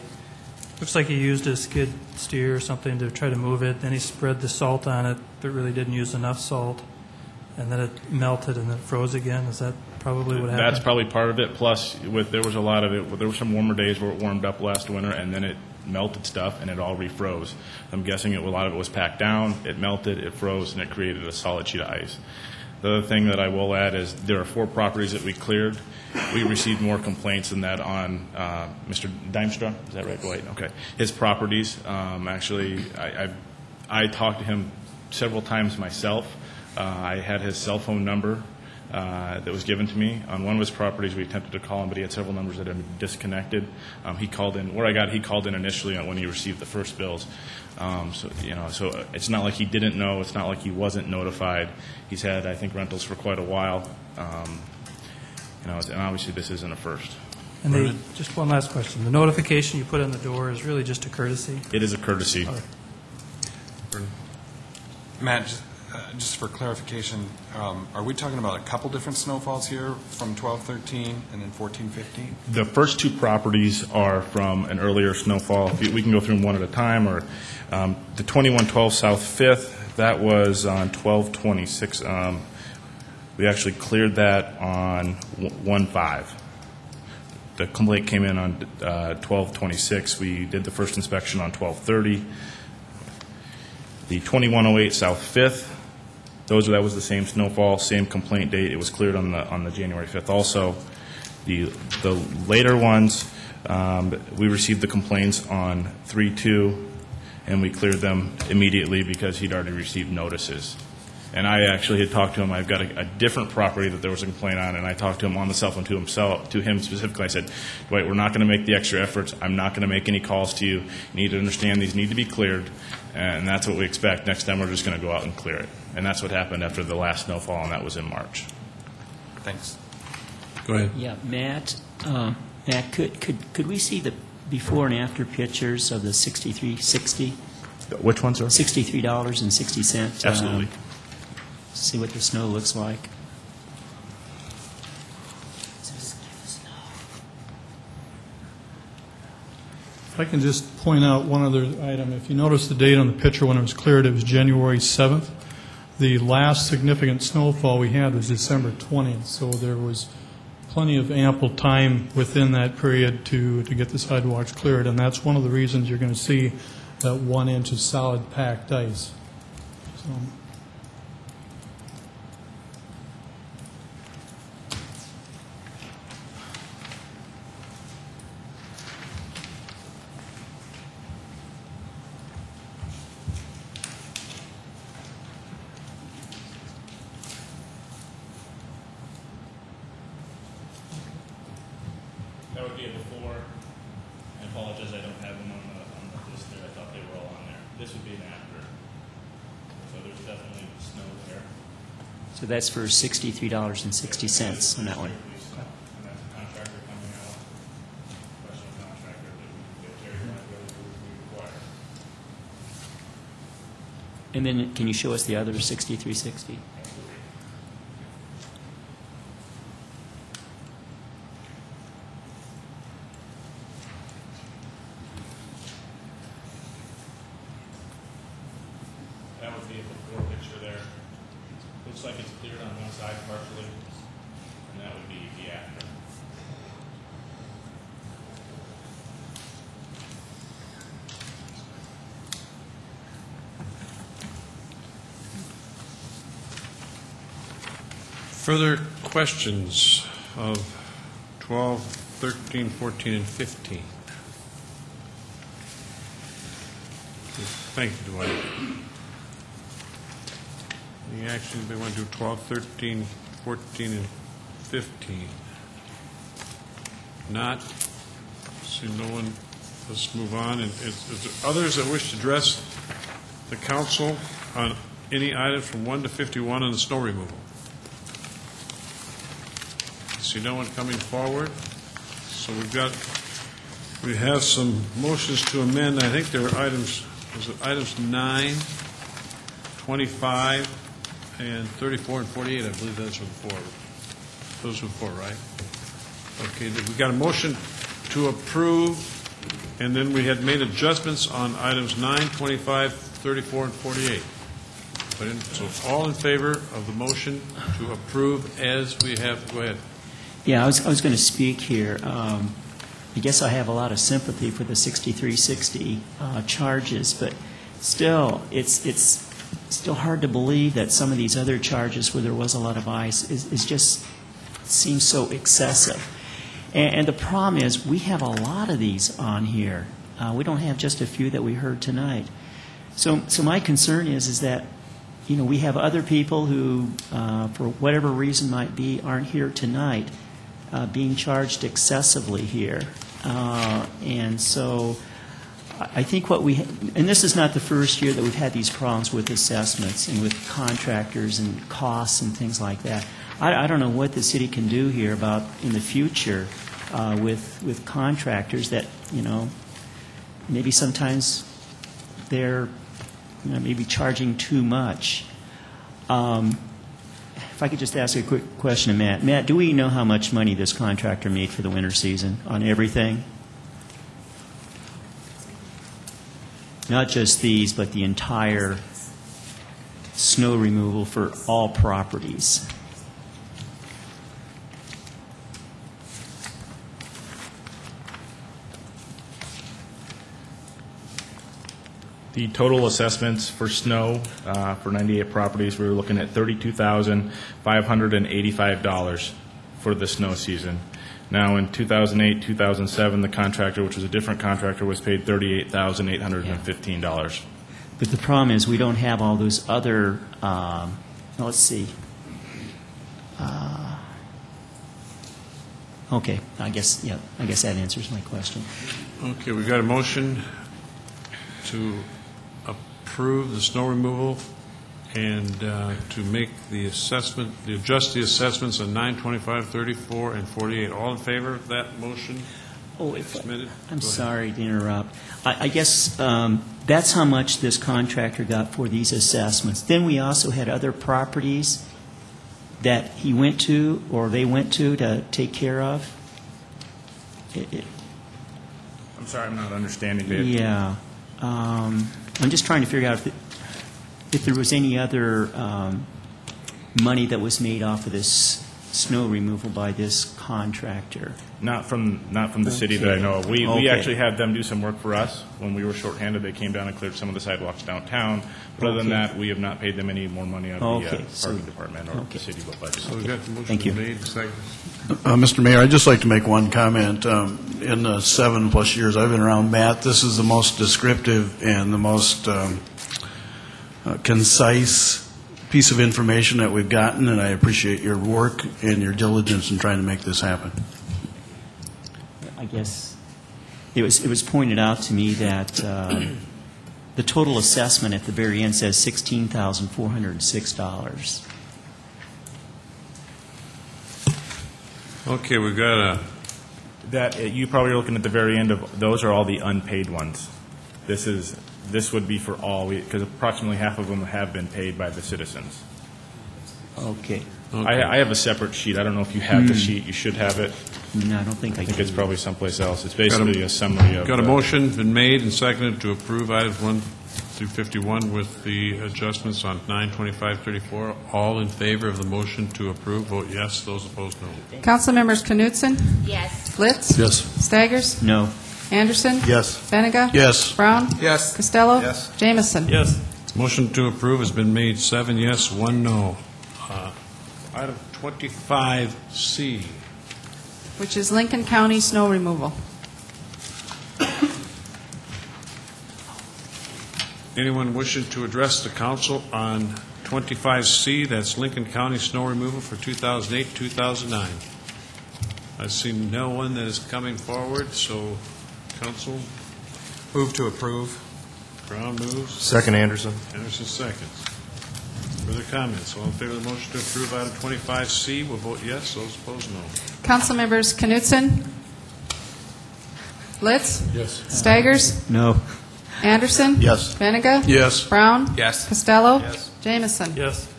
looks like he used a skid steer or something to try to move it, then he spread the salt on it, but really didn't use enough salt, and then it melted and then it froze again? Is that probably what happened? That's probably part of it, plus with, there was a lot of it, there were some warmer days where it warmed up last winter, and then it melted stuff, and it all refroze. I'm guessing it, a lot of it was packed down, it melted, it froze, and it created a solid sheet of ice. The other thing that I will add is there are four properties that we cleared. We received more complaints than that on uh, Mr. Dimstra, is that right, Dwight? Okay. His properties, um, actually, I, I I talked to him several times myself. Uh, I had his cell phone number uh, that was given to me. On one of his properties, we attempted to call him, but he had several numbers that had been disconnected. Um, He called in, where I got, he called in initially when he received the first bills. Um, So, you know, so it's not like he didn't know, it's not like he wasn't notified. He's had, I think, rentals for quite a while. Um, You know, and obviously, this isn't a first. And they, just one last question. The notification you put on the door is really just a courtesy? It is a courtesy. Matt, just- uh, just for clarification, um, are we talking about a couple different snowfalls here from 12, 13, and then 14, 15? The first two properties are from an earlier snowfall. We can go through them one at a time, or um, the 2112 South Fifth, that was on 1226. um, We actually cleared that on 1/5. The complaint came in on uh, 1226. We did the first inspection on 1230. The 2108 South Fifth, those, that was the same snowfall, same complaint date. It was cleared on the, on the January 5th also. The, the later ones, um, we received the complaints on 3/2, and we cleared them immediately because he'd already received notices. And I actually had talked to him, I've got a, a different property that there was a complaint on, and I talked to him on the cell phone to himself, to him specifically. I said, Dwight, we're not going to make the extra efforts. I'm not going to make any calls to you. You need to understand these need to be cleared, and that's what we expect. Next time, we're just going to go out and clear it. And that's what happened after the last snowfall, and that was in March. Thanks. Go ahead. Yeah, Matt, uh, Matt, could, could, could we see the before and after pictures of the 6360? Which one, sir? $63.60. Absolutely. um, See what the snow looks like. If I can just point out one other item. If you notice the date on the picture when it was cleared, it was January 7th. The last significant snowfall we had was December 20th, so there was plenty of ample time within that period to, to get the sidewalks cleared, and that's one of the reasons you're going to see that one inch of solid packed ice. So, That would be a before. I apologize, I don't have them on the, on the list there. I thought they were all on there. This would be an after. So there's definitely snow there. So that's for $63.60 on that one. And that's a contractor coming out, professional contractor that we, that Terry White we require. And then can you show us the other 6360? That would be a before picture there. Looks like it's cleared on one side partially, and that would be the after. Further questions of 12, 13, 14, and 15? Thank you, Dwight. Any action, they want to do 12, 13, 14, and 15? Not? See no one, let's move on. And is is there others that wish to address the council on any items from 1 to 51 on the snow removal? See no one coming forward. So we've got, we have some motions to amend. I think there are items, was it items 9, 25, and 34 and 48, I believe those were the four. Those were four, right? Okay, we got a motion to approve, and then we had made adjustments on items 9, 25, 34, and 48. But in- So all in favor of the motion to approve as we have, go ahead. Yeah, I was, I was going to speak here. Um, I guess I have a lot of sympathy for the 6360 uh, charges, but still, it's, it's still hard to believe that some of these other charges where there was a lot of ice is, is just seems so excessive. And, and the problem is, we have a lot of these on here. Uh, we don't have just a few that we heard tonight. So, so my concern is, is that you know, we have other people who, uh, for whatever reason might be, aren't here tonight, uh, being charged excessively here. Uh, and so I think what we, and this is not the first year that we've had these problems with assessments and with contractors and costs and things like that. I, I don't know what the city can do here about in the future uh, with, with contractors that, you know, maybe sometimes they're you know, maybe charging too much. Um, If I could just ask a quick question to Matt. Matt, do we know how much money this contractor made for the winter season on everything? Not just these, but the entire snow removal for all properties? The total assessments for snow uh, for 98 properties, we were looking at $32,585 for the snow season. Now, in 2008, 2007, the contractor, which was a different contractor, was paid $38,815. But the problem is, we don't have all those other, um, let's see. Uh, Okay, I guess, yeah, I guess that answers my question. Okay, we've got a motion to approve the snow removal and uh, to make the assessment, to adjust the assessments on 9, 25, 34, and 48. All in favor of that motion? Oh, if, Submitted? I'm Go ahead. sorry to interrupt. I, I guess um, that's how much this contractor got for these assessments. Then we also had other properties that he went to, or they went to, to take care of. It- it- I'm sorry, I'm not understanding, Dave. Yeah. Um, I'm just trying to figure out if, if there was any other um, money that was made off of this snow removal by this contractor. Not from, not from the city that I know of. We, we Okay. actually had them do some work for us. When we were shorthanded, they came down and cleared some of the sidewalks downtown. But other than Okay. that, we have not paid them any more money out of the uh, Okay, so- parking department or okay. the city budget. So we've got the motion Thank you. made, second. Uh, Mr. Mayor, I'd just like to make one comment. Um, In the seven-plus years I've been around Matt, this is the most descriptive and the most um, uh, concise piece of information that we've gotten, and I appreciate your work and your diligence in trying to make this happen. I guess it was, it was pointed out to me that uh, the total assessment at the very end says $16,406. Okay, we've got a, That, uh, you probably are looking at the very end of, those are all the unpaid ones. This is, this would be for all, because approximately half of them have been paid by the citizens. Okay. I, I have a separate sheet. I don't know if you have the Hmm. sheet. You should have it. No, I don't think I I think do. it's probably someplace else. It's basically a summary of. got a uh, motion been made and seconded to approve items 1 through 51 with the adjustments on 9, 25, 34. All in favor of the motion to approve, vote yes. Those opposed, no. Councilmembers Knutson? Yes. Litz? Yes. Staggers? No. Anderson? Yes. Beninga? Yes. Brown? Yes. Costello? Yes. Jamison? Yes. Motion to approve has been made, seven yes, one no. Uh, Item 25C. Which is Lincoln County snow removal. Anyone wishing to address the council on 25C, that's Lincoln County snow removal for 2008, 2009? I see no one that is coming forward, so council, Move to approve. Brown moves, Second, Anderson. Anderson seconds. Further comments? All in favor of the motion to approve item 25C will vote yes, those opposed no. Council members Knutson? Litz? Yes. Staggers? No. Anderson? Yes. Beninga? Yes. Brown? Yes. Costello? Yes. Jamison? Yes.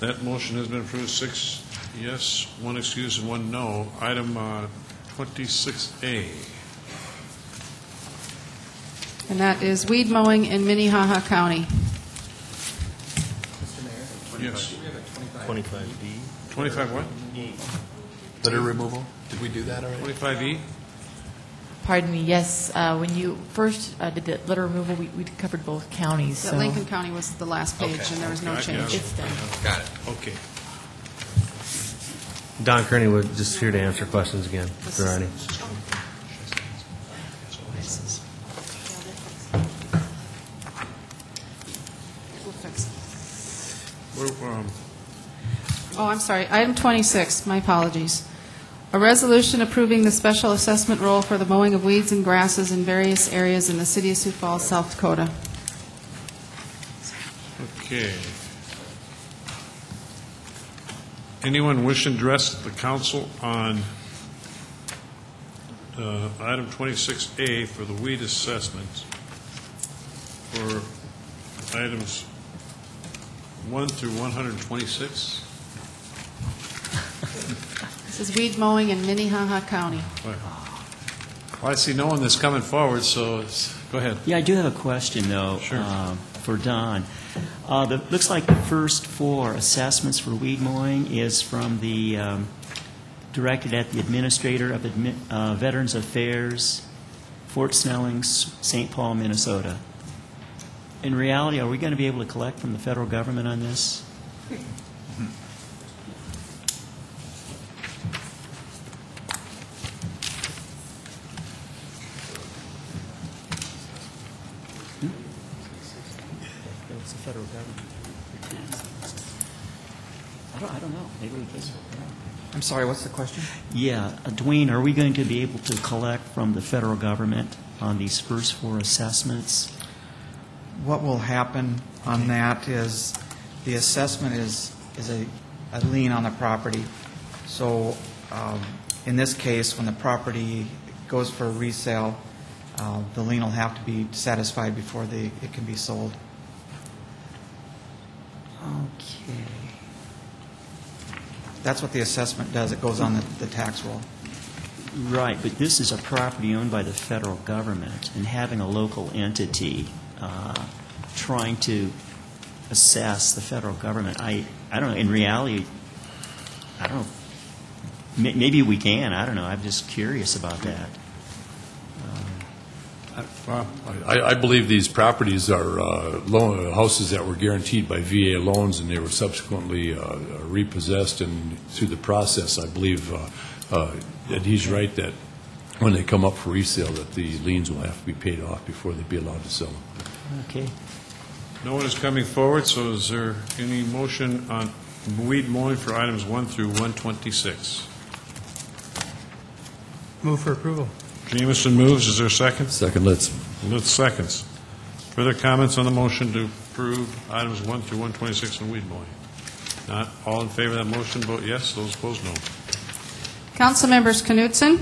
That motion has been approved, six yes, one excuse, and one no. Item uh, 26A. And that is weed mowing in Minnehaha County. Yes. 25B. 25 what? E. Litter removal? Did we do that already? 25E? Pardon me, yes, uh, when you first uh, did the litter removal, we we covered both counties, so... Lincoln County was the last page, Okay. and there was no Okay, change. got It's done. Got it. Okay. Don Kearney was just here to answer questions again, if there are any. We'll fix it. We're, Oh, I'm sorry, item 26, my apologies. A resolution approving the special assessment roll for the mowing of weeds and grasses in various areas in the city of Sioux Falls, South Dakota. Okay. Anyone wish to address the council on uh, item 26A for the weed assessment for items 1 through 126. This is weed mowing in Minnehaha County. Well, I see no one that's coming forward, so it's- go ahead. Yeah, I do have a question, though, um, for Don. Uh, the- Looks like the first four assessments for weed mowing is from the, um, directed at the Administrator of Admi- uh, Veterans Affairs, Fort Snellings, St. Paul, Minnesota. In reality, are we going to be able to collect from the federal government on this? It's the federal government. I don't, I don't know. Maybe we can. I'm sorry, what's the question? Yeah, uh, Dwayne, are we going to be able to collect from the federal government on these first four assessments? What will happen on that is, the assessment is, is a, a lien on the property. So, um, in this case, when the property goes for resale, uh, the lien will have to be satisfied before the, it can be sold. Okay. That's what the assessment does, it goes on the, the tax roll. Right, but this is a property owned by the federal government, and having a local entity uh, trying to assess the federal government, I, I don't know, in reality, I don't know, maybe we can, I don't know, I'm just curious about that. I, I believe these properties are uh, loan, houses that were guaranteed by VA loans, and they were subsequently uh, repossessed, and through the process, I believe uh, uh, that he's right that when they come up for resale, that the liens will have to be paid off before they'd be allowed to sell them. Okay. No one is coming forward, so is there any motion on weed mowing for items 1 through 126? Move for approval. Jamison moves, is there a second? Second, Litz. Litz seconds. Further comments on the motion to approve items 1 through 126 on weed mowing? Not all in favor of that motion, vote yes, those opposed, no. Council members Knutson?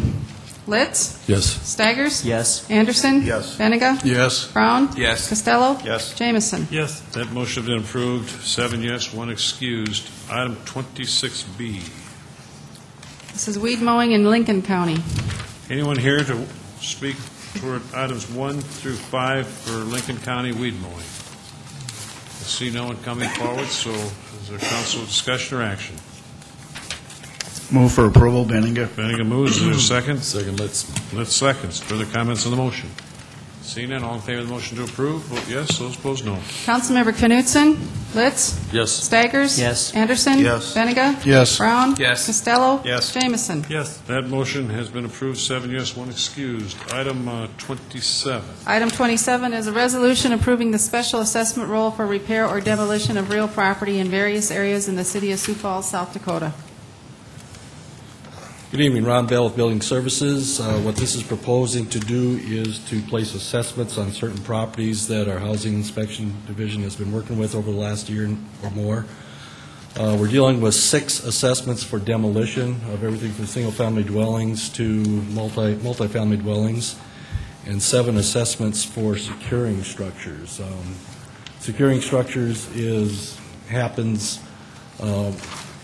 Litz? Yes. Staggers? Yes. Anderson? Yes. Beninga? Yes. Brown? Yes. Costello? Yes. Jamison? Yes. That motion has been approved, seven yes, one excused. Item 26B. This is weed mowing in Lincoln County. Anyone here to speak toward items 1 through 5 for Lincoln County weed mowing? I see no one coming forward, so is there council discussion or action? Move for approval, Beninga. Beninga moves, is there a second? Second, Litz. Let's seconds. Further comments on the motion? Seeing none, all in favor of the motion to approve, vote yes, those opposed, no. Councilmember Knutson? Litz? Yes. Staggers? Yes. Anderson? Yes. Beninga? Yes. Brown? Yes. Costello? Yes. Jamison? Yes. That motion has been approved, seven yes, one excused. Item uh, 27. Item 27 is a resolution approving the special assessment roll for repair or demolition of real property in various areas in the city of Sioux Falls, South Dakota. Good evening, Ron Bell with Building Services. Uh, What this is proposing to do is to place assessments on certain properties that our Housing Inspection Division has been working with over the last year or more. Uh, We're dealing with six assessments for demolition of everything from single-family dwellings to multi, multifamily dwellings, and seven assessments for securing structures. Um, Securing structures is, happens uh,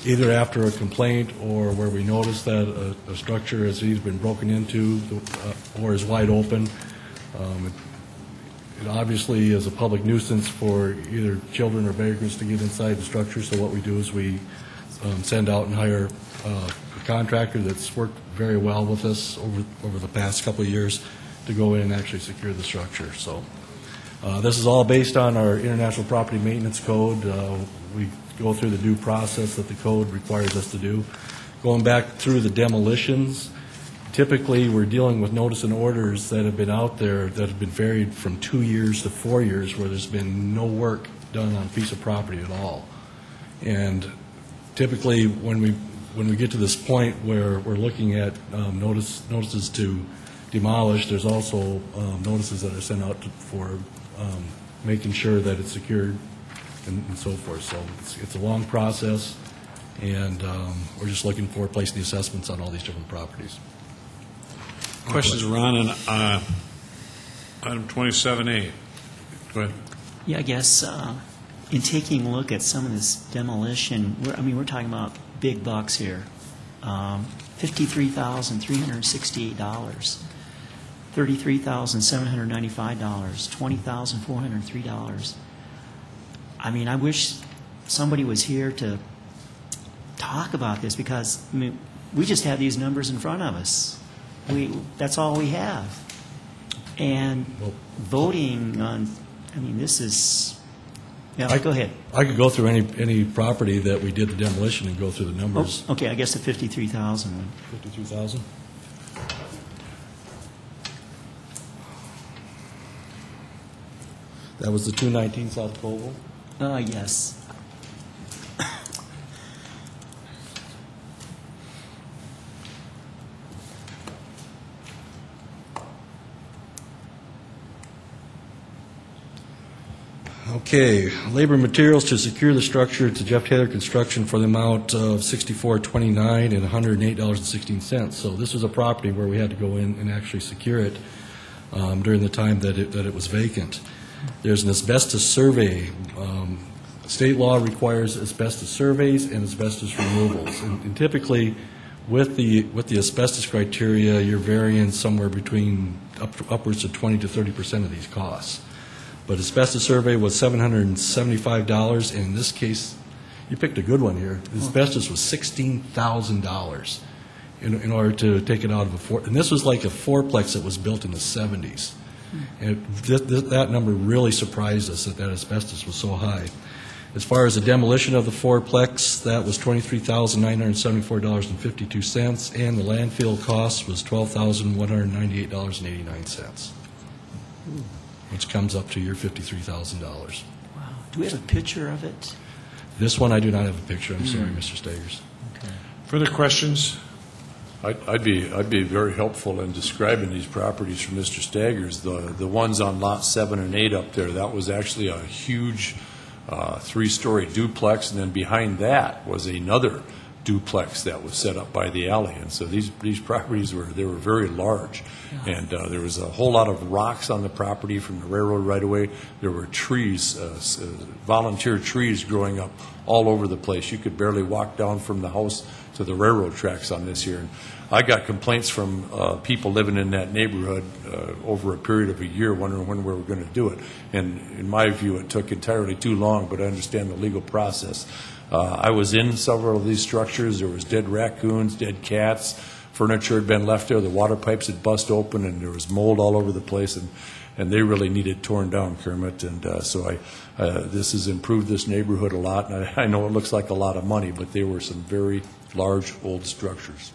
either after a complaint or where we notice that a, a structure has either been broken into uh, or is wide open. Um, it- It obviously is a public nuisance for either children or vagrants to get inside the structure, so what we do is we um, send out and hire uh, a contractor that's worked very well with us over, over the past couple of years to go in and actually secure the structure, so. Uh, This is all based on our International Property Maintenance Code. Uh, We go through the due process that the code requires us to do. Going back through the demolitions, typically, we're dealing with notice and orders that have been out there that have been varied from two years to four years, where there's been no work done on a piece of property at all. And typically, when we, when we get to this point where we're looking at um, notice, notices to demolish, there's also um, notices that are sent out to- for um, making sure that it's secured and and so forth. So it's, it's a long process, and um, we're just looking for placing the assessments on all these different properties. Questions, Ron, on uh, item 27A? Go ahead. Yeah, I guess uh, in taking a look at some of this demolition, we're, I mean, we're talking about big bucks here. Um, $53,368, $33,795, $20,403. I mean, I wish somebody was here to talk about this because, I mean, we just have these numbers in front of us. We, that's all we have. And voting on, I mean, this is, yeah, I- go ahead. I could go through any, any property that we did the demolition and go through the numbers. Oh, Okay, I guess the 53,000 one. 53,000? That was the 219 South Colville? Uh, yes. Okay, labor materials to secure the structure to Jeff Taylor Construction for the amount of sixty-four twenty-nine and hundred and eight dollars and sixteen cents. So this was a property where we had to go in and actually secure it um, during the time that it, that it was vacant. There's an asbestos survey. Um, State law requires asbestos surveys and asbestos removals. And and typically, with the, with the asbestos criteria, you're varying somewhere between up- upwards of twenty to thirty percent of these costs. But asbestos survey was seven hundred and seventy-five dollars, and in this case, you picked a good one here. Asbestos was sixteen thousand dollars in, in order to take it out of a four, and this was like a fourplex that was built in the seventies. And th- th- that number really surprised us, that that asbestos was so high. As far as the demolition of the fourplex, that was twenty-three thousand nine hundred and seventy-four dollars and fifty-two cents, and the landfill cost was twelve thousand one hundred and ninety-eight dollars and eighty-nine cents, which comes up to your fifty-three thousand dollars. Wow. Do we have a picture of it? This one, I do not have a picture, I'm sorry, hmm. Mr. Staggers. Okay. Further questions? I'd I'd be, I'd be very helpful in describing these properties for Mr. Staggers. The, the ones on lot seven and eight up there, that was actually a huge uh, three-story duplex, and then behind that was another duplex that was set up by the alley. And so these, these properties were, they were very large. And uh, there was a whole lot of rocks on the property from the railroad right-of-way. There were trees, uh, s- uh, volunteer trees growing up all over the place. You could barely walk down from the house to the railroad tracks on this here. And I got complaints from uh, people living in that neighborhood uh, over a period of a year wondering when we were going to do it. And in my view, it took entirely too long, but I understand the legal process. Uh, I was in several of these structures. There was dead raccoons, dead cats, furniture had been left there, the water pipes had bust open, and there was mold all over the place, and, and they really needed torn down, Kermit. And uh, so I, uh, this has improved this neighborhood a lot, and I, I know it looks like a lot of money, but they were some very large, old structures.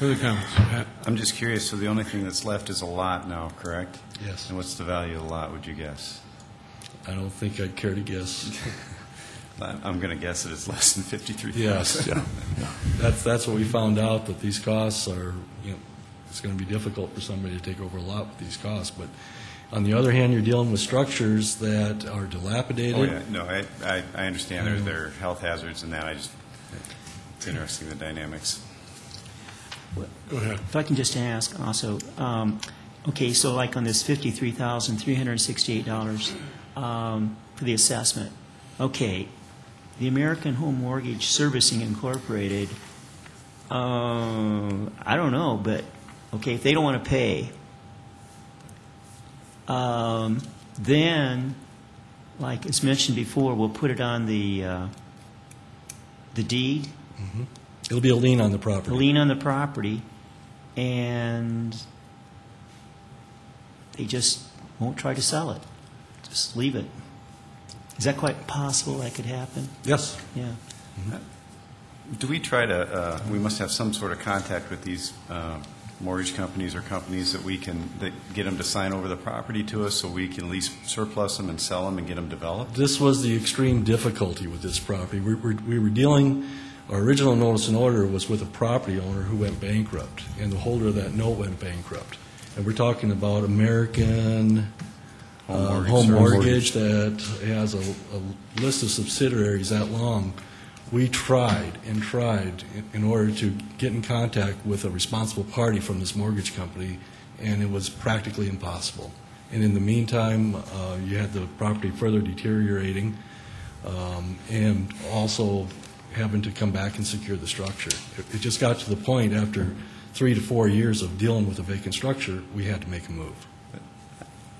Further comments? Pat? I'm just curious, so the only thing that's left is a lot now, correct? Yes. And what's the value of the lot, would you guess? I don't think I'd care to guess. I- I'm going to guess that it's less than 53,000. Yes, yeah. That's, that's what we found out, that these costs are, you know, it's going to be difficult for somebody to take over a lot with these costs. But on the other hand, you're dealing with structures that are dilapidated. Oh, yeah, no, I, I I understand there there are health hazards and that, I just, it's interesting, the dynamics. Go ahead. If I can just ask also, um, okay, so like on this $53,368 um, for the assessment, okay, the American Home Mortgage Servicing Incorporated, um, I don't know, but, okay, if they don't want to pay, um, then, like it's mentioned before, we'll put it on the, uh, the deed, It'll be a lien on the property. a lien on the property, and they just won't try to sell it. Just leave it. Is that quite possible that could happen? Yes. Yeah. Do we try to, uh, we must have some sort of contact with these uh, mortgage companies or companies that we can, that get them to sign over the property to us so we can lease surplus them and sell them and get them developed? This was the extreme difficulty with this property. We were, we were dealing, our original notice and order was with a property owner who went bankrupt, and the holder of that note went bankrupt. And we're talking about American Home uh, mortgage Home. Mortgage that has a, a list of subsidiaries that long. We tried and tried in- in order to get in contact with a responsible party from this mortgage company, and it was practically impossible. And in the meantime, uh, you had the property further deteriorating, um, and also having to come back and secure the structure. It- It just got to the point, after three to four years of dealing with a vacant structure, we had to make a move.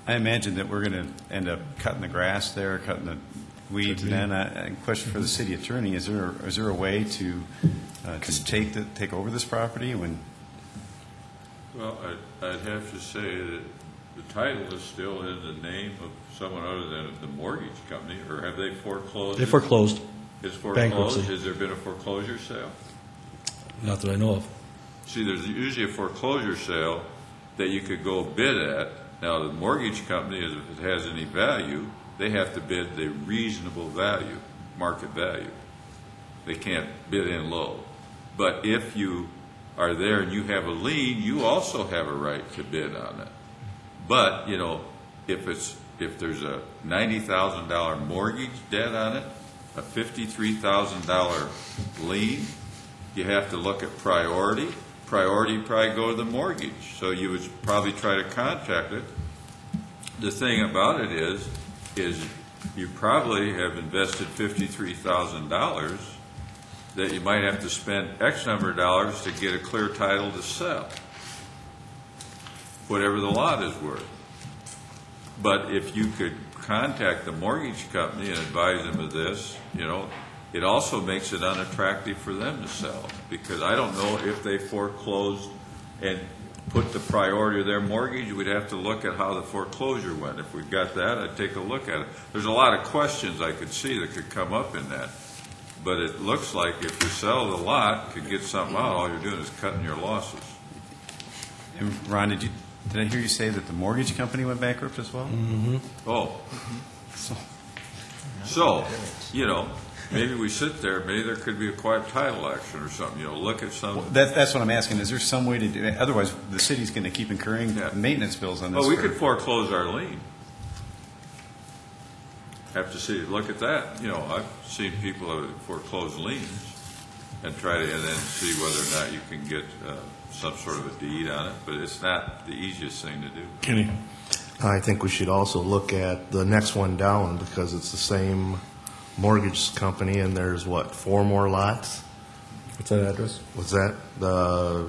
I imagine that we're going to end up cutting the grass there, cutting the weeds, and then, a question for the city attorney, is there, is there a way to, uh, to take, the- take over this property when, Well, I'd, I'd have to say that the title is still in the name of someone other than the mortgage company, or have they foreclosed? They it? It's foreclosed? Bankruptcy. Has there been a foreclosure sale? Not that I know of. See, there's usually a foreclosure sale that you could go bid at. Now, the mortgage company, if it has any value, they have to bid the reasonable value, market value. They can't bid in low. But if you are there and you have a lien, you also have a right to bid on it. But, you know, if it's, if there's a ninety thousand dollar mortgage debt on it, a fifty-three thousand dollar lien, you have to look at priority. Priority probably go to the mortgage, so you would probably try to contact it. The thing about it is, is you probably have invested fifty-three thousand dollars that you might have to spend X number of dollars to get a clear title to sell, whatever the lot is worth. But if you could contact the mortgage company and advise them of this, you know, it also makes it unattractive for them to sell, because I don't know if they foreclosed and put the priority of their mortgage, we'd have to look at how the foreclosure went. If we've got that, I'd take a look at it. There's a lot of questions I could see that could come up in that. But it looks like if you sell the lot, could get something out, all you're doing is cutting your losses. and Ron, did you, did I hear you say that the mortgage company went bankrupt as well? Mm-hmm. Oh. So, you know, maybe we sit there, maybe there could be a quiet title action or something, you know, look at some. That, that's what I'm asking, is there some way to do, it? otherwise, the city's going to keep incurring maintenance bills on this. Well, we for- could foreclose our lien. Have to see, look at that, you know, I've seen people that foreclose liens and try to, and then see whether or not you can get uh, some sort of a deed on it, but it's not the easiest thing to do. Kenny? I think we should also look at the next one down because it's the same mortgage company and there's what, four more lots? What's that address? What's that? The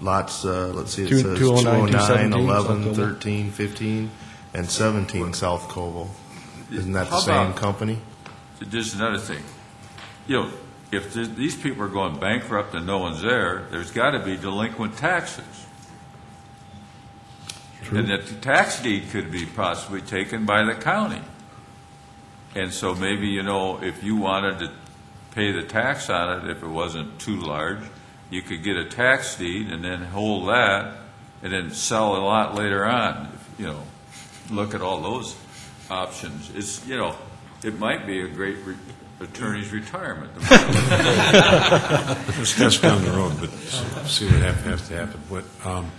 lots, uh, let's see, it Two- says 209, 209, 217, 11, 13, 15, and 17 South Covell. Isn't that the How same about- company? Just another thing, you know, if th- these people are going bankrupt and no one's there, there's got to be delinquent taxes. And that the tax deed could be possibly taken by the county. And so maybe, you know, if you wanted to pay the tax on it, if it wasn't too large, you could get a tax deed and then hold that and then sell a lot later on, you know. Look at all those options. It's, you know, it might be a great re- attorney's retirement. Discuss down the road, but see what hap- has to happen. What, um,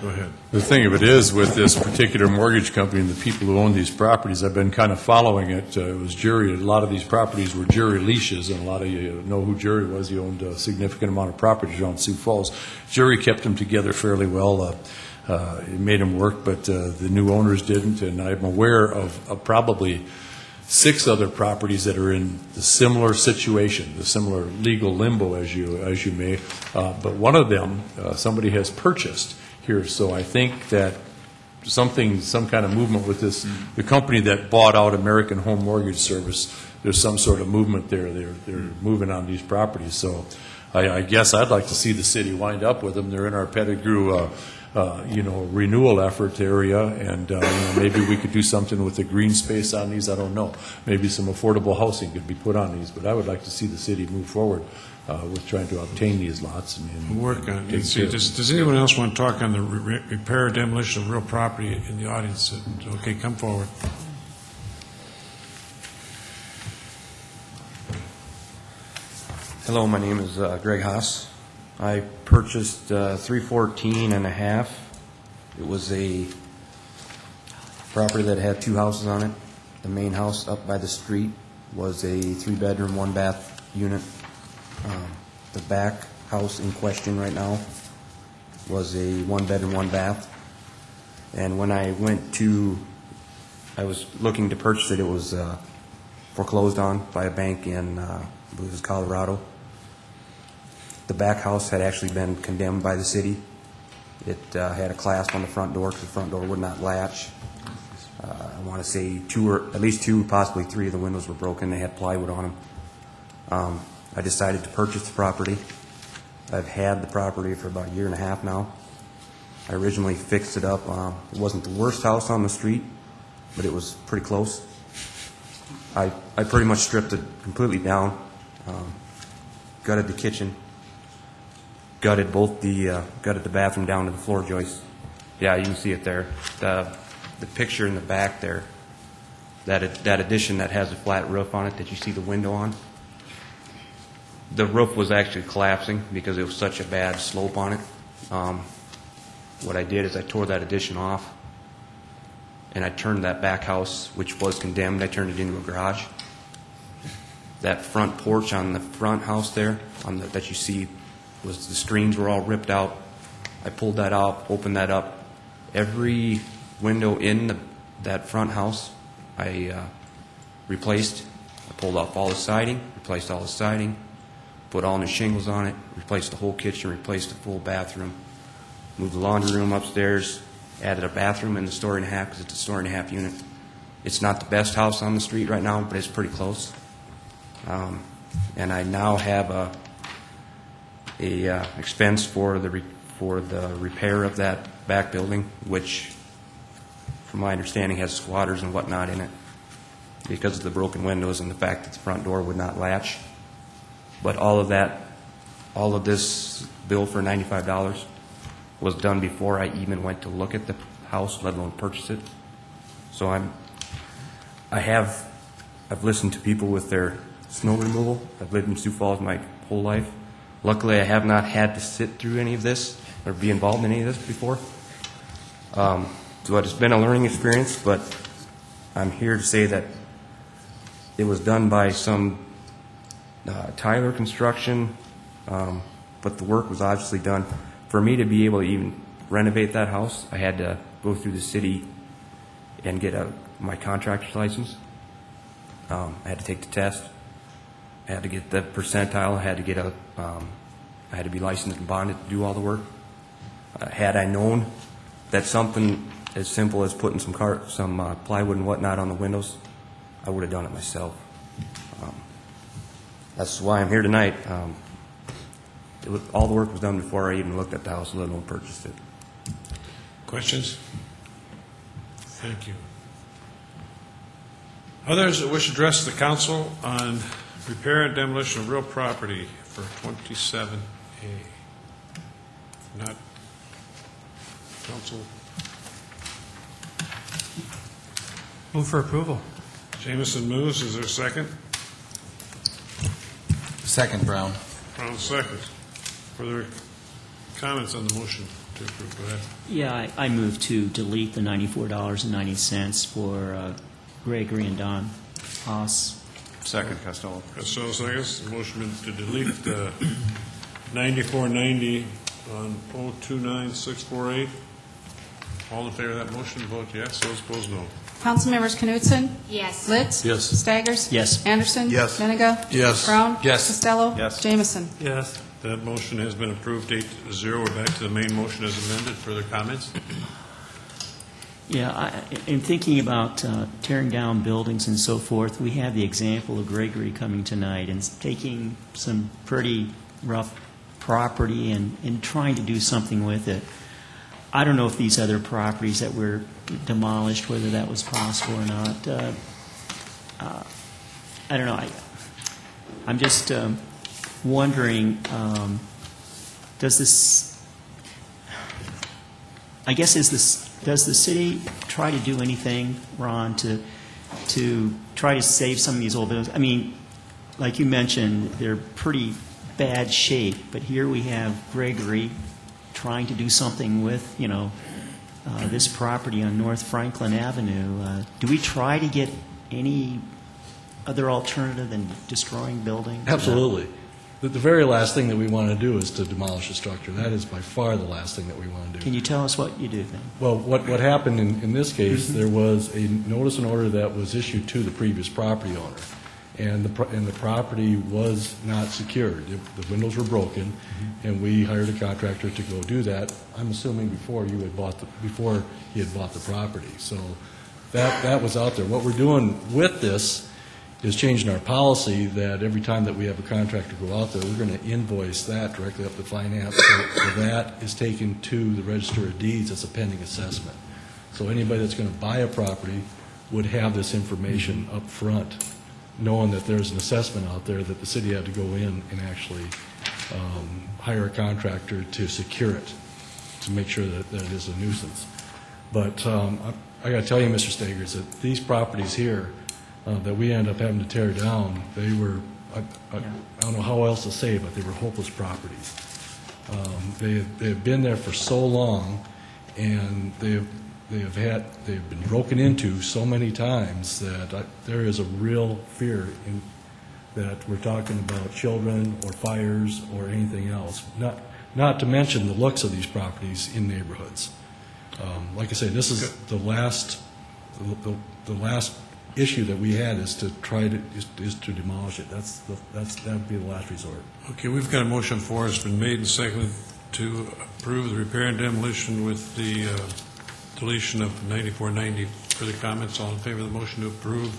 go ahead. The thing of it is, with this particular mortgage company and the people who own these properties, I've been kind of following it. Uh, It was Jerry, a lot of these properties were Jerry leashes, and a lot of you know who Jerry was. He owned a significant amount of properties around Sioux Falls. Jerry kept them together fairly well. Uh, uh, It made them work, but uh, the new owners didn't, and I'm aware of of probably six other properties that are in the similar situation, the similar legal limbo as you, as you may. Uh, But one of them, uh, somebody has purchased here, so I think that something, some kind of movement with this, the company that bought out American Home Mortgage Service, there's some sort of movement there, they're, they're moving on these properties, so I, I guess I'd like to see the city wind up with them, they're in our Pettigrew, uh, uh, you know, renewal effort area, and, uh, you know, maybe we could do something with the green space on these, I don't know. Maybe some affordable housing could be put on these, but I would like to see the city move forward uh, with trying to obtain these lots and- and. Work on take it. See, does, does anyone else want to talk on the re- repair or demolition of real property in the audience? Okay, come forward. Hello, my name is uh, Greg Haas. I purchased uh, 314 and a half. It was a property that had two houses on it. The main house up by the street was a three-bedroom, one-bath unit. Um, The back house in question right now was a one-bedroom, one-bath. And when I went to, I was looking to purchase it, it was uh, foreclosed on by a bank in, uh, I believe it was Colorado. The back house had actually been condemned by the city. It uh, had a clasp on the front door because the front door would not latch. Uh, I want to say two or, at least two, possibly three of the windows were broken. They had plywood on them. Um, I decided to purchase the property. I've had the property for about a year and a half now. I originally fixed it up. Um, It wasn't the worst house on the street, but it was pretty close. I, I pretty much stripped it completely down, um, gutted the kitchen, gutted both the, uh, gutted the bathroom down to the floor joists. Yeah, you can see it there. The, the picture in the back there, that, that addition that has a flat roof on it that you see the window on, the roof was actually collapsing because it was such a bad slope on it. Um, What I did is I tore that addition off, and I turned that back house, which was condemned, I turned it into a garage. That front porch on the front house there, on the, that you see, was, the screens were all ripped out. I pulled that out, opened that up. Every window in the, that front house, I uh, replaced. I pulled off all the siding, replaced all the siding, put all new shingles on it, replaced the whole kitchen, replaced the full bathroom, moved the laundry room upstairs, added a bathroom in the story and a half because it's a story and a half unit. It's not the best house on the street right now, but it's pretty close. Um, And I now have a, a uh, expense for the, re- for the repair of that back building, which, from my understanding, has squatters and whatnot in it because of the broken windows and the fact that the front door would not latch. But all of that, all of this bill for ninety-five dollars was done before I even went to look at the house, let alone purchase it. So I'm, I have, I've listened to people with their snow removal. I've lived in Sioux Falls my whole life. Luckily, I have not had to sit through any of this or be involved in any of this before. Um, So it's been a learning experience, but I'm here to say that it was done by some uh, Tyler Construction, um, but the work was obviously done. For me to be able to even renovate that house, I had to go through the city and get a, my contractor's license. Um, I had to take the test. I had to get the percentile, I had to get a, um, I had to be licensed and bonded to do all the work. Uh, Had I known that something as simple as putting some car, some uh, plywood and whatnot on the windows, I would have done it myself. Um, That's why I'm here tonight. Um, it was- All the work was done before I even looked at the house, let alone purchased it. Questions? Thank you. Others that wish to address the council on repair and demolition of real property for 27A? Not, council, Move for approval. Jamison moves, is there a second? Second, Brown. Brown seconds. Further comments on the motion to approve? Go ahead. Yeah, I, I move to delete the ninety-four dollars and ninety cents for uh, Gregory and Don Haas. Second, Costello. Costello seconds. The Motion been to delete uh, the 9490 on 029648. All in favor of that motion, vote yes. Those opposed, no. Councilmembers Knutson? Yes. Litz? Yes. Staggers? Yes. Anderson? Yes. Beninga? Yes. Brown? Yes. Costello? Yes. Jamison? Yes. That motion has been approved eight to zero. We're back to the main motion as amended. Further comments? Yeah, I, in thinking about uh, tearing down buildings and so forth, we have the example of Gregory coming tonight and taking some pretty rough property and, and trying to do something with it. I don't know if these other properties that were demolished, whether that was possible or not. Uh, uh, I don't know. I, I'm just um, wondering, um, does this, I guess, is this, does the city try to do anything, Ron, to, to try to save some of these old buildings? I mean, like you mentioned, they're pretty bad shape, but here we have Gregory trying to do something with, you know, uh, this property on North Franklin Avenue. Uh, Do we try to get any other alternative than destroying buildings? Absolutely. The, the very last thing that we want to do is to demolish a structure. That is by far the last thing that we want to do. Can you tell us what you do then? Well, what, what happened in, in this case, mm-hmm. there was a notice and order that was issued to the previous property owner, and the, pro- and the property was not secured. The- The windows were broken, mm-hmm. and we hired a contractor to go do that, I'm assuming before you had bought, the before he had bought the property. So that, that was out there. What we're doing with this is changing our policy that every time that we have a contractor go out there, we're going to invoice that directly up to finance. So that is taken to the Register of Deeds as a pending assessment. So anybody that's going to buy a property would have this information up front, knowing that there's an assessment out there that the city had to go in and actually um, hire a contractor to secure it, to make sure that that it is a nuisance. But um, I got to tell you, Mr. Staggers, that these properties here uh, that we end up having to tear down, they were, I I- I don't know how else to say, it, but they were hopeless properties. Um, They they have been there for so long, and they've, they have had, they've been broken into so many times that I- there is a real fear in, that we're talking about children or fires or anything else, not, not to mention the looks of these properties in neighborhoods. Um, Like I say, this is the last, the, the- the last issue that we had is to try to, is- is to demolish it. That's, the that's, that'd be the last resort. Okay, we've got a motion for us, been made and seconded to approve the repair and demolition with the uh, deletion of 9490. Further comments, all in favor of the motion to approve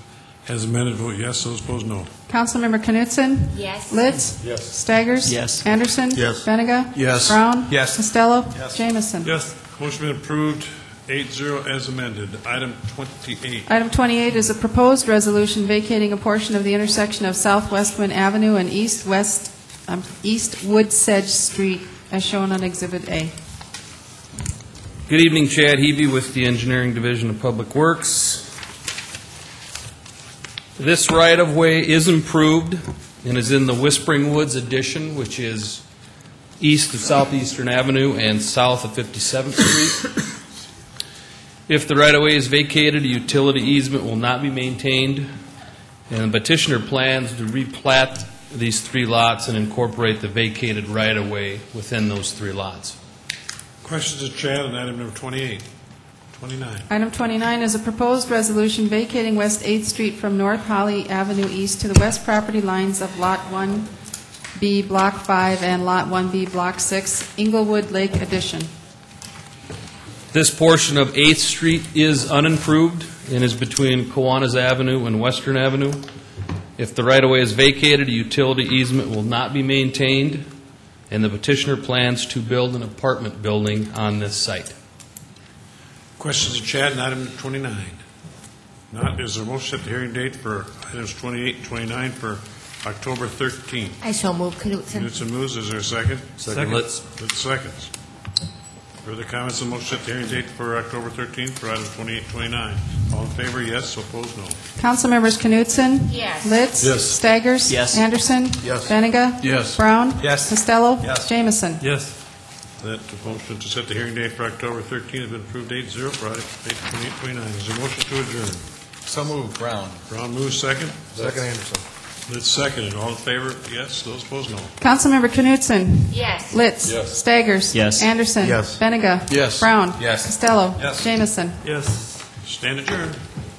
as amended, vote yes, those opposed, no. Councilmember Knutson? Yes. Litz? Yes. Staggers? Yes. Anderson? Yes. Beninga? Yes. Brown? Yes. Costello? Yes. Jamison? Yes. Motion been approved, 8-0 as amended. Item 28. Item 28 is a proposed resolution vacating a portion of the intersection of Southwest Wind Avenue and East-West, um, East Woodsedge Street, as shown on Exhibit A. Good evening, Chad Huwe with the Engineering Division of Public Works. This right-of-way is improved and is in the Whispering Woods addition, which is east of Southeastern Avenue and south of 57th Street. If the right-of-way is vacated, a utility easement will not be maintained, and the petitioner plans to replat these three lots and incorporate the vacated right-of-way within those three lots. Questions of Chad on item number 28? 29. Item 29 is a proposed resolution vacating West 8th Street from North Holly Avenue East to the west property lines of Lot 1B, Block 5, and Lot 1B, Block 6, Inglewood Lake Addition. This portion of 8th Street is unimproved and is between Kiwanis Avenue and Western Avenue. If the right-of-way is vacated, a utility easement will not be maintained, and the petitioner plans to build an apartment building on this site. Questions of Chad on item 29? Not, is there a motion set the hearing date for items 28 and 29 for October 13th? I so move Knutson. Knutson moves, is there a second? Second. Litz. Litz seconds. Further comments on motion to set the hearing date for October 13th for items 28 and 29? All in favor, yes, opposed, no. Councilmembers Knutson? Yes. Litz? Yes. Staggers? Yes. Anderson? Yes. Beninga? Yes. Brown? Yes. Costello? Yes. Jamison? Yes. That motion to set the hearing date for October 13th has been approved 8-0 for item 28, 29. Is there a motion to adjourn? So moved, Brown. Brown moves second. Second Anderson. Litz seconded. All in favor, yes, those opposed, no. Councilmember Knutson? Yes. Litz? Yes. Staggers? Yes. Anderson? Yes. Beninga? Yes. Brown? Yes. Costello? Yes. Jamison? Yes. Stand adjourned.